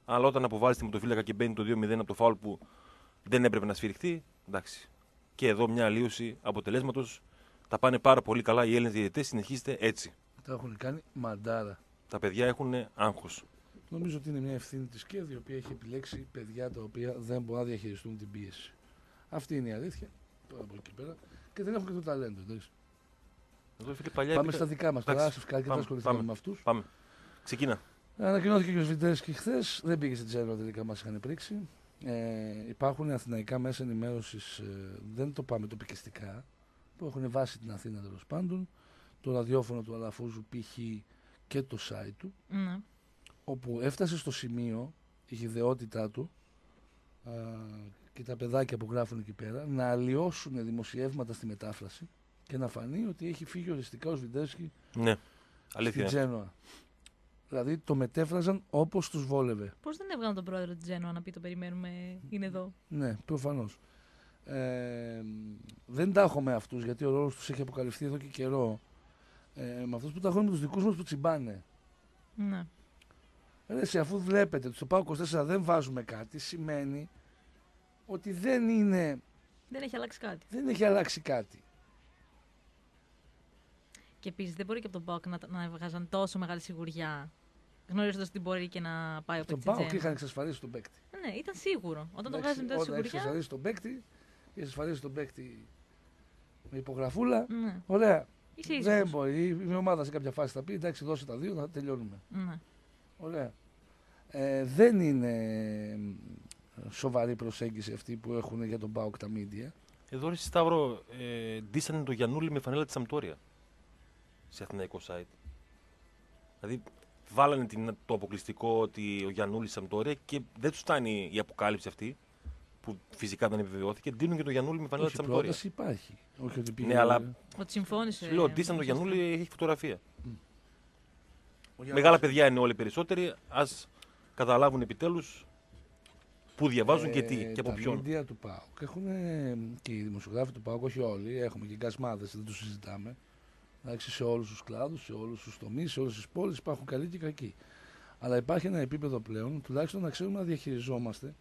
αλλά όταν αποβάλλει τη μοτοφύλακα και μπαίνει το 2-0 από το φάουλ που δεν έπρεπε να σφυριχτεί, εντάξει. Και εδώ μια αλλίωση αποτελέσματος. Τα πάνε πάρα πολύ καλά οι Έλληνες διαιτητές. Συνεχίστε έτσι. Τα έχουν κάνει μαντάρα. Τα παιδιά έχουν άγχος. Νομίζω ότι είναι μια ευθύνη της ΚΕΔ η οποία έχει επιλέξει παιδιά τα οποία δεν μπορούν να διαχειριστούν την πίεση. Αυτή είναι η αλήθεια. Τώρα από εκεί πέρα. Και δεν έχουν και το ταλέντο. Εντάξει. Εδώ, φίλε, παλιά πάμε στα δικά μας τώρα. Σα και θα ασχοληθούμε με αυτούς. Πάμε. Ξεκίνα. Ανακοινώθηκε και ο Σβιντέρσκι χθες. Δεν πήγε στην Τζέρο τελικά μας είχαν πρίξει. Ε, υπάρχουν αθηναϊκά μέσα ενημέρωσης, ε, δεν το πάμε τοπικιστικά, που έχουν βάσει την Αθήνα τέλος πάντων. Το ραδιόφωνο του Αλαφούζου π.χ. και το site του. Mm. Όπου έφτασε στο σημείο η ιδεότητά του α, και τα παιδάκια που γράφουν εκεί πέρα να αλλοιώσουν δημοσιεύματα στη μετάφραση και να φανεί ότι έχει φύγει οριστικά ο Σβιντέρσκι ναι. Αλήθεια. στην Τζένοα. Δηλαδή το μετέφραζαν όπως τους βόλευε. Πώς δεν έβγαλαν τον πρόεδρο της Τζένοα να πει το περιμένουμε, είναι εδώ. Ναι, προφανώς. Ε, δεν τα έχω με αυτούς γιατί ο ρόλος τους έχει αποκαλυφθεί εδώ και καιρό. Ε, με αυτούς που τα έχουν με τους δικούς μας που τσιμπάνε. Ναι. Ε, αφού βλέπετε ότι στο ΠΑΟ 24 δεν βάζουμε κάτι, σημαίνει ότι δεν είναι. Δεν έχει αλλάξει κάτι. Δεν έχει αλλάξει κάτι. Και επίσης δεν μπορεί και από τον Πάοκ να, να βγάζαν τόσο μεγάλη σιγουριά. Γνωρίζοντας ότι μπορεί και να πάει ο παίκτης. Τον Πάοκ είχαν εξασφαλίσει τον παίκτη. Ναι, ήταν σίγουρο. Όταν το βγάζει με τέτοια σιγουριά. Έχει εξασφαλίσει τον παίκτη, έχει εξασφαλίσει τον παίκτη με υπογραφούλα. Ναι. Ωραία. Είσαι δεν μπορεί. Η ομάδα σε κάποια φάση θα πει εντάξει, δώσε τα δύο, θα τελειώνουμε. Ναι. Ωραία. Ε, δεν είναι σοβαρή προσέγγιση αυτή που έχουν για τον Πάοκ τα μίντια. Εδώ ρε Σταύρο, ε, ντύσανε το Γιανούλη με φανέλα της Σαμπτόρια σε αθηναϊκό site. Δηλαδή βάλανε την, το αποκλειστικό ότι ο Γιανούλης Σαμπτόρια και δεν τους φτάνει η αποκάλυψη αυτή που φυσικά δεν επιβεβαιώθηκε. Δίνουν και το Γιανούλη με φανέλα τη Σαμπτόρια. Η υπάρχει. Όχι ότι πήγε. Ναι, αλλά. Ότι συμφώνησε. Λέω, ντύσανε το Γιανούλη, έχει φωτογραφία. Mm. Μεγάλα παιδιά είναι όλοι περισσότεροι. Α καταλάβουν επιτέλους Πού διαβάζουν και τι και από τα ποιον. Τα του ΠΑΟΚ έχουν και οι δημοσιογράφοι του ΠΑΟΚ, όχι όλοι, έχουμε και γκασμάδε, δεν του συζητάμε. Εντάξει, σε όλους τους κλάδους, σε όλους τους τομείς, σε όλες τις πόλεις υπάρχουν καλοί και κακοί. Αλλά υπάρχει ένα επίπεδο πλέον, τουλάχιστον να ξέρουμε να διαχειριζόμαστε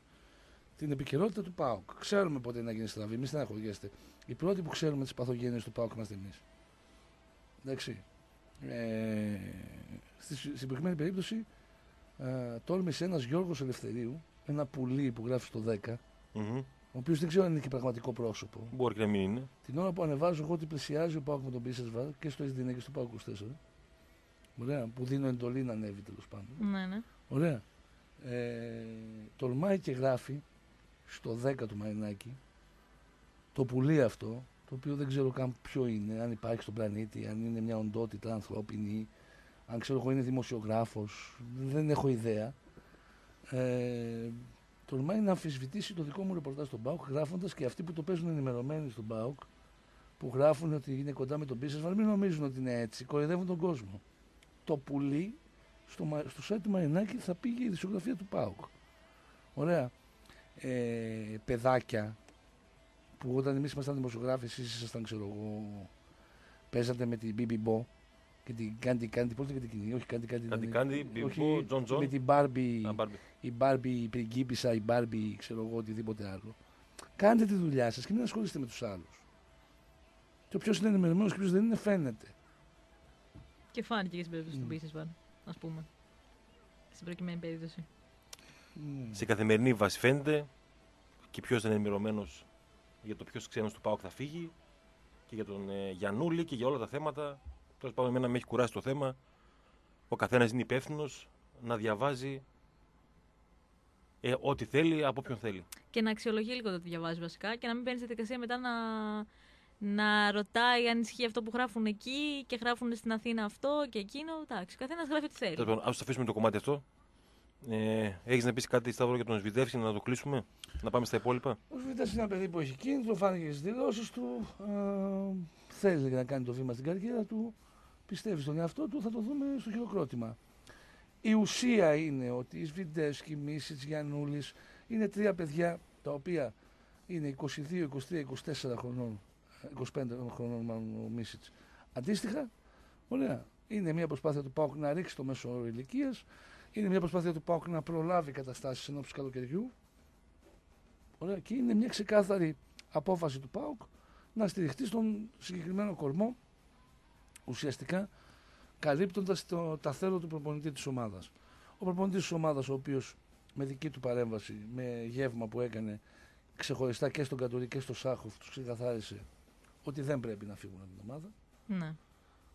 την επικαιρότητα του ΠΑΟΚ. Ξέρουμε πότε είναι να γίνει στραβή, μην στεναχωριέστε. Οι πρώτοι που ξέρουμε τις παθογένειες του ΠΑΟΚ είμαστε εμείς. Εντάξει. Ε, στην προηγούμενη περίπτωση, ε, τόλμησε ένας Γιώργος Ελευθερίου ένα πουλί που γράφει στο 10, mm-hmm. Ο οποίος δεν ξέρω αν είναι και πραγματικό πρόσωπο. Μπορεί και να μην είναι. Την ώρα που ανεβάζω εγώ ότι πλησιάζει ο Πάοκ με τον Πίσεσβαρ και στο SDN και στο Πάοκ 24. Ωραία, που δίνω εντολή να ανέβει τέλος πάντων. Ναι, ναι. Ωραία. ε, τολμάει και γράφει στο 10 του Μαρινάκη το πουλί αυτό, το οποίο δεν ξέρω καν ποιο είναι, αν υπάρχει στον πλανήτη, αν είναι μια οντότητα ανθρώπινη, αν ξέρω εγώ είναι δημοσιογράφος, δεν έχω ιδέα. Ε, τολμάει να αμφισβητήσει το δικό μου ρεπορτάζ στον ΠΑΟΚ, γράφοντας και αυτοί που το παίζουν ενημερωμένοι στον ΠΑΟΚ, που γράφουν ότι είναι κοντά με τον business, αλλά μην νομίζουν ότι είναι έτσι, κοροϊδεύουν τον κόσμο. Το πουλί στο, στο site του Μαρινάκη θα πήγε η δισογραφία του ΠΑΟΚ. Ωραία. Ε, παιδάκια που όταν εμείς ήμασταν δημοσιογράφοι, εσείς ήσασταν, ξέρω εγώ, παίζατε με την Bibi-Bo και την Κάντι Κάντι, πώς την κοινή, όχι Κάντι Κάντι. Κάντι Κάντι, Bibi Τζον Τζον. Με την Barbie, η Barbie, η πριγκίπισσα, η Barbie, ξέρω εγώ, οτιδήποτε άλλο. Κάντε τη δουλειά σας και μην ασχολείστε με τους άλλους. Το ποιο είναι ενημερωμένος και ποιο δεν είναι, φαίνεται. Και φάνηκε και στην περίπτωση mm. του Μπίσεσβαρ ας πούμε. Στην προκειμένη περίπτωση. Mm. Σε καθημερινή βάση φαίνεται και ποιος είναι ενημερωμένος για το ποιος ξένος του Πάοκ θα φύγει και για τον ε, Γιανούλη και για όλα τα θέματα. Τέλος πάντων, εμένα με έχει κουράσει το θέμα. Ο καθένας είναι υπεύθυνος να διαβάζει ε, ό,τι θέλει από όποιον θέλει. Και να αξιολογεί λίγο το ότι διαβάζει βασικά και να μην παίρνει τη διαδικασία μετά να, να ρωτάει αν ισχύει αυτό που γράφουν εκεί και γράφουν στην Αθήνα αυτό και εκείνο. Εντάξει, ο καθένας γράφει ό,τι θέλει. Α αφήσουμε το κομμάτι αυτό. Ε, Έχεις να πεις κάτι, Σταύρο, για τον Σβιντεύσκη, να το κλείσουμε, να πάμε στα υπόλοιπα; Ο Σβιντεύσκη είναι ένα παιδί που έχει κίνητρο, φάνηκε στις δηλώσεις του. Ε, θέλει να κάνει το βήμα στην καριέρα του. Πιστεύεις στον εαυτό του, θα το δούμε στο χειροκρότημα. Η ουσία είναι ότι η Σβιντεύσκη, Μίσιτς, Γιανούλη είναι τρία παιδιά τα οποία είναι 22, 23, 24 χρονών. 25 χρονών μάλλον ο Μίσιτς. Αντίστοιχα, ωραία. Είναι μια προσπάθεια του Πάουκ να ρίξει το μέσο όρο ηλικίας είναι μια προσπάθεια του ΠΑΟΚ να προλάβει καταστάσεις ενώ του καλοκαιριού. Ωραία, και είναι μια ξεκάθαρη απόφαση του ΠΑΟΚ να στηριχτεί στον συγκεκριμένο κορμό ουσιαστικά καλύπτοντας τα θέλω του προπονητή της ομάδας. Ο προπονητής της ομάδας, ο οποίος με δική του παρέμβαση, με γεύμα που έκανε ξεχωριστά και στον Κατουρί και στο Σάχοφ, τους ξεκαθάρισε ότι δεν πρέπει να φύγουν από την ομάδα. Ναι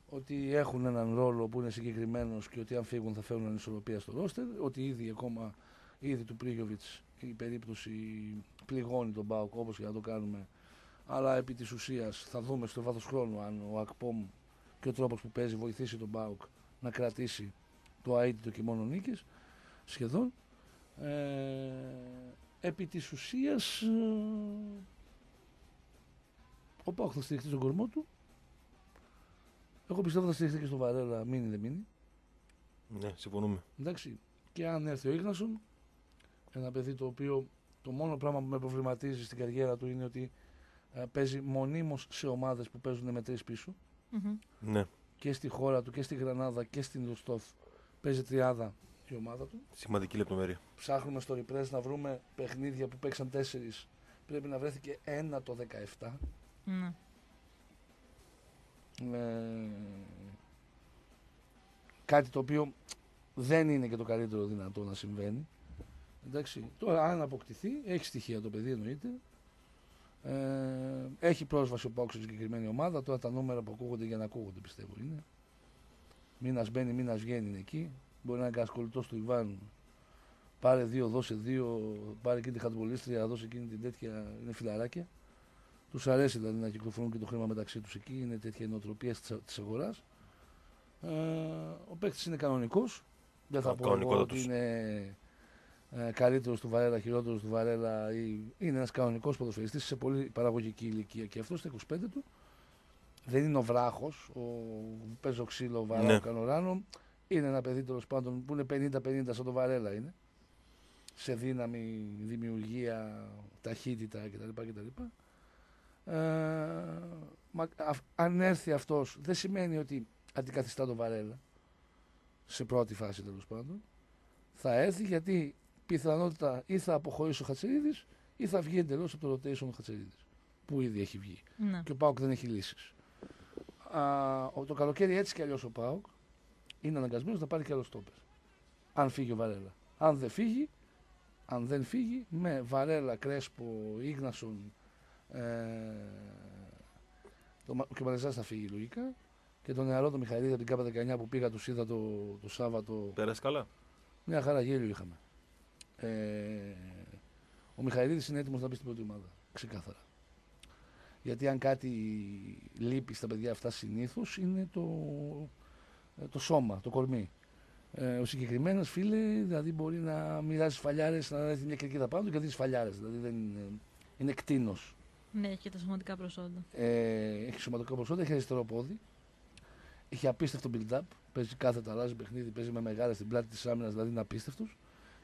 ότι έχουν έναν ρόλο που είναι συγκεκριμένος και ότι αν φύγουν θα φέρουν ανισορροπία στο ρόστερ. Ότι ήδη ακόμα ήδη του Πρίγιοβιτς η περίπτωση πληγώνει τον Μπάουκ όπως και να το κάνουμε. Αλλά επί της ουσίας θα δούμε στο βάθος χρόνου αν ο Ακπομ και ο τρόπος που παίζει βοηθήσει τον Μπάουκ να κρατήσει το αίτητο και μόνο νίκη σχεδόν. Ε, επί της ουσίας ε, ο Μπάουκ θα στηριχτεί στον κορμό του εγώ πιστεύω θα στηριχθεί και στο Βαρέλα, μείνει δεν μείνει. Ναι, συμφωνούμε. Εντάξει. Και αν έρθει ο Ίγνασον, ένα παιδί το οποίο το μόνο πράγμα που με προβληματίζει στην καριέρα του είναι ότι ε, παίζει μονίμως σε ομάδες που παίζουν με τρεις πίσω. Mm-hmm. Ναι. Και στη χώρα του και στη Γρανάδα και στην Ροστόφ παίζει τριάδα η ομάδα του. Σημαντική λεπτομέρεια. Ψάχνουμε στο Repress να βρούμε παιχνίδια που παίξαν τέσσερις. Πρέπει να βρέθηκε ένα το 17. Mm. Ε, κάτι το οποίο δεν είναι και το καλύτερο δυνατό να συμβαίνει. Εντάξει, τώρα αν αποκτηθεί, έχει στοιχεία το παιδί εννοείται. Ε, έχει πρόσβαση ο Πάουξ σε συγκεκριμένη ομάδα. Τώρα τα νούμερα που ακούγονται για να ακούγονται πιστεύω είναι. Μήνας μπαίνει, μήνας βγαίνει είναι εκεί. Μπορεί να είναι κασκολητό του Ιβάν. Πάρε δύο, δώσε δύο. Πάρε εκείνη τη χατμπολίστρια, δώσε εκείνη την τέτοια. Είναι φιλαράκια. Τους αρέσει δηλαδή να κυκλοφορούν και το χρήμα μεταξύ τους εκεί, είναι τέτοια νοοτροπία της αγοράς. Ε, ο παίκτης είναι κανονικός. Δεν θα πω εγώ ότι είναι ε, καλύτερος του Βαρέλα, χειρότερος του Βαρέλα. Ή, είναι ένας κανονικός ποδοσφαιριστής σε πολύ παραγωγική ηλικία και αυτός στα 25 του. Δεν είναι ο βράχος, ο παίζω ξύλο, βαρά, ναι. κανοράνο. Είναι ένα παιδί τέλος πάντων που είναι 50-50 σαν το Βαρέλα είναι. Σε δύναμη, δημιουργία, ταχύτητα κτλ. κτλ. Ε, αν έρθει αυτός δεν σημαίνει ότι αντικαθιστά τον Βαρέλα σε πρώτη φάση τέλος πάντων θα έρθει γιατί πιθανότητα ή θα αποχωρήσει ο Χατσερίδης ή θα βγει εντελώς από το rotation ο Χατσερίδης που ήδη έχει βγει ναι. και ο Πάουκ δεν έχει λύσεις το καλοκαίρι έτσι κι αλλιώς ο Πάουκ είναι αναγκασμένος να πάρει κι άλλος στόπερ αν φύγει ο Βαρέλα αν δεν φύγει αν δεν φύγει με Βαρέλα, Κρέσπο, Ίγνασον ε, το, και ο Μαρεζάς θα φύγει λογικά. Και τον νεαρό τον Μιχαηλίδη από την ΚΑΠΑ 19 που πήγα, τους είδα το, το Σάββατο. Πέρασε καλά; Μια χαρά γέλιο είχαμε. Ε, ο Μιχαηλίδης είναι έτοιμος να μπει στην πρώτη ομάδα. Ξεκάθαρα. Γιατί αν κάτι λείπει στα παιδιά αυτά συνήθως είναι το, ε, το σώμα, το κορμί. Ε, ο συγκεκριμένος φίλε δηλαδή μπορεί να μοιράζει φαλιάρες, να έρθει μια κερκίδα πάνω του και δεις φαλιάρες. Δηλαδή δεν είναι, είναι κτίνος. Ναι, έχει και τα σωματικά προσόντα. Ε, έχει σωματικό προσόντα, έχει αριστερό πόδι. Έχει απίστευτο build-up. Παίζει κάθετα, αλλάζει παιχνίδι, παίζει με μεγάλα στην πλάτη της άμυνας, δηλαδή είναι απίστευτος.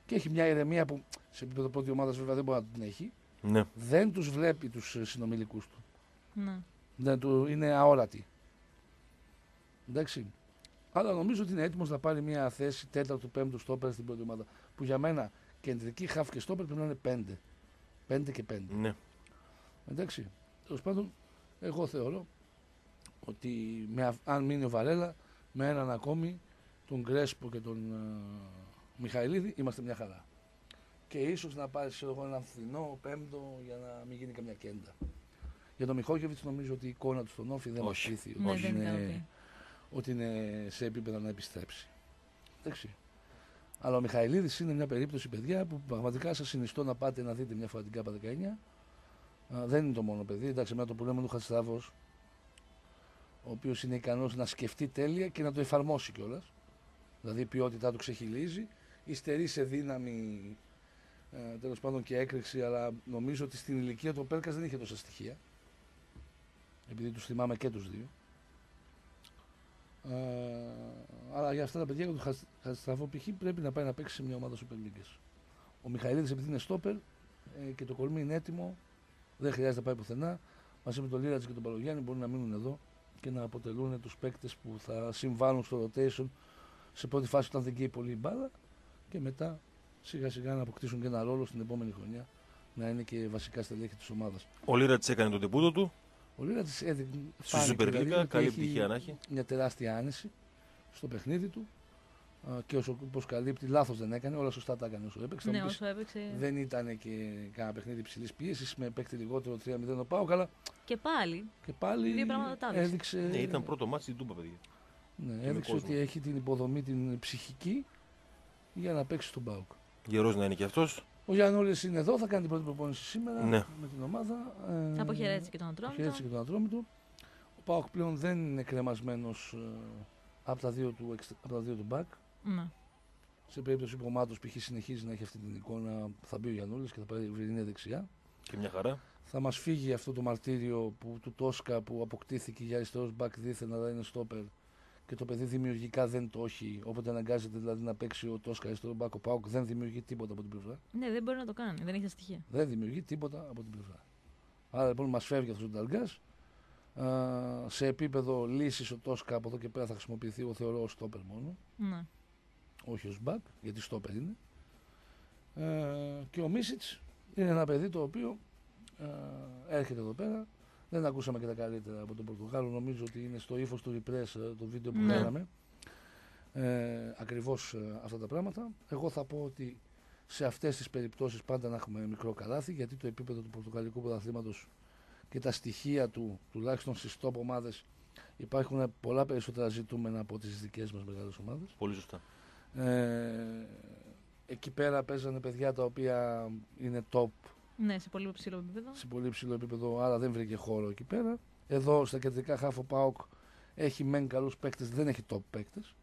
Και έχει μια ηρεμία που σε επίπεδο πρώτη ομάδας βέβαια δεν μπορεί να την έχει. Ναι. Δεν τους βλέπει τους συνομιλικούς του. Ναι. Δεν του, είναι αόρατη. Εντάξει. Αλλά νομίζω ότι είναι έτοιμος να πάρει μια θέση τέταρτου, πέμπτου στόπερ στην πρώτη ομάδα. Που για μένα κεντρική χάφ και στόπερ πρέπει να είναι πέντε. Πέντε και πέντε. ναι. Εντάξει. Τέλος πάντων, εγώ θεωρώ ότι με, αυ- αν μείνει ο Βαρέλα, με έναν ακόμη, τον Γκρέσπο και τον ε, Μιχαηλίδη, είμαστε μια χαρά. Και ίσως να πάρεις ξέρω εγώ, έναν φθηνό πέμπτο για να μην γίνει καμιά κέντα. Για τον Μιχόγεβιτς νομίζω ότι η εικόνα του στον Όφη δεν μα Όχι. πείθει Ναι, ότι, δεν ήταν είναι, ok. ότι είναι σε επίπεδο να επιστρέψει. Εντάξει. Αλλά ο Μιχαηλίδης είναι μια περίπτωση, παιδιά, που πραγματικά σας συνιστώ να πάτε να δείτε μια φορά την ΚΑΠΑ 19. Α, δεν είναι το μόνο παιδί. Εντάξει, με το που λέμε του Χατστράβο, ο οποίος είναι ικανός να σκεφτεί τέλεια και να το εφαρμόσει κιόλας. Δηλαδή η ποιότητά του ξεχυλίζει. Υστερεί σε δύναμη ε, τέλος πάντων και έκρηξη, αλλά νομίζω ότι στην ηλικία του ο Πέρκας δεν είχε τόσα στοιχεία. Επειδή τους θυμάμαι και τους δύο. Ε, αλλά για αυτά τα παιδιά, για τον Χατ- Χατστραβό π.χ. πρέπει να πάει να παίξει σε μια ομάδα Super League. Ο Μιχαηλίδης επειδή είναι στόπερ ε, και το κορμί είναι έτοιμο, δεν χρειάζεται να πάει πουθενά. Μαζί με τον Λίρατζ και τον Παλογιάννη μπορούν να μείνουν εδώ και να αποτελούν τους παίκτες που θα συμβάλλουν στο rotation σε πρώτη φάση όταν δεν καίει πολύ η μπάλα και μετά σιγά σιγά να αποκτήσουν και ένα ρόλο στην επόμενη χρονιά να είναι και βασικά στελέχη της ομάδας. Ο Λίρα έκανε τον τεπούτο του Ο Λίρατζ έδειξε στη φάνηκε, Super δηλαδή, League. ότι Καλή έχει επιτυχία να έχει. μια τεράστια άνεση στο παιχνίδι του α, και όσο πως καλύπτει, λάθος δεν έκανε, όλα σωστά τα έκανε όσο έπαιξε. Θα Ναι, μου πεις, όσο έπαιξε. δεν ήταν και κανένα παιχνίδι υψηλής πίεσης με παίκτη λιγότερο 3-0 ο Πάο, αλλά Και πάλι. και πάλι Δύο πράγματα τα έδειξε. έδειξε, Ναι, ήταν πρώτο μάτι στην Τούμπα, παιδιά. ναι, με έδειξε κόσμο. ότι έχει την υποδομή την ψυχική για να παίξει στον Πάουκ. Γερός να είναι και αυτός. Ο Γιάννη είναι εδώ, θα κάνει την πρώτη προπόνηση σήμερα Ναι. με την ομάδα. Ε, Αποχαιρέτησε και τον Ατρόμητο. αποχαιρέτησε και τον Ατρόμητο. Ο Πάουκ πλέον δεν είναι κρεμασμένος από, τα δύο του, εξ- από τα δύο του μπακ. Ναι. Σε περίπτωση που ο Μάτος π.χ. συνεχίζει να έχει αυτή την εικόνα, θα μπει ο Γιαννούλης και θα πάρει Βυρινία δεξιά. Και μια χαρά. Θα μας φύγει αυτό το μαρτύριο που, του Τόσκα που αποκτήθηκε για αριστερός μπακ δίθεν αλλά είναι στόπερ και το παιδί δημιουργικά δεν το έχει. Όποτε αναγκάζεται δηλαδή να παίξει ο Τόσκα αριστερό μπακ, ο Πάουκ δεν δημιουργεί τίποτα από την πλευρά. ναι, δεν μπορεί να το κάνει. Δεν έχει τα στοιχεία. Δεν δημιουργεί τίποτα από την πλευρά. Άρα λοιπόν μας φεύγει αυτός ο Νταλγκά. Σε επίπεδο λύσης ο Τόσκα από εδώ και πέρα θα χρησιμοποιηθεί, εγώ θεωρώ, ω στόπερ μόνο. Ναι. όχι ως back, γιατί στόπερ είναι. Ε, και ο Μίσιτς είναι ένα παιδί το οποίο ε, έρχεται εδώ πέρα. Δεν ακούσαμε και τα καλύτερα από τον Πορτογάλο. Νομίζω ότι είναι στο ύφος του Repress ε, το βίντεο που Ναι. κάναμε. Ε, ακριβώς ε, αυτά τα πράγματα. Εγώ θα πω ότι σε αυτές τις περιπτώσεις πάντα να έχουμε μικρό καλάθι γιατί το επίπεδο του Πορτογαλικού πρωταθλήματος και τα στοιχεία του, τουλάχιστον στις top ομάδες, υπάρχουν πολλά περισσότερα ζητούμενα από τις δικές μας μεγάλες ομάδες. Πολύ σωστά. Ε, εκεί πέρα παίζανε παιδιά τα οποία είναι top Ναι, σε πολύ ψηλό επίπεδο. σε πολύ ψηλό επίπεδο, άρα δεν βρήκε χώρο εκεί πέρα. Εδώ στα κεντρικά χάφο ΠΑΟΚ έχει μεν καλούς παίκτες, δεν έχει top παίκτες.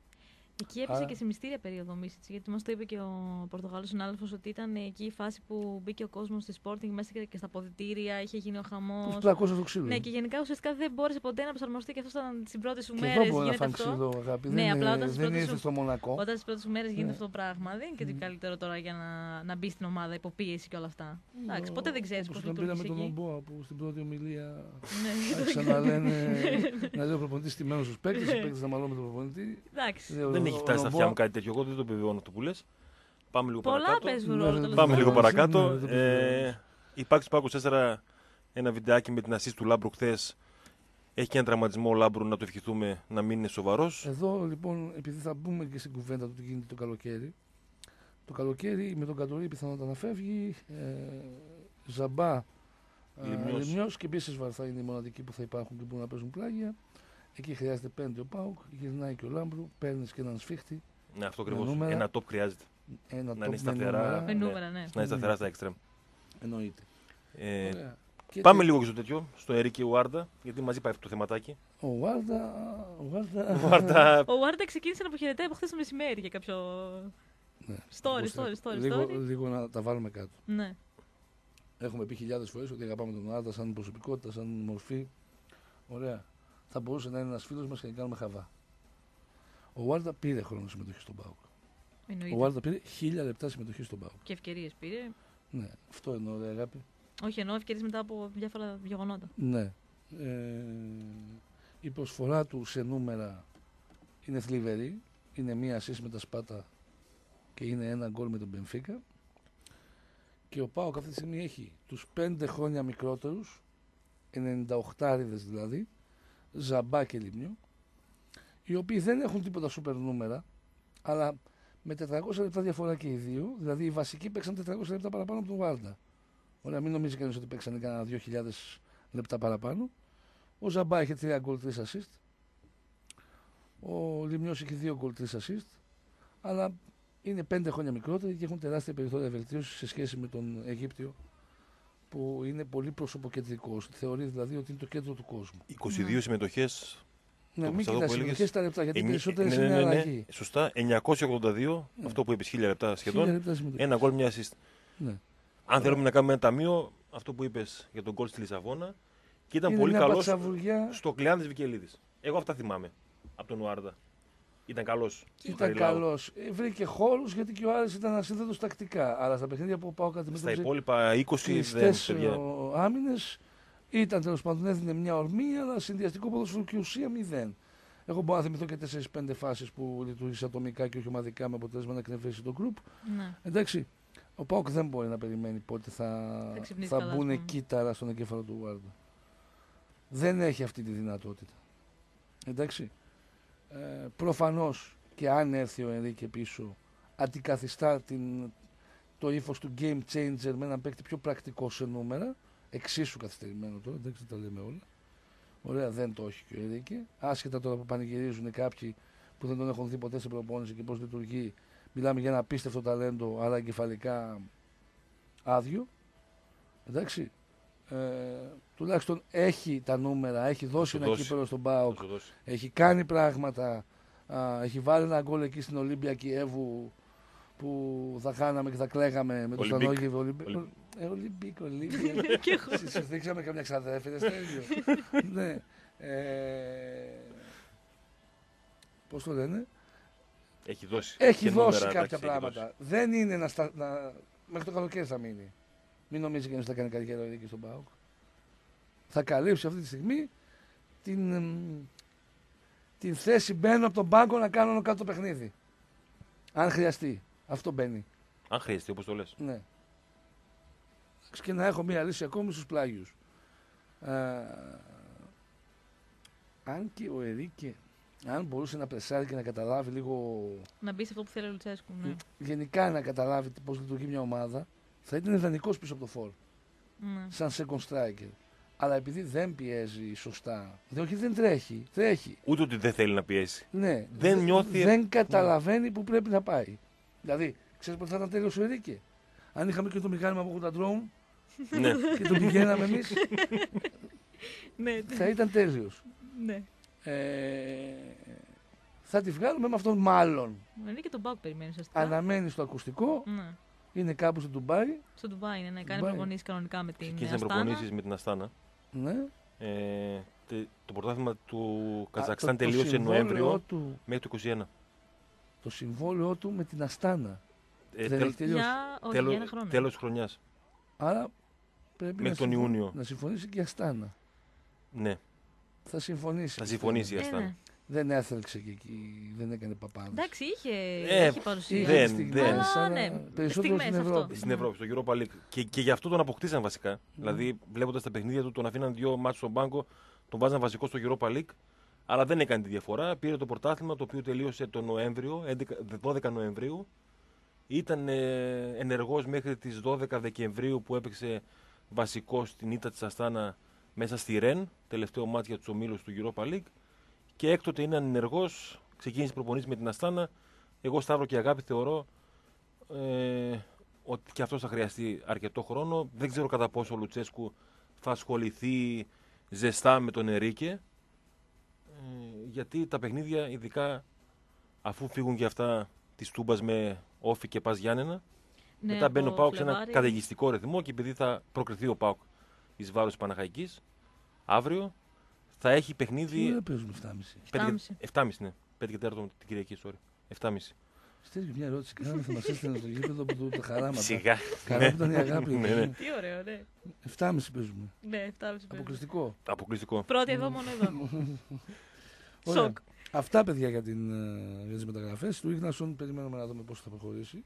Εκεί έπεσε Άρα- και σε μυστήρια περίοδο Μίσιτς, γιατί μας το είπε και ο Πορτογάλος συνάδελφος ότι ήταν εκεί η φάση που μπήκε ο κόσμος στη Sporting μέσα και και στα ποδητήρια, είχε γίνει ο χαμός. Τους πλακώσει το ξύλο. Ναι, και γενικά ουσιαστικά δεν μπόρεσε ποτέ να προσαρμοστεί και αυτό ήταν τι πρώτε σου και μέρε. εδώ μπορεί να Γίνεται φάνει αυτό. ξύλο, αγάπη. Ναι, δεν απλά είναι- όταν στις δεν πρώτες ήρθε σου- στο Μονακό. Όταν στις πρώτες μέρες γίνεται Ναι. αυτό το πράγμα, δεν είναι και το καλύτερο τώρα για να, να μπει στην ομάδα υποπίεση και όλα αυτά. Εντάξει, Ο- ποτέ δεν ξέρεις πώς όπως τον πήραμε λειτουργεί τον εκεί. Ομποa που στην πρώτη ομιλία Ναι, άρχισαν να λένε να λέει ο προπονητής τιμένο στους παίκτες, οι παίκτες να μαλώνουν με τον προπονητή. Εντάξει. Λέει, ο- Δεν ο- έχει ο φτάσει στα Νομπόα- αυτιά μου κάτι τέτοιο. Εγώ δεν το επιβεβαιώνω αυτό που λες. Πάμε λίγο Πολλά παρακάτω. παίζουν Ναι, ρόλο ναι, τέλο Πάμε λίγο Ναι, παρακάτω. ναι, δεν το Ε, υπάρχει του Πάκου 4 ένα βιντεάκι με την assist του Λάμπρου χθες. Έχει και ένα τραυματισμό ο Λάμπρου να του ευχηθούμε να μην είναι σοβαρός. Εδώ λοιπόν, επειδή θα μπούμε και στην κουβέντα του τι γίνεται το καλοκαίρι. Το καλοκαίρι με τον Κατορί πιθανότατα να φεύγει. Ε, Ζαμπά, ε, Λιμνιός. Λιμνιός και επίσης θα είναι οι μοναδικοί που θα υπάρχουν και που να παίζουν πλάγια. Εκεί χρειάζεται πέντε ο Πάουκ. Γυρνάει και ο Λάμπρου. Παίρνεις και έναν σφίχτη Ναι, αυτό ακριβώς. νούμερα. Ένα top χρειάζεται. Ένα Να top είναι με σταθερά. νούμερα. Με νούμερα, ναι. Να είναι σταθερά στα extreme. Εννοείται. Ε, Ωραία. Και πάμε τι- λίγο και στο τέτοιο, στο Ερίκη Ουάρντα, γιατί μαζί πάει αυτό το θεματάκι. Ο Βάρντα. Ο Βάρντα. Ουάρντα, Ο Βάρντα ξεκίνησε να αποχαιρετάει από χθες το μεσημέρι για κάποιο. Ναι. Story, Ακούστε, story, story, λίγο, story. λίγο να τα βάλουμε κάτω. Ναι. Έχουμε πει χιλιάδες φορές ότι αγαπάμε τον Άρτα σαν προσωπικότητα, σαν μορφή. Ωραία. Θα μπορούσε να είναι ένας φίλος μας και να κάνουμε χαβά. Ο Βάρντα πήρε χρόνο συμμετοχή στον Πάουκ. Ο Εννοείται. Βάρντα πήρε χίλια λεπτά συμμετοχή στον Πάουκ. Και ευκαιρίες πήρε. Ναι, αυτό εννοώ, ρε αγάπη. Όχι, εννοώ ευκαιρίες μετά από διάφορα γεγονότα. Ναι. Ε, η προσφορά του σε νούμερα είναι θλιβερή. Είναι μία assist με τα Σπάτα και είναι ένα γκολ με τον Μπενφίκα. Και ο Πάοκ αυτή τη στιγμή έχει τους πέντε χρόνια μικρότερους, 98 δηλαδή, Ζαμπά και Λιμνιό, οι οποίοι δεν έχουν τίποτα σούπερ νούμερα, αλλά με 400 λεπτά διαφορά και οι δύο, δηλαδή οι βασικοί παίξαν 400 λεπτά παραπάνω από τον Βάρντα. Ωραία, μην νομίζει κανείς ότι παίξανε κανένα 2.000 λεπτά παραπάνω. Ο Ζαμπά έχει 3 γκολ, 3 assist. Ο Λιμιό έχει 2 γκολ, 3 assist. Αλλά είναι 5 χρόνια μικρότεροι και έχουν τεράστια περιθώρια βελτίωσης σε σχέση με τον Αιγύπτιο που είναι πολύ προσωποκεντρικό. Θεωρεί δηλαδή ότι είναι το κέντρο του κόσμου. 22 συμμετοχές. Ναι, Το μην πιστεύω κοιτάς που έλεγες. συμμετοχές τα λεπτά γιατί Εννι- περισσότερε ναι, είναι ναι, ναι, ναι. αλλαγή. Σωστά, 982, αυτό που είπε, 1000 λεπτά Χίλια σχεδόν. λεπτά συμμετοχή. Ένα γκολ, μια assist. Ναι. Αν θέλουμε να κάνουμε ένα ταμείο, αυτό που είπες για τον γκολ στη Λισαβόνα, και ήταν Είναι πολύ μια καλός πατσαβουριά. στο Κλεάνδη Βικελίδης. Εγώ αυτά θυμάμαι από τον Ουάρντα. Ήταν καλός. Ήταν καλός. Βρήκε χώρους γιατί και ο Άρης ήταν ασύνδετος τακτικά. Αλλά στα παιχνίδια που πάω κάτι Στα υπόλοιπα 20 δεν κλειστέ παιδιά. άμυνες ήταν τέλος πάντων έδινε μια ορμή, αλλά συνδυαστικό ποδόσφαιρο και ουσία μηδέν. Εγώ μπορώ να θυμηθώ και 4-5 φάσεις που λειτουργήσε ατομικά και όχι ομαδικά με αποτέλεσμα να εκνευρίσει το γκρουπ. Ναι. Εντάξει, ο Πάοκ δεν μπορεί να περιμένει πότε θα, Θα ξυπνήσει θα καλά, ας μπουν πούμε. κύτταρα στον εγκέφαλο του Βάρντα. Δεν έχει αυτή τη δυνατότητα. Εντάξει. Ε, Προφανώς και αν έρθει ο Ενρίκε πίσω, αντικαθιστά την, το ύφος του game changer με έναν παίκτη πιο πρακτικό σε νούμερα. Εξίσου καθυστερημένο τώρα, εντάξει, τα λέμε όλα. Ωραία, δεν το έχει και ο Ενρίκε. Άσχετα τώρα που πανηγυρίζουν κάποιοι που δεν τον έχουν δει ποτέ σε προπόνηση και πώς λειτουργεί. Μιλάμε για ένα απίστευτο ταλέντο, αλλά εγκεφαλικά άδειο. Εντάξει. Ε, τουλάχιστον έχει τα νούμερα, έχει δώσει σου ένα δώσει. κύπελο στον Θα ΠΑΟΚ, σου δώσει. έχει κάνει πράγματα, α, έχει βάλει ένα γκολ εκεί στην Ολύμπια Κιέβου που θα χάναμε και θα κλαίγαμε με τον Ολυμπίκ. Στανόγεβο. Ολυμπίκ, Ολυμπ- ε, Ολυμπίκ, Ολύμπια. Και εγώ. Σας δείξαμε καμιά ξαδέρφη, Στέλιο. ναι. Ε, πώς το λένε; Έχει δώσει. Έχει και δώσει νούμερα, κάποια εντάξει, έχει πράγματα. δώσει. Δεν είναι να, στα, να... Μέχρι το καλοκαίρι θα μείνει. Μην νομίζεις κανείς ότι θα κάνει καριέρα ο Ερίκη στον ΠΑΟΚ. Θα καλύψει αυτή τη στιγμή την, εμ, την θέση μπαίνω από τον πάγκο να κάνω κάτω το παιχνίδι. Αν χρειαστεί. Αυτό μπαίνει. Αν χρειαστεί, όπως το λες. Ναι. Εντάξει, Και να έχω μία λύση ακόμη στους πλάγιους. Α, αν και ο Ερίκε, αν μπορούσε να πρεσάρει και να καταλάβει λίγο Να μπει σε αυτό που θέλει ο Λουτσέσκου. Ναι. γενικά να καταλάβει πώς λειτουργεί μια ομάδα, θα ήταν ιδανικός πίσω από το φόρ, Ναι. σαν second striker. Αλλά επειδή δεν πιέζει σωστά, δεν, όχι δεν τρέχει, τρέχει. Ούτε ότι δεν θέλει να πιέσει. Ναι, Δεν δε- νιώθει- Δεν καταλαβαίνει που πρέπει να πάει. Δηλαδή, ξέρεις πότε θα ήταν τέλειος ο Ερίκε. Αν είχαμε και το μηχάνημα από 80 drone ναι. και το πηγαίναμε εμείς, Ναι, θα ήταν τέλειος. ναι. Ε, θα τη βγάλουμε με αυτόν μάλλον. Είναι και τον Μπάουκ περιμένεις ουσιαστικά. Αναμένεις στο ακουστικό, Ναι. Είναι κάπου στο Ντουμπάι. Στο Ντουμπάι είναι, ναι. Κάνει Ντουμπάι. προπονήσεις κανονικά με την Ξεκίνησαν Αστάνα. προπονήσεις με την Αστάνα. Ναι. Ε, τε- το πρωτάθλημα του Α, Καζακστάν το- το τελείωσε συμβόλαιό Νοέμβριο Του, μέχρι το 21. το συμβόλαιό του με την Αστάνα. Ε, δεν τέλ- έχεις τελειώσει. Για, όχι, τέλος- για ένα χρόνο. τέλος της χρονιάς. Άρα πρέπει Μέχρι να, τον συμφω- Ιούνιο. να συμφωνήσει και η Αστάνα. Ναι, Θα συμφωνήσει. θα συμφωνήσει η Ε, Αστάνα. ναι. Δεν έθελξε και εκεί, δεν έκανε παπάδες. Εντάξει, είχε, Ε, είχε παρουσία. Είχε δεν- τις στιγμές, δεν. Αλλά, αλλά ναι, περισσότερο στιγμές στην αυτό. Ευρώπη. Στην Ναι. Ευρώπη, στο Europa League. Και, και γι' αυτό τον αποκτήσαν βασικά. Δηλαδή, βλέποντας τα παιχνίδια του, τον αφήναν δύο μάτς στον πάγκο, τον βάζαν βασικό στο Europa League. Αλλά δεν έκανε τη διαφορά. Πήρε το πρωτάθλημα το οποίο τελείωσε τον Νοέμβριο, 11 12 Νοεμβρίου. Ήταν ε, ενεργός μέχρι τις 12 Δεκεμβρίου που έπαιξε βασικό στην ήττα της Αστάνα μέσα στη Ρεν, τελευταίο μάτς για τους ομίλους του Europa League. Και έκτοτε είναι ανενεργός, ξεκίνησε προπονήσεις με την Αστάνα, Εγώ, Σταύρο και Αγάπη, θεωρώ ε, ότι και αυτός θα χρειαστεί αρκετό χρόνο. Δεν ξέρω κατά πόσο ο Λουτσέσκου θα ασχοληθεί ζεστά με τον Ερίκε. Ε, γιατί τα παιχνίδια, ειδικά αφού φύγουν και αυτά της Τούμπας με Όφη και Πας Γιάννενα, Ναι, μετά μπαίνει ο από Πάουκ σε ένα Φλεβάρι. καταιγιστικό ρυθμό και επειδή θα προκριθεί ο Πάουκ εις βάρος της Παναχαϊκής αύριο, θα έχει Τι παιχνίδι. ώρα παίζουμε 7.30. 7.30. 7.30 ναι. 5 και 4 την Κυριακή, sorry. 7.30. Στέλνει μια ερώτηση. Κάναμε θα μας έστειλε στο γήπεδο από το- τα χαράματα. Σιγά. Καλά που ήταν η αγάπη. Ναι, ναι. Τι ωραίο, ναι. 7.30 παίζουμε. Ναι, 7,5 παίζουμε. Αποκλειστικό. Αποκλειστικό. Πρώτη εδώ, μόνο εδώ. Ωραία. Σοκ. Αυτά παιδιά για, την, ε, για τις μεταγραφές. Του Ίγνασον περιμένουμε να δούμε πώς θα προχωρήσει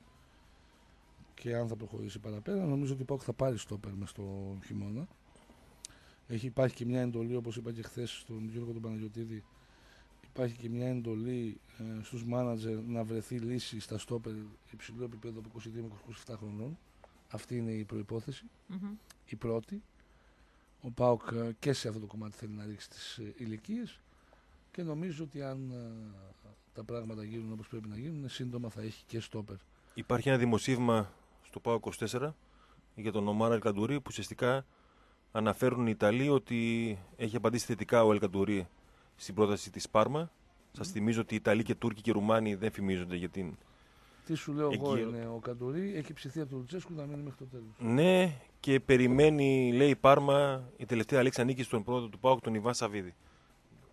και αν θα προχωρήσει παραπέρα. Νομίζω ότι ο Πάουκ θα πάρει στόπερ μες στο χειμώνα. Έχει, υπάρχει και μια εντολή, όπως είπα και χθες στον Γιώργο τον Παναγιωτήδη, υπάρχει και μια εντολή ε, στους μάνατζερ να βρεθεί λύση στα στόπερ υψηλού επίπεδου από 22 με 27 χρονών. Αυτή είναι η προϋπόθεση, Μμμ. η πρώτη. Ο Πάοκ ε, και σε αυτό το κομμάτι θέλει να ρίξει τις ε, ηλικίες και νομίζω ότι αν ε, τα πράγματα γίνουν όπως πρέπει να γίνουν, σύντομα θα έχει και στόπερ. Υπάρχει ένα δημοσίευμα στο ΠΑΟ 24 για τον Ομάρα Ελκαντουρί που ουσιαστικά αναφέρουν οι Ιταλοί ότι έχει απαντήσει θετικά ο Ελκαντουρί στην πρόταση της Πάρμα. Σας θυμίζω ότι οι Ιταλοί και Τούρκοι και Ρουμάνοι δεν φημίζονται για την... Τι σου λέω εγώ Εκεί- είναι ο Καντουρί, έχει ψηθεί από τον Λουτσέσκου να μείνει μέχρι το τέλος. Ναι, και περιμένει, λέει η Πάρμα, η τελευταία λήξη ανήκει στον πρόεδρο του ΠΑΟΚ, τον Ιβάν Σαββίδη.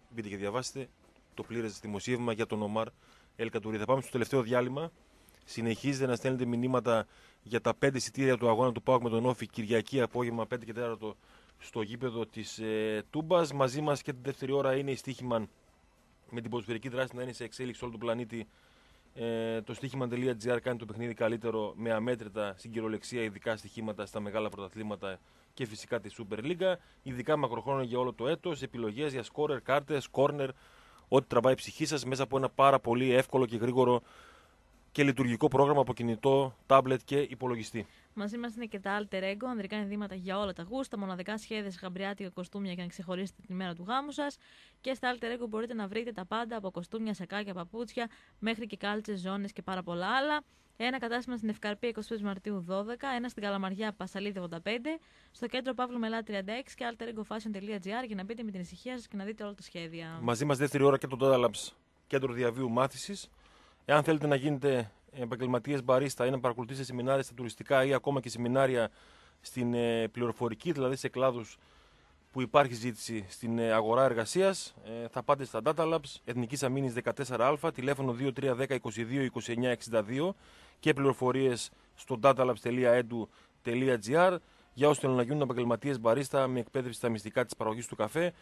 Μπείτε και διαβάστε το πλήρες δημοσίευμα για τον Ομάρ Ελκαντουρί. Θα πάμε στο τελευταίο διάλειμμα. Συνεχίζετε να στέλνετε μηνύματα για τα πέντε εισιτήρια του αγώνα του ΠΑΟΚ με τον Όφη Κυριακή απόγευμα 5 και 4 στο γήπεδο της ε, Τούμπας. Μαζί μας και την δεύτερη ώρα είναι η Στίχημαν με την ποδοσφαιρική δράση να είναι σε εξέλιξη όλο τον πλανήτη. Ε, το στοίχημα.gr κάνει το παιχνίδι καλύτερο με αμέτρητα στην κυριολεξία, ειδικά στοιχήματα στα μεγάλα πρωταθλήματα και φυσικά τη Super League. Ειδικά μακροχρόνια για όλο το έτος. Επιλογές για σκόρερ, κάρτες, κόρνερ, ό,τι τραβάει η ψυχή σας μέσα από ένα πάρα πολύ εύκολο και γρήγορο και λειτουργικό πρόγραμμα από κινητό, τάμπλετ και υπολογιστή. Μαζί μας είναι και τα Alter Ego, ανδρικά ενδύματα για όλα τα γούστα, μοναδικά σχέδια σε γαμπριάτικα κοστούμια για να ξεχωρίσετε την ημέρα του γάμου σας. Και στα Alter Ego μπορείτε να βρείτε τα πάντα από κοστούμια, σακάκια, παπούτσια, μέχρι και κάλτσες, ζώνες και πάρα πολλά άλλα. Ένα κατάστημα στην Ευκαρπία 25 Μαρτίου 12, ένα στην Καλαμαριά Πασαλίδη 85, στο κέντρο Παύλου Μελά 36 και alteregofashion.gr για να μπείτε με την ησυχία σας και να δείτε όλα τα σχέδια. Μαζί μας δεύτερη ώρα και το Data Labs, κέντρο διαβίου μάθησης. Εάν θέλετε να γίνετε επαγγελματίες μπαρίστα ή να παρακολουθήσετε σεμινάρια στα τουριστικά ή ακόμα και σεμινάρια στην ε, πληροφορική, δηλαδή σε κλάδους που υπάρχει ζήτηση στην ε, αγορά εργασίας, ε, θα πάτε στα Data Labs, Εθνικής Αμήνης 14α, τηλέφωνο 2310 22 29 62 και πληροφορίες στο datalabs.edu.gr για όσου θέλουν να γίνουν επαγγελματίες μπαρίστα με εκπαίδευση στα μυστικά της παραγωγής του καφέ,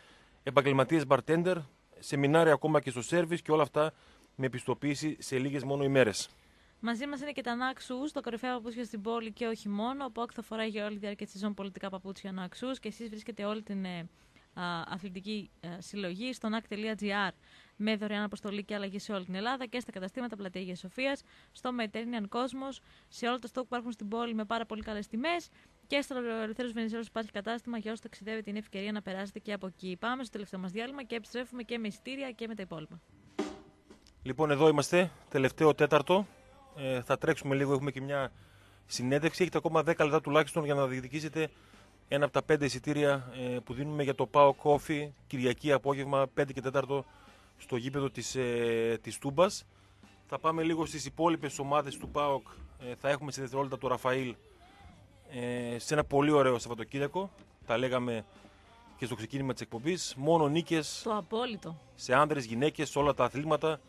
επαγγελματίες bartender, σεμινάρια ακόμα και στο service και όλα αυτά με επιστοποίηση σε λίγες μόνο ημέρες. Μαζί μας είναι και τα Naxus, το κορυφαίο παπούτσια στην πόλη και όχι μόνο. Ο ΠΟΚ θα φοράει για όλη τη διάρκεια της σεζόν πολιτικά παπούτσια Naxus και εσείς βρίσκετε όλη την ε, α, αθλητική ε, συλλογή στο nac.gr με δωρεάν αποστολή και αλλαγή σε όλη την Ελλάδα και στα καταστήματα Πλατεία Αγίας Σοφίας, στο Mediterranean Cosmos, σε όλα τα στόκ που υπάρχουν στην πόλη με πάρα πολύ καλές τιμές και στο Ελευθέρω Βενιζέλος υπάρχει κατάστημα για όσους ταξιδεύετε είναι ευκαιρία να περάσετε και από εκεί. Πάμε στο τελευταίο μας διάλειμμα και επιστρέφουμε και με εισιτήρια και με τα υπόλοιπα. Λοιπόν, εδώ είμαστε, τελευταίο τέταρτο. Ε, θα τρέξουμε λίγο, έχουμε και μια συνέντευξη. Έχετε ακόμα 10 λεπτά τουλάχιστον για να διεκδικήσετε ένα από τα 5 εισιτήρια ε, που δίνουμε για το ΠΑΟ Coffee Κυριακή απόγευμα 5 και 4 στο γήπεδο της, ε, της Τούμπας. Θα πάμε λίγο στις υπόλοιπες ομάδες του ΠΑΟΚ. Ε, θα έχουμε σε δευτερόλεπτα το Ραφαήλ ε, σε ένα πολύ ωραίο Σαββατοκύριακο. Τα λέγαμε και στο ξεκίνημα της εκπομπής. Μόνο νίκες Το απόλυτο. σε άνδρες, γυναίκες, σε όλα τα αθλήματα.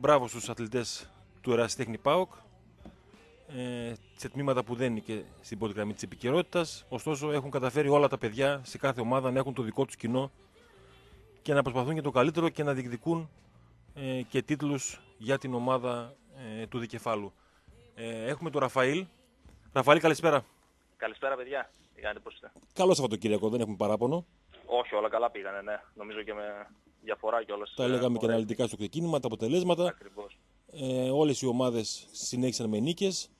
Μπράβο στους αθλητές του Ερασιτέχνη ΠΑΟΚ. Ε, σε τμήματα που δεν είναι και στην πρώτη γραμμή της επικαιρότητας. Ωστόσο έχουν καταφέρει όλα τα παιδιά σε κάθε ομάδα να έχουν το δικό τους κοινό και να προσπαθούν για το καλύτερο και να διεκδικούν ε, και τίτλους για την ομάδα ε, του δικεφάλου. Ε, έχουμε τον Ραφαήλ. Ραφαήλ καλησπέρα. Καλησπέρα, παιδιά. Τι κάνετε, πώς είστε. Καλό Σαββατοκύριακο, δεν έχουμε παράπονο. Όχι, όλα καλά πήγανε, ναι. Νομίζω και με διαφορά κιόλας. Τα λέγαμε και αναλυτικά στο ξεκίνημα, τα αποτελέσματα. Ακριβώς. Ε, όλες οι ομάδες συνέχισαν με νίκες.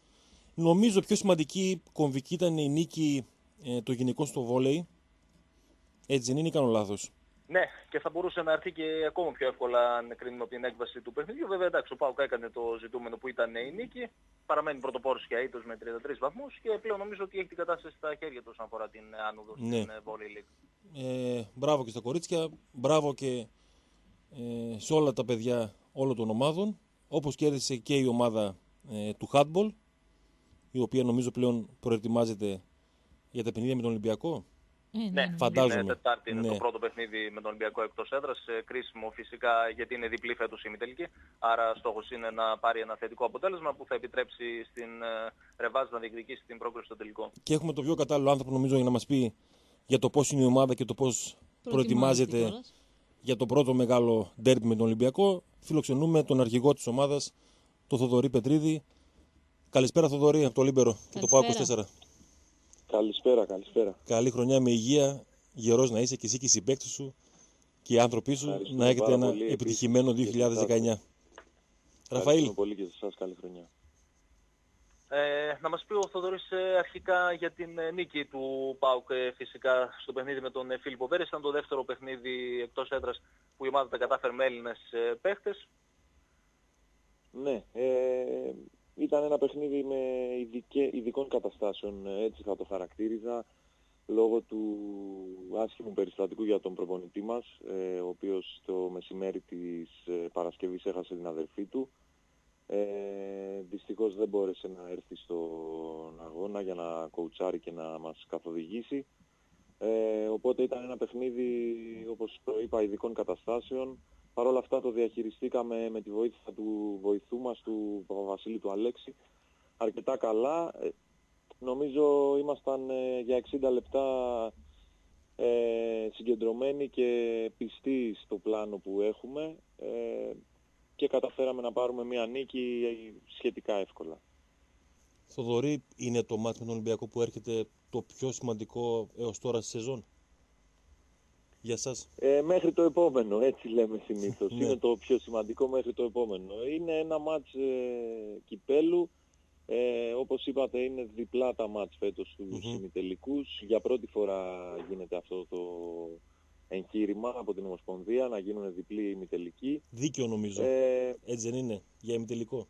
Νομίζω πιο σημαντική κομβική ήταν η νίκη ε, των γυναικών στο βόλεϊ. Έτσι δεν είναι ή κάνω λάθος. Ναι, και θα μπορούσε να έρθει και ακόμα πιο εύκολα αν κρίνουμε από την έκβαση του παιχνιδιού. Βέβαια, εντάξει, ο Πάουκ έκανε το ζητούμενο που ήταν η νίκη. Παραμένει πρωτοπόρος και αίτος με 33 βαθμούς και πλέον νομίζω ότι έχει την κατάσταση στα χέρια του όσον αφορά την άνοδο Ναι. στην ε, Volley League. Ε, μπράβο και στα κορίτσια, μπράβο και ε, σε όλα τα παιδιά όλων των ομάδων. Όπως κέρδισε και η ομάδα ε, του Handball, η οποία νομίζω πλέον προετοιμάζεται για τα παιχνίδια με τον Ολυμπιακό. Ε, ναι, Ναι, ναι. Φαντάζομαι. Την ε, Τετάρτη είναι Ναι. το πρώτο παιχνίδι με τον Ολυμπιακό εκτός έδρας. Ε, Κρίσιμο φυσικά γιατί είναι διπλή φέτος η ημιτελική. Άρα στόχος είναι να πάρει ένα θετικό αποτέλεσμα που θα επιτρέψει στην ε, Ρεβάζ να διεκδικήσει την πρόκληση στο τελικό. Και έχουμε το πιο κατάλληλο άνθρωπο νομίζω για να μας πει για το πώς είναι η ομάδα και το πώς προετοιμάζεται κιόλας. για το πρώτο μεγάλο ντέρμπι με τον Ολυμπιακό. Φιλοξενούμε τον αρχηγό της ομάδας, τον Θοδωρή Πετρίδη. Καλησπέρα Θοδωρή από το Λίμπερο και το PAOK 24. Καλησπέρα, καλησπέρα. Καλή χρονιά με υγεία, γερός να είσαι και εσύ και οι συμπαίκτες σου και οι άνθρωποι σου Ευχαριστούμε να έχετε πάρα ένα πολύ, επιτυχημένο επίσης, και 2019. Ραφαήλ, Ευχαριστούμε πολύ και σε εσάς καλή χρονιά. Ε, να μας πει ο Θοδωρής ε, αρχικά για την ε, νίκη του ΠΑΟΚ ε, φυσικά στο παιχνίδι με τον ε, Φίλιππο Βέρες. Ήταν το δεύτερο παιχνίδι εκτός έδρας που η ομάδα τα κατάφερε με Έλληνες ε, παίχτες. Ναι, ε, ήταν ένα παιχνίδι με ειδικέ, ειδικών καταστάσεων, ε, έτσι θα το χαρακτήριζα, λόγω του άσχημου περιστατικού για τον προπονητή μας, ε, ο οποίος το μεσημέρι της ε, Παρασκευής έχασε την αδερφή του. Ε, δυστυχώς δεν μπόρεσε να έρθει στον αγώνα για να κοουτσάρει και να μας καθοδηγήσει. Ε, οπότε ήταν ένα παιχνίδι, όπως προείπα, ειδικών καταστάσεων. Παρ' όλα αυτά το διαχειριστήκαμε με τη βοήθεια του βοηθού μας, του Παπαβασίλη του Αλέξη, αρκετά καλά. Ε, νομίζω ήμασταν ε, για 60 λεπτά ε, συγκεντρωμένοι και πιστοί στο πλάνο που έχουμε ε, και καταφέραμε να πάρουμε μια νίκη ε, σχετικά εύκολα. Θοδωρή, είναι το μάτι με τον Ολυμπιακό που έρχεται το πιο σημαντικό έως τώρα στη σεζόν; Για σας. Ε, μέχρι το επόμενο, έτσι λέμε συνήθως. Ναι. Είναι το πιο σημαντικό μέχρι το επόμενο. Είναι ένα μάτς ε, κυπέλου. Ε, όπως είπατε είναι διπλά τα μάτς φέτος στους Μμμ. ημιτελικούς. Για πρώτη φορά γίνεται αυτό το εγχείρημα από την Ομοσπονδία να γίνουν διπλή ημιτελικοί. Δίκαιο νομίζω. Ε, Έτσι δεν είναι για ημιτελικό;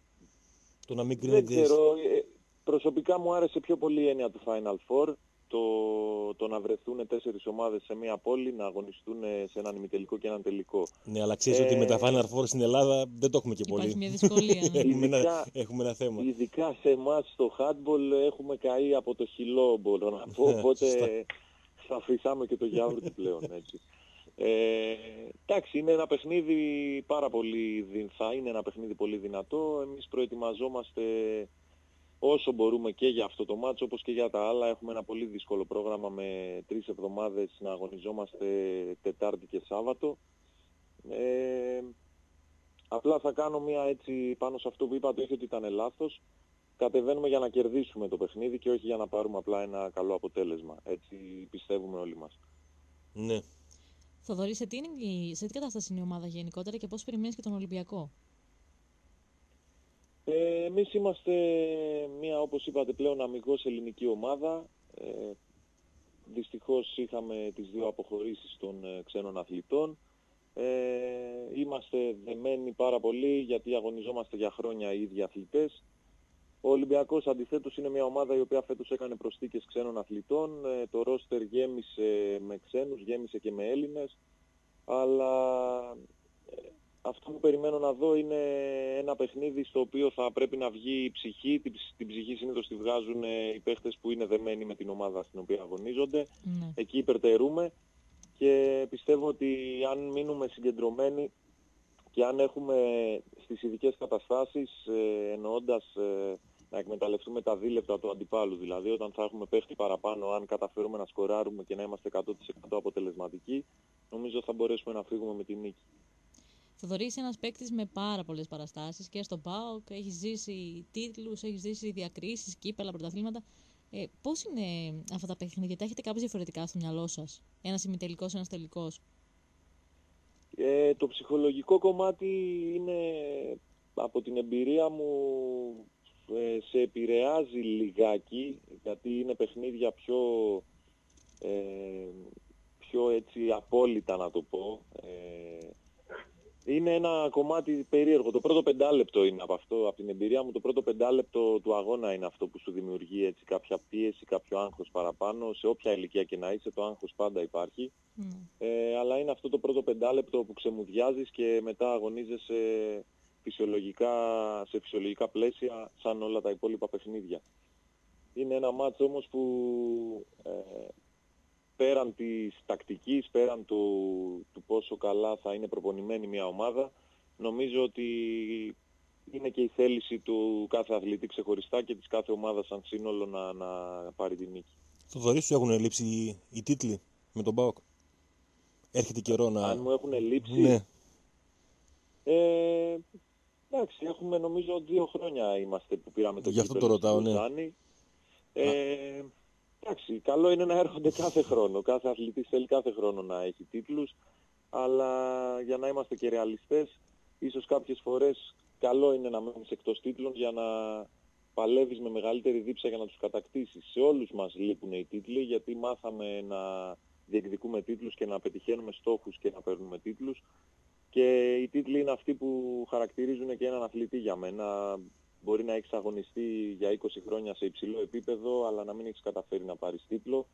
Το να μην δεν κρίνεται. ξέρω, ε, προσωπικά μου άρεσε πιο πολύ η έννοια του Final Four. Το, το να βρεθούν τέσσερις ομάδες σε μία πόλη, να αγωνιστούν σε έναν ημιτελικό και έναν τελικό. Ναι, αλλά ξέρεις ότι με τα Ε, Final Four στην Ελλάδα δεν το έχουμε και Υπάρχει πολύ. μια δυσκολία. ναι. έχουμε, ένα, Ειδικά- έχουμε ένα θέμα. Ειδικά σε εμάς στο handball έχουμε καεί από το χυλό μπορώ να πω, Ναι, οπότε σωστά. θα φυσάμε και το γιαούρτι πλέον έτσι. Ε, εντάξει, είναι ένα παιχνίδι πάρα πολύ, δυ- θα είναι ένα παιχνίδι πολύ δυνατό. Εμείς προετοιμαζόμαστε όσο μπορούμε και για αυτό το μάτσο όπως και για τα άλλα. Έχουμε ένα πολύ δύσκολο πρόγραμμα με τρεις εβδομάδες να αγωνιζόμαστε Τετάρτη και Σάββατο. Ε, Απλά θα κάνω μία έτσι πάνω σε αυτό που είπατε, όχι ότι ήταν λάθος. Κατεβαίνουμε για να κερδίσουμε το παιχνίδι και όχι για να πάρουμε απλά ένα καλό αποτέλεσμα. Έτσι πιστεύουμε όλοι μας. Ναι. Θοδωρή, σε τι, είναι, η- σε τι κατάσταση είναι η ομάδα γενικότερα και πώς περιμένεις και τον Ολυμπιακό; Ε, εμείς είμαστε μία, όπως είπατε πλέον, αμυγός ελληνική ομάδα. Ε, δυστυχώς είχαμε τις δύο αποχωρήσεις των ε, ξένων αθλητών. Ε, είμαστε δεμένοι πάρα πολύ γιατί αγωνιζόμαστε για χρόνια οι ίδιοι αθλητές. Ο Ολυμπιακός αντιθέτως είναι μια ομάδα η οποία φέτος έκανε προσθήκες ξένων αθλητών. Ε, το ρόστερ γέμισε με ξένους, γέμισε και με Έλληνες. Αλλά ε, αυτό που περιμένω να δω είναι ένα παιχνίδι στο οποίο θα πρέπει να βγει η ψυχή. Την, ψ- την ψυχή συνήθως τη βγάζουν ε, οι παίχτες που είναι δεμένοι με την ομάδα στην οποία αγωνίζονται. Ναι. Εκεί υπερτερούμε και πιστεύω ότι αν μείνουμε συγκεντρωμένοι και αν έχουμε στις ειδικές καταστάσεις ε, εννοώντας ε, να εκμεταλλευτούμε τα δίλεπτα του αντιπάλου. Δηλαδή όταν θα έχουμε παίχτη παραπάνω, αν καταφέρουμε να σκοράρουμε και να είμαστε 100% αποτελεσματικοί, νομίζω θα μπορέσουμε να φύγουμε με τη νίκη. Θοδωρή, είσαι ένας παίκτης με πάρα πολλές παραστάσεις και στο ΠΑΟΚ. Έχεις ζήσει τίτλους, έχεις ζήσει διακρίσεις, κύπελα, πρωταθλήματα. Ε, πώς είναι αυτά τα παιχνίδια, τα έχετε κάπως διαφορετικά στο μυαλό σας; Ένας ημιτελικός, ένας τελικός. Ε, το ψυχολογικό κομμάτι είναι από την εμπειρία μου ε, σε επηρεάζει λιγάκι γιατί είναι παιχνίδια πιο, ε, πιο έτσι απόλυτα να το πω. Ε, είναι ένα κομμάτι περίεργο. Το πρώτο πεντάλεπτο είναι από αυτό, από την εμπειρία μου, το πρώτο πεντάλεπτο του αγώνα είναι αυτό που σου δημιουργεί έτσι κάποια πίεση, κάποιο άγχος παραπάνω. Σε όποια ηλικία και να είσαι, το άγχος πάντα υπάρχει. Ε, αλλά είναι αυτό το πρώτο πεντάλεπτο που ξεμουδιάζεις και μετά αγωνίζεσαι φυσιολογικά, σε φυσιολογικά πλαίσια σαν όλα τα υπόλοιπα παιχνίδια. Είναι ένα μάτς όμως που ε, πέραν της τακτικής, πέραν του, του πόσο καλά θα είναι προπονημένη μια ομάδα, νομίζω ότι είναι και η θέληση του κάθε αθλητή ξεχωριστά και της κάθε ομάδας σαν σύνολο να, να πάρει την νίκη. Στο δωρή σου έχουν λείψει οι, οι τίτλοι με τον ΠΑΟΚ; Έρχεται καιρό να... Αν μου έχουν λείψει... Ναι. Ε, εντάξει, έχουμε νομίζω δύο χρόνια είμαστε που πήραμε το Γι' αυτό το ρωτάω, ναι. Ε, εντάξει, καλό είναι να έρχονται κάθε χρόνο. Κάθε αθλητής θέλει κάθε χρόνο να έχει τίτλους. Αλλά για να είμαστε και ρεαλιστές, ίσως κάποιες φορές καλό είναι να μένεις εκτός τίτλων για να παλεύεις με μεγαλύτερη δίψα για να τους κατακτήσεις. Σε όλους μας λείπουν οι τίτλοι γιατί μάθαμε να διεκδικούμε τίτλους και να πετυχαίνουμε στόχους και να παίρνουμε τίτλους. Και οι τίτλοι είναι αυτοί που χαρακτηρίζουν και έναν αθλητή για μένα. Μπορεί να έχεις αγωνιστεί για 20 χρόνια σε υψηλό επίπεδο, αλλά να μην έχεις καταφέρει να πάρεις τίτλο.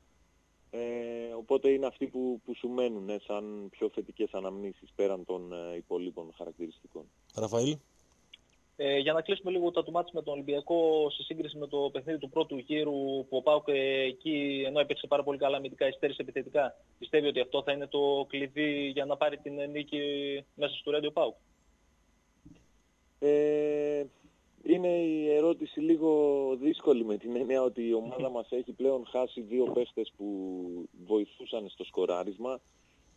Ε, οπότε είναι αυτοί που, που σου μένουν ε, σαν πιο θετικές αναμνήσεις πέραν των ε, υπολείπων χαρακτηριστικών. Ραφαήλ. Ε, για να κλείσουμε λίγο τα του μάτς με τον Ολυμπιακό σε σύγκριση με το παιχνίδι του πρώτου γύρου που ο Πάουκ εκεί ενώ έπαιξε πάρα πολύ καλά αμυντικά, υστέρησε επιθετικά. Πιστεύει ότι αυτό θα είναι το κλειδί για να πάρει την νίκη μέσα στο Ρέντιο Πάουκ. Ε, είναι η ερώτηση λίγο δύσκολη με την έννοια ότι η ομάδα μας έχει πλέον χάσει δύο παίχτες που βοηθούσαν στο σκοράρισμα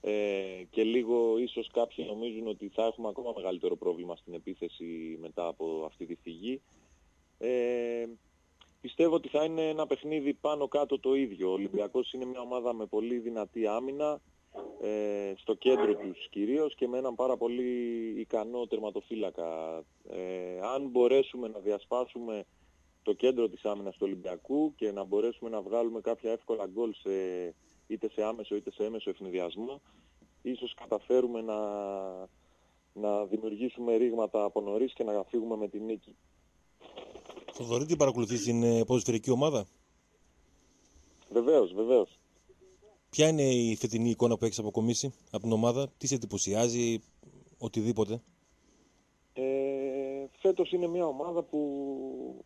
ε, και λίγο ίσως κάποιοι νομίζουν ότι θα έχουμε ακόμα μεγαλύτερο πρόβλημα στην επίθεση μετά από αυτή τη φυγή. Ε, πιστεύω ότι θα είναι ένα παιχνίδι πάνω κάτω το ίδιο. Ο Ολυμπιακός είναι μια ομάδα με πολύ δυνατή άμυνα, ε, στο κέντρο τους κυρίως και με έναν πάρα πολύ ικανό τερματοφύλακα. Ε, αν μπορέσουμε να διασπάσουμε το κέντρο της άμυνας του Ολυμπιακού και να μπορέσουμε να βγάλουμε κάποια εύκολα γκολ σε είτε σε άμεσο είτε σε έμεσο ευνηδιασμό, ίσως καταφέρουμε να, να δημιουργήσουμε ρήγματα από νωρίς και να φύγουμε με την νίκη. Θοδωρή, τι παρακολουθείς την ε, ποδοσφαιρική ομάδα; Βεβαίως, βεβαίως. Ποια είναι η φετινή εικόνα που έχεις αποκομίσει από την ομάδα, τι σε εντυπωσιάζει, οτιδήποτε; Ε, φέτος είναι μια ομάδα που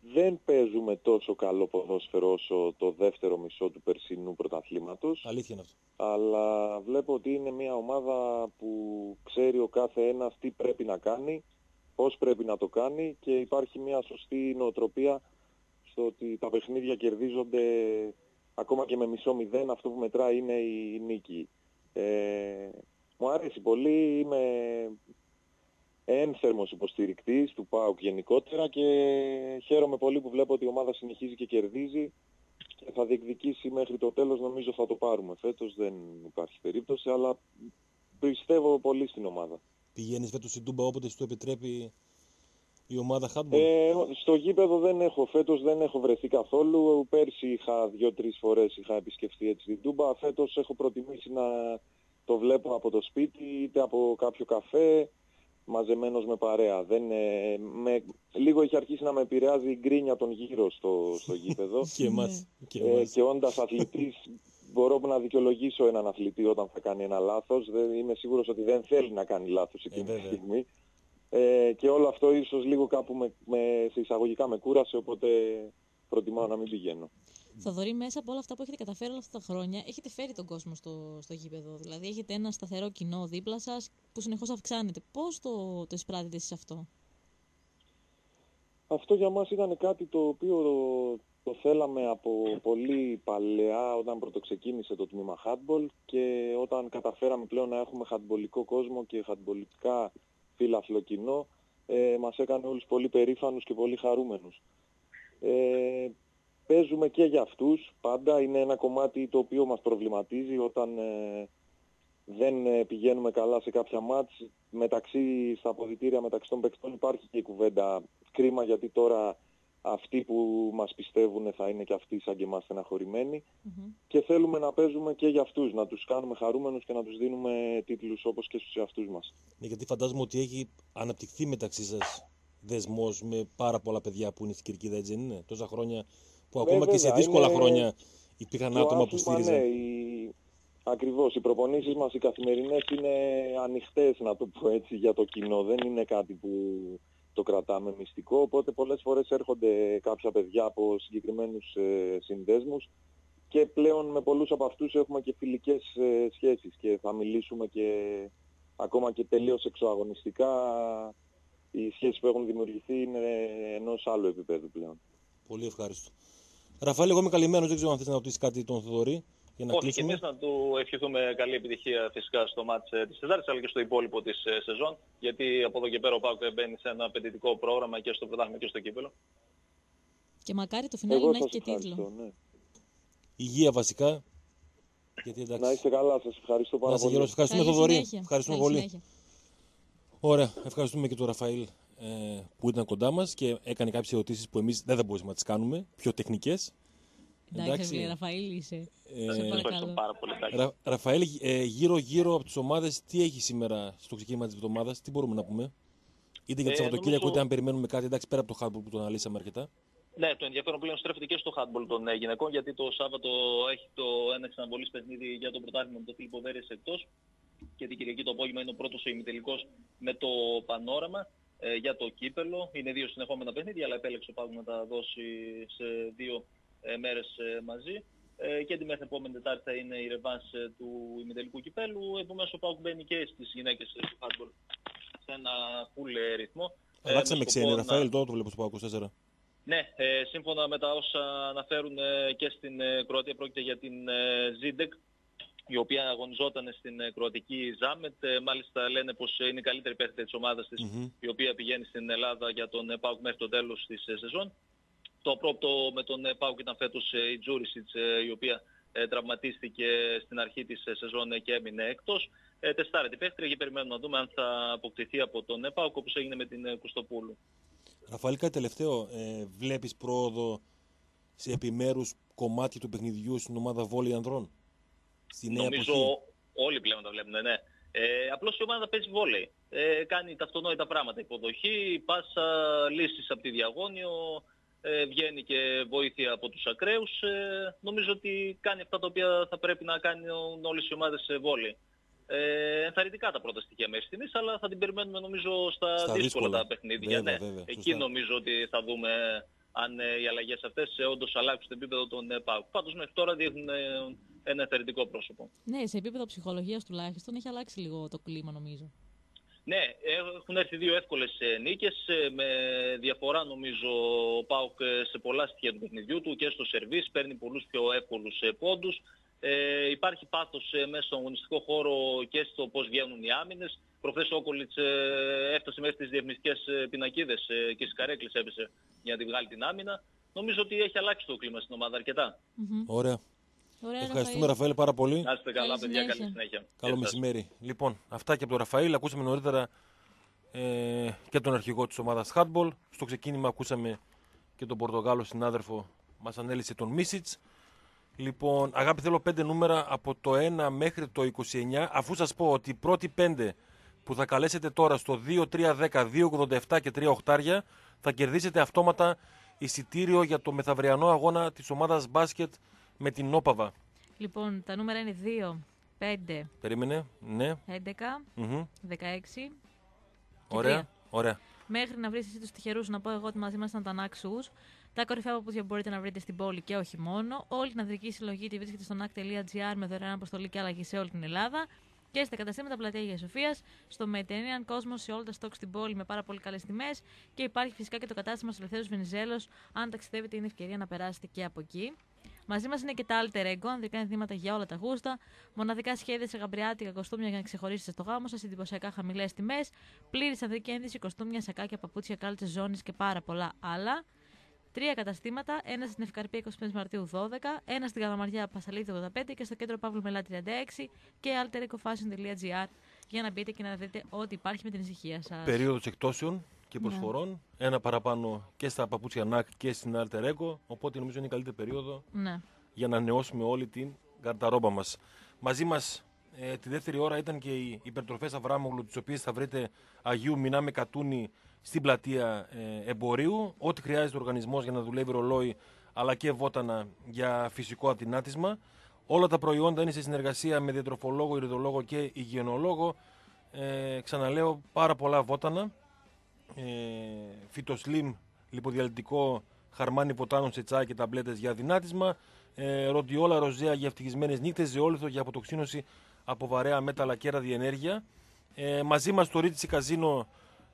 δεν παίζουμε τόσο καλό ποδόσφαιρο όσο το δεύτερο μισό του περσινού πρωταθλήματος. Αλήθεια είναι αυτό. Αλλά βλέπω ότι είναι μια ομάδα που ξέρει ο κάθε ένας τι πρέπει να κάνει, πώς πρέπει να το κάνει και υπάρχει μια σωστή νοοτροπία στο ότι τα παιχνίδια κερδίζονται ακόμα και με μισό μηδέν. Αυτό που μετράει είναι η νίκη. Ε, μου αρέσει πολύ, είμαι ένθερμος υποστηρικτής του ΠΑΟΚ γενικότερα και χαίρομαι πολύ που βλέπω ότι η ομάδα συνεχίζει και κερδίζει και θα διεκδικήσει μέχρι το τέλος νομίζω θα το πάρουμε φέτος δεν υπάρχει περίπτωση αλλά πιστεύω πολύ στην ομάδα. Πηγαίνεις φέτος στην Τούμπα όποτε σου το επιτρέπει η ομάδα handball. Ε, στο γήπεδο δεν έχω, φέτος δεν έχω βρεθεί καθόλου. Πέρσι είχα δύο-τρεις φορές είχα επισκεφτεί έτσι την Τούμπα. Φέτος έχω προτιμήσει να το βλέπω από το σπίτι είτε από κάποιο καφέ μαζεμένος με παρέα. Δεν, ε, με, λίγο έχει αρχίσει να με επηρεάζει η γκρίνια των γύρω στο, στο γήπεδο. και εμάς. Και, ε, και όντας αθλητής μπορώ να δικαιολογήσω έναν αθλητή όταν θα κάνει ένα λάθος. Δεν, είμαι σίγουρος ότι δεν θέλει να κάνει λάθος εκείνη Ε, τη βέβαια. στιγμή. Ε, και όλο αυτό ίσως λίγο κάπου με, με, σε εισαγωγικά με κούρασε, οπότε προτιμάω να μην πηγαίνω. Θοδωρή, μέσα από όλα αυτά που έχετε καταφέρει όλα αυτά τα χρόνια, έχετε φέρει τον κόσμο στο, στο γήπεδο; Δηλαδή, έχετε ένα σταθερό κοινό δίπλα σας που συνεχώς αυξάνεται. Πώς το, το εισπράττετε εσείς αυτό, Αυτό για μας ήταν κάτι το οποίο το θέλαμε από πολύ παλαιά όταν πρωτοξεκίνησε το τμήμα handball και όταν καταφέραμε πλέον να έχουμε χαντμπολικό κόσμο και χαντμπολικά φίλαθλο κοινό ε, μας έκανε όλους πολύ περήφανους και πολύ χαρούμενους. Ε, παίζουμε και για αυτούς πάντα, είναι ένα κομμάτι το οποίο μας προβληματίζει όταν ε, δεν ε, πηγαίνουμε καλά σε κάποια μάτς. Μεταξύ, στα αποδητήρια μεταξύ των παικτών υπάρχει και η κουβέντα κρίμα γιατί τώρα αυτοί που μας πιστεύουν θα είναι και αυτοί σαν και εμάς στεναχωρημένοι και θέλουμε να παίζουμε και για αυτούς, να τους κάνουμε χαρούμενους και να τους δίνουμε τίτλους όπως και στους εαυτούς μας. Ναι, γιατί φαντάζομαι ότι έχει αναπτυχθεί μεταξύ σας δεσμός με πάρα πολλά παιδιά που είναι στην Κυρκίδα, έτσι δεν είναι; Τόσα χρόνια που ακόμα και σε βέβαια, δύσκολα είναι χρόνια υπήρχαν Το άτομα που άθλημα, στήριζαν. Ναι, οι... Ακριβώς, οι προπονήσεις μας οι καθημερινές είναι ανοιχτές, να το πω έτσι, για το κοινό. Δεν είναι κάτι που το κρατάμε μυστικό, οπότε πολλές φορές έρχονται κάποια παιδιά από συγκεκριμένους ε, συνδέσμους και πλέον με πολλούς από αυτούς έχουμε και φιλικές ε, σχέσεις και θα μιλήσουμε και ακόμα και τελείως εξωαγωνιστικά οι σχέσεις που έχουν δημιουργηθεί είναι ενός άλλου επίπεδου πλέον. Πολύ ευχάριστο. Ραφαέλ, εγώ είμαι καλυμμένος, δεν ξέρω αν θες να ρωτήσεις κάτι τον Θοδωρή για να Όχι, και κλείσουμε. εμείς να του ευχηθούμε καλή επιτυχία φυσικά στο μάτς ε, της Τετάρτης αλλά και στο υπόλοιπο της ε, σεζόν γιατί από εδώ και πέρα ο Πάουκ μπαίνει σε ένα απαιτητικό πρόγραμμα και στο πρωτάθλημα και στο κύπελο. Και μακάρι το φινάλι Εγώ να έχει σας και τίτλο. ευχαριστώ. Ναι. Υγεία βασικά. Γιατί εντάξει. Να είστε καλά, σας ευχαριστώ Να πάρα είστε πολύ. γερός. Ευχαριστούμε Καλή Θοδωρή. συνέχεια. Ευχαριστούμε Καλή πολύ. συνέχεια. Ωραία. Ευχαριστούμε και τον Ραφαήλ ε, που ήταν κοντά μας και έκανε κάποιες ερωτήσεις που εμείς δεν θα μπορούσαμε να τις κάνουμε, πιο τεχνικές. Εντάξει, ρε, Ραφαήλ είσαι. Ε, Σε Ευχαριστώ παρακαλώ. πάρα πολύ. εντάξει. Ρα, Ραφαήλ, ε, γύρω-γύρω από τις ομάδες, τι έχεις σήμερα στο ξεκίνημα της εβδομάδας, τι μπορούμε να πούμε; Είτε για το Ε, Σαββατοκύριακο, νομίζω- είτε αν περιμένουμε κάτι, εντάξει, πέρα από το hardball που το αναλύσαμε αρκετά. Ναι, το ενδιαφέρον πλέον στρέφεται και στο handball των ε, γυναικών γιατί το Σάββατο έχει το ένα εξαναβολής παιχνίδι για το πρωτάθλημα με το Φίλιππο Βέρες εκτός και την Κυριακή το απόγευμα είναι ο πρώτος ημιτελικός με το πανόραμα ε, για το κύπελο. Είναι δύο συνεχόμενα παιχνίδια αλλά επέλεξε ο Πάγου να τα δώσει σε δύο ε, μέρες ε, μαζί. Ε, και τη μέχρι επόμενη Τετάρτη θα είναι η ρεβάνς ε, του ημιτελικού κυπέλου. Επομένως ο Πάγου μπαίνει και στις γυναίκες ε, του handball σε ένα full ε, ρυθμό. Ε, Αλλάξαμε με ξένοι, σκοπό να- Ραφαήλ, τώρα το βλέπω στο Πάκο 4. ναι, ε, σύμφωνα με τα όσα αναφέρουν ε, και στην ε, Κροατία πρόκειται για την ε, Ζίντεκ η οποία αγωνιζόταν στην ε, κροατική Ζάμετ. Ε, μάλιστα λένε πως είναι η καλύτερη παίχτη της ομάδας της Μμμ. η οποία πηγαίνει στην Ελλάδα για τον ε, ΠΑΟΚ μέχρι το τέλος της ε, σεζόν. Το πρώτο με τον ε, ΠΑΟΚ ήταν φέτος ε, η Τζούρισιτς ε, η οποία ε, τραυματίστηκε στην αρχή της ε, σεζόν ε, και έμεινε εκτός. Ε, τεστάρεται η παίχτρια και περιμένουμε να δούμε αν θα αποκτηθεί από τον ε, ΠΑΟΚ όπως έγινε με την ε, Κουστοπούλου. Ραφαήλ, κάτι τελευταίο. Ε, βλέπεις πρόοδο σε επιμέρους κομμάτια του παιχνιδιού στην ομάδα βόλη ανδρών; Στη νέα Νομίζω εποχή; όλοι πλέον τα βλέπουν, ναι. Ε, απλώς η ομάδα παίζει βόλεϊ. Ε, κάνει τα αυτονόητα πράγματα. Υποδοχή, πάσα, λύσεις από τη διαγώνιο, ε, βγαίνει και βοήθεια από τους ακραίους. Ε, νομίζω ότι κάνει αυτά τα οποία θα πρέπει να κάνουν όλες οι ομάδες σε βόλεϊ. Ε, ενθαρρυντικά τα πρώτα στοιχεία μέχρι στιγμής, αλλά θα την περιμένουμε νομίζω στα, Στα δύσκολα, δύσκολα. τα παιχνίδια. Βέβαια, ναι. βέβαια, Εκεί σωστά. νομίζω ότι θα δούμε αν ε, οι αλλαγές αυτές ε, όντως αλλάξουν το επίπεδο των ε, ΠΑΟΚ. Πάντως μέχρι τώρα δείχνουν ε, ένα ενθαρρυντικό πρόσωπο. Ναι, σε επίπεδο ψυχολογίας τουλάχιστον έχει αλλάξει λίγο το κλίμα νομίζω. Ναι, έχουν έρθει δύο εύκολες ε, νίκες ε, με διαφορά νομίζω ο ΠΑΟΚ ε, σε πολλά στοιχεία του παιχνιδιού του και στο σερβίς παίρνει πολλούς πιο εύκολους ε, πόντους. Ε, υπάρχει πάθος ε, μέσα στον αγωνιστικό χώρο και στο πώς βγαίνουν οι άμυνες. Προχθές ο Όκολιτς ε, έφτασε μέχρι τις διευνητικές ε, πινακίδες ε, και στις καρέκλες έπεσε για να τη βγάλει την άμυνα. Νομίζω ότι έχει αλλάξει το κλίμα στην ομάδα αρκετά. Μμμ. Ωραία. Ωραία, Ευχαριστούμε, Ραφαήλ. Ραφαήλ, πάρα πολύ. Να είστε καλά, Καλή παιδιά. Καλή συνέχεια. συνέχεια. Καλό Γεια σας. μεσημέρι. Λοιπόν, αυτά και από τον Ραφαήλ. Ακούσαμε νωρίτερα ε, και τον αρχηγό της ομάδας Hardball. Στο ξεκίνημα ακούσαμε και τον Πορτογάλο συνάδελφο μας ανέλησε τον Μίσιτς. Λοιπόν, αγάπη θέλω πέντε νούμερα από το 1 μέχρι το 29. Αφού σας πω ότι οι πρώτοι πέντε που θα καλέσετε τώρα στο 2, 3, 10, 2, 87 και 3 οχτάρια θα κερδίσετε αυτόματα εισιτήριο για το μεθαυριανό αγώνα της ομάδας μπάσκετ με την Νόπαβα. Λοιπόν, τα νούμερα είναι 2, 5, Περίμενε, ναι. 11, Μμμ. 16. Ωραία, τρία. ωραία. Μέχρι να βρεις εσύ τους τυχερούς, να πω εγώ ότι μαζί μας ήταν τα Νάξου. Τα κορυφαία παπούτσια μπορείτε να βρείτε στην πόλη και όχι μόνο. Όλη την ανδρική συλλογή τη βρίσκεται στο nac.gr με δωρεάν αποστολή και αλλαγή σε όλη την Ελλάδα. Και στα καταστήματα πλατεία Αγία Σοφία, στο Mediterranean Κόσμος, σε όλα τα στόκ στην πόλη με πάρα πολύ καλές τιμές. Και υπάρχει φυσικά και το κατάστημα στο Ελευθέρω Βενιζέλο. Αν ταξιδεύετε, είναι ευκαιρία να περάσετε και από εκεί. Μαζί μας είναι και τα Alter Ego, ανδρικά ενδύματα για όλα τα γούστα. Μοναδικά σχέδια σε γαμπριάτικα κοστούμια για να ξεχωρίσετε στο γάμο σας, εντυπωσιακά χαμηλές τιμές. Πλήρης ανδρική ένδυση, κοστούμια, σακάκια, παπούτσια, κάλτσε, ζώνης και πάρα πολλά άλλα. Τρία καταστήματα, ένα στην Ευκαρπία 25 Μαρτίου 12, ένα στην Καλαμαριά Πασαλίδη 85 και στο κέντρο Παύλου Μελά 36 και alterecofashion.gr για να μπείτε και να δείτε ό,τι υπάρχει με την ησυχία σας. Περίοδος εκτόσεων και προσφορών. Ένα παραπάνω και στα παπούτσια NAC και στην Alter Ego. Οπότε νομίζω είναι η καλύτερη περίοδο Ναι. για να νεώσουμε όλη την καρταρόμπα μας. Μαζί μας ε, τη δεύτερη ώρα ήταν και οι υπερτροφές Αβράμογλου, τις οποίες θα βρείτε Αγίου Μινάμε Κατούνη στην πλατεία ε, εμπορίου. Ό,τι χρειάζεται ο οργανισμός για να δουλεύει ρολόι, αλλά και βότανα για φυσικό ατινάτισμα. Όλα τα προϊόντα είναι σε συνεργασία με διατροφολόγο, ηριδολόγο και υγιεινολόγο. Ε, ξαναλέω, πάρα πολλά βότανα. Ε, φυτοσλίμ, λιποδιαλυτικό, χαρμάνι ποτάνων σε τσάι και ταμπλέτες για δυνάτισμα. Ε, ροντιόλα ροζέα για ευτυχισμένες νύχτες, ζεόλιθο για αποτοξίνωση από βαρέα μέταλλα και ραδιενέργεια. Ε, μαζί μας στο Ρίτσι Καζίνο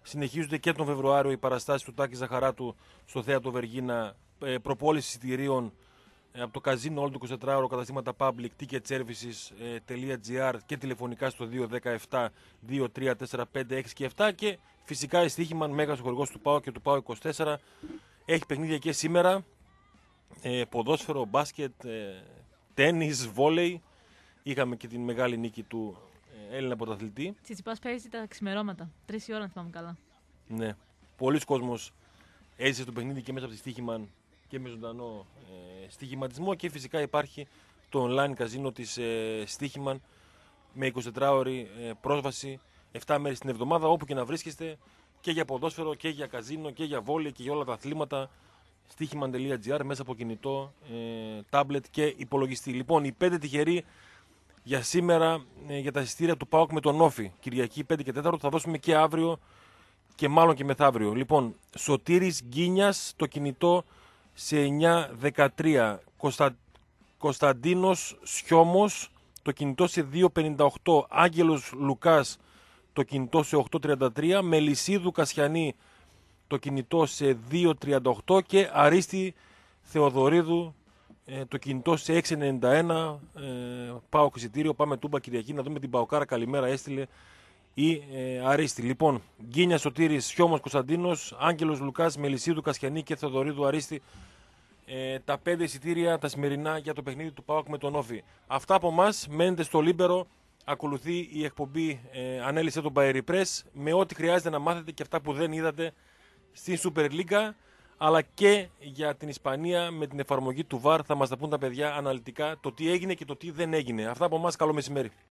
συνεχίζονται και τον Φεβρουάριο οι παραστάσεις του Τάκη Ζαχαράτου στο Θέατρο Βεργίνα, ε, προπόληση εισιτηρίων ε, από το καζίνο όλο το 24ωρο καταστήματα public ticketservices.gr και τηλεφωνικά στο 217 2345 6 και 7 και φυσικά η Στίχημαν μέγας χορηγός του ΠΑΟ και του ΠΑΟ 24 έχει παιχνίδια και σήμερα ε, ποδόσφαιρο, μπάσκετ, ε, τένις, βόλεϊ είχαμε και την μεγάλη νίκη του ε, Έλληνα πρωταθλητή Τσιτσιπάς πέρυσι τα ξημερώματα. Τρεις η ώρα, αν θυμάμαι καλά. ναι. Πολλοί κόσμος έζησε το παιχνίδι και μέσα από τη Στίχημαν και με ζωντανό ε, στοιχηματισμό και φυσικά υπάρχει το online καζίνο της ε, Στίχημαν με 24 ώρη ε, πρόσβαση 7 μέρες την εβδομάδα όπου και να βρίσκεστε και για ποδόσφαιρο και για καζίνο και για βόλια και για όλα τα αθλήματα στίχημαν.gr μέσα από κινητό, ε, tablet και υπολογιστή. Λοιπόν, οι πέντε τυχεροί για σήμερα ε, για τα εισιτήρια του ΠΑΟΚ με τον Όφη. Κυριακή 5 και 4 θα δώσουμε και αύριο και μάλλον και μεθαύριο. Λοιπόν, Σωτήρης Γκίνιας το κινητό σε 9.13. Κωνστα... Κωνσταντίνος Σιώμος το κινητό σε 2.58. Άγγελος Λουκάς το κινητό σε 8.33. Μελισίδου Κασιανή το κινητό σε 2.38 και Αρίστη Θεοδωρίδου ε, το κινητό σε 6.91. Ε, πάω εισιτήριο, πάμε τούμπα Κυριακή να δούμε την Παοκάρα. Καλημέρα έστειλε η ε, Αρίστη. Λοιπόν, Γκίνιας Σωτήρης, Σιώμος Κωνσταντίνος, Άγγελος Λουκάς, Μελισίδου Κασιανή και Θεοδωρίδου Αρίστη. Ε, τα πέντε εισιτήρια τα σημερινά για το παιχνίδι του ΠΑΟΚ με τον ΟΦΗ. Αυτά από εμάς. Μένετε στο Λίμπερο. Ακολουθεί η εκπομπή ε, Ανέλησε τον Παερι Press με ό,τι χρειάζεται να μάθετε και αυτά που δεν είδατε στην Super League αλλά και για την Ισπανία με την εφαρμογή του VAR θα μας τα πούν τα παιδιά αναλυτικά το τι έγινε και το τι δεν έγινε. Αυτά από εμάς καλό μεσημέρι.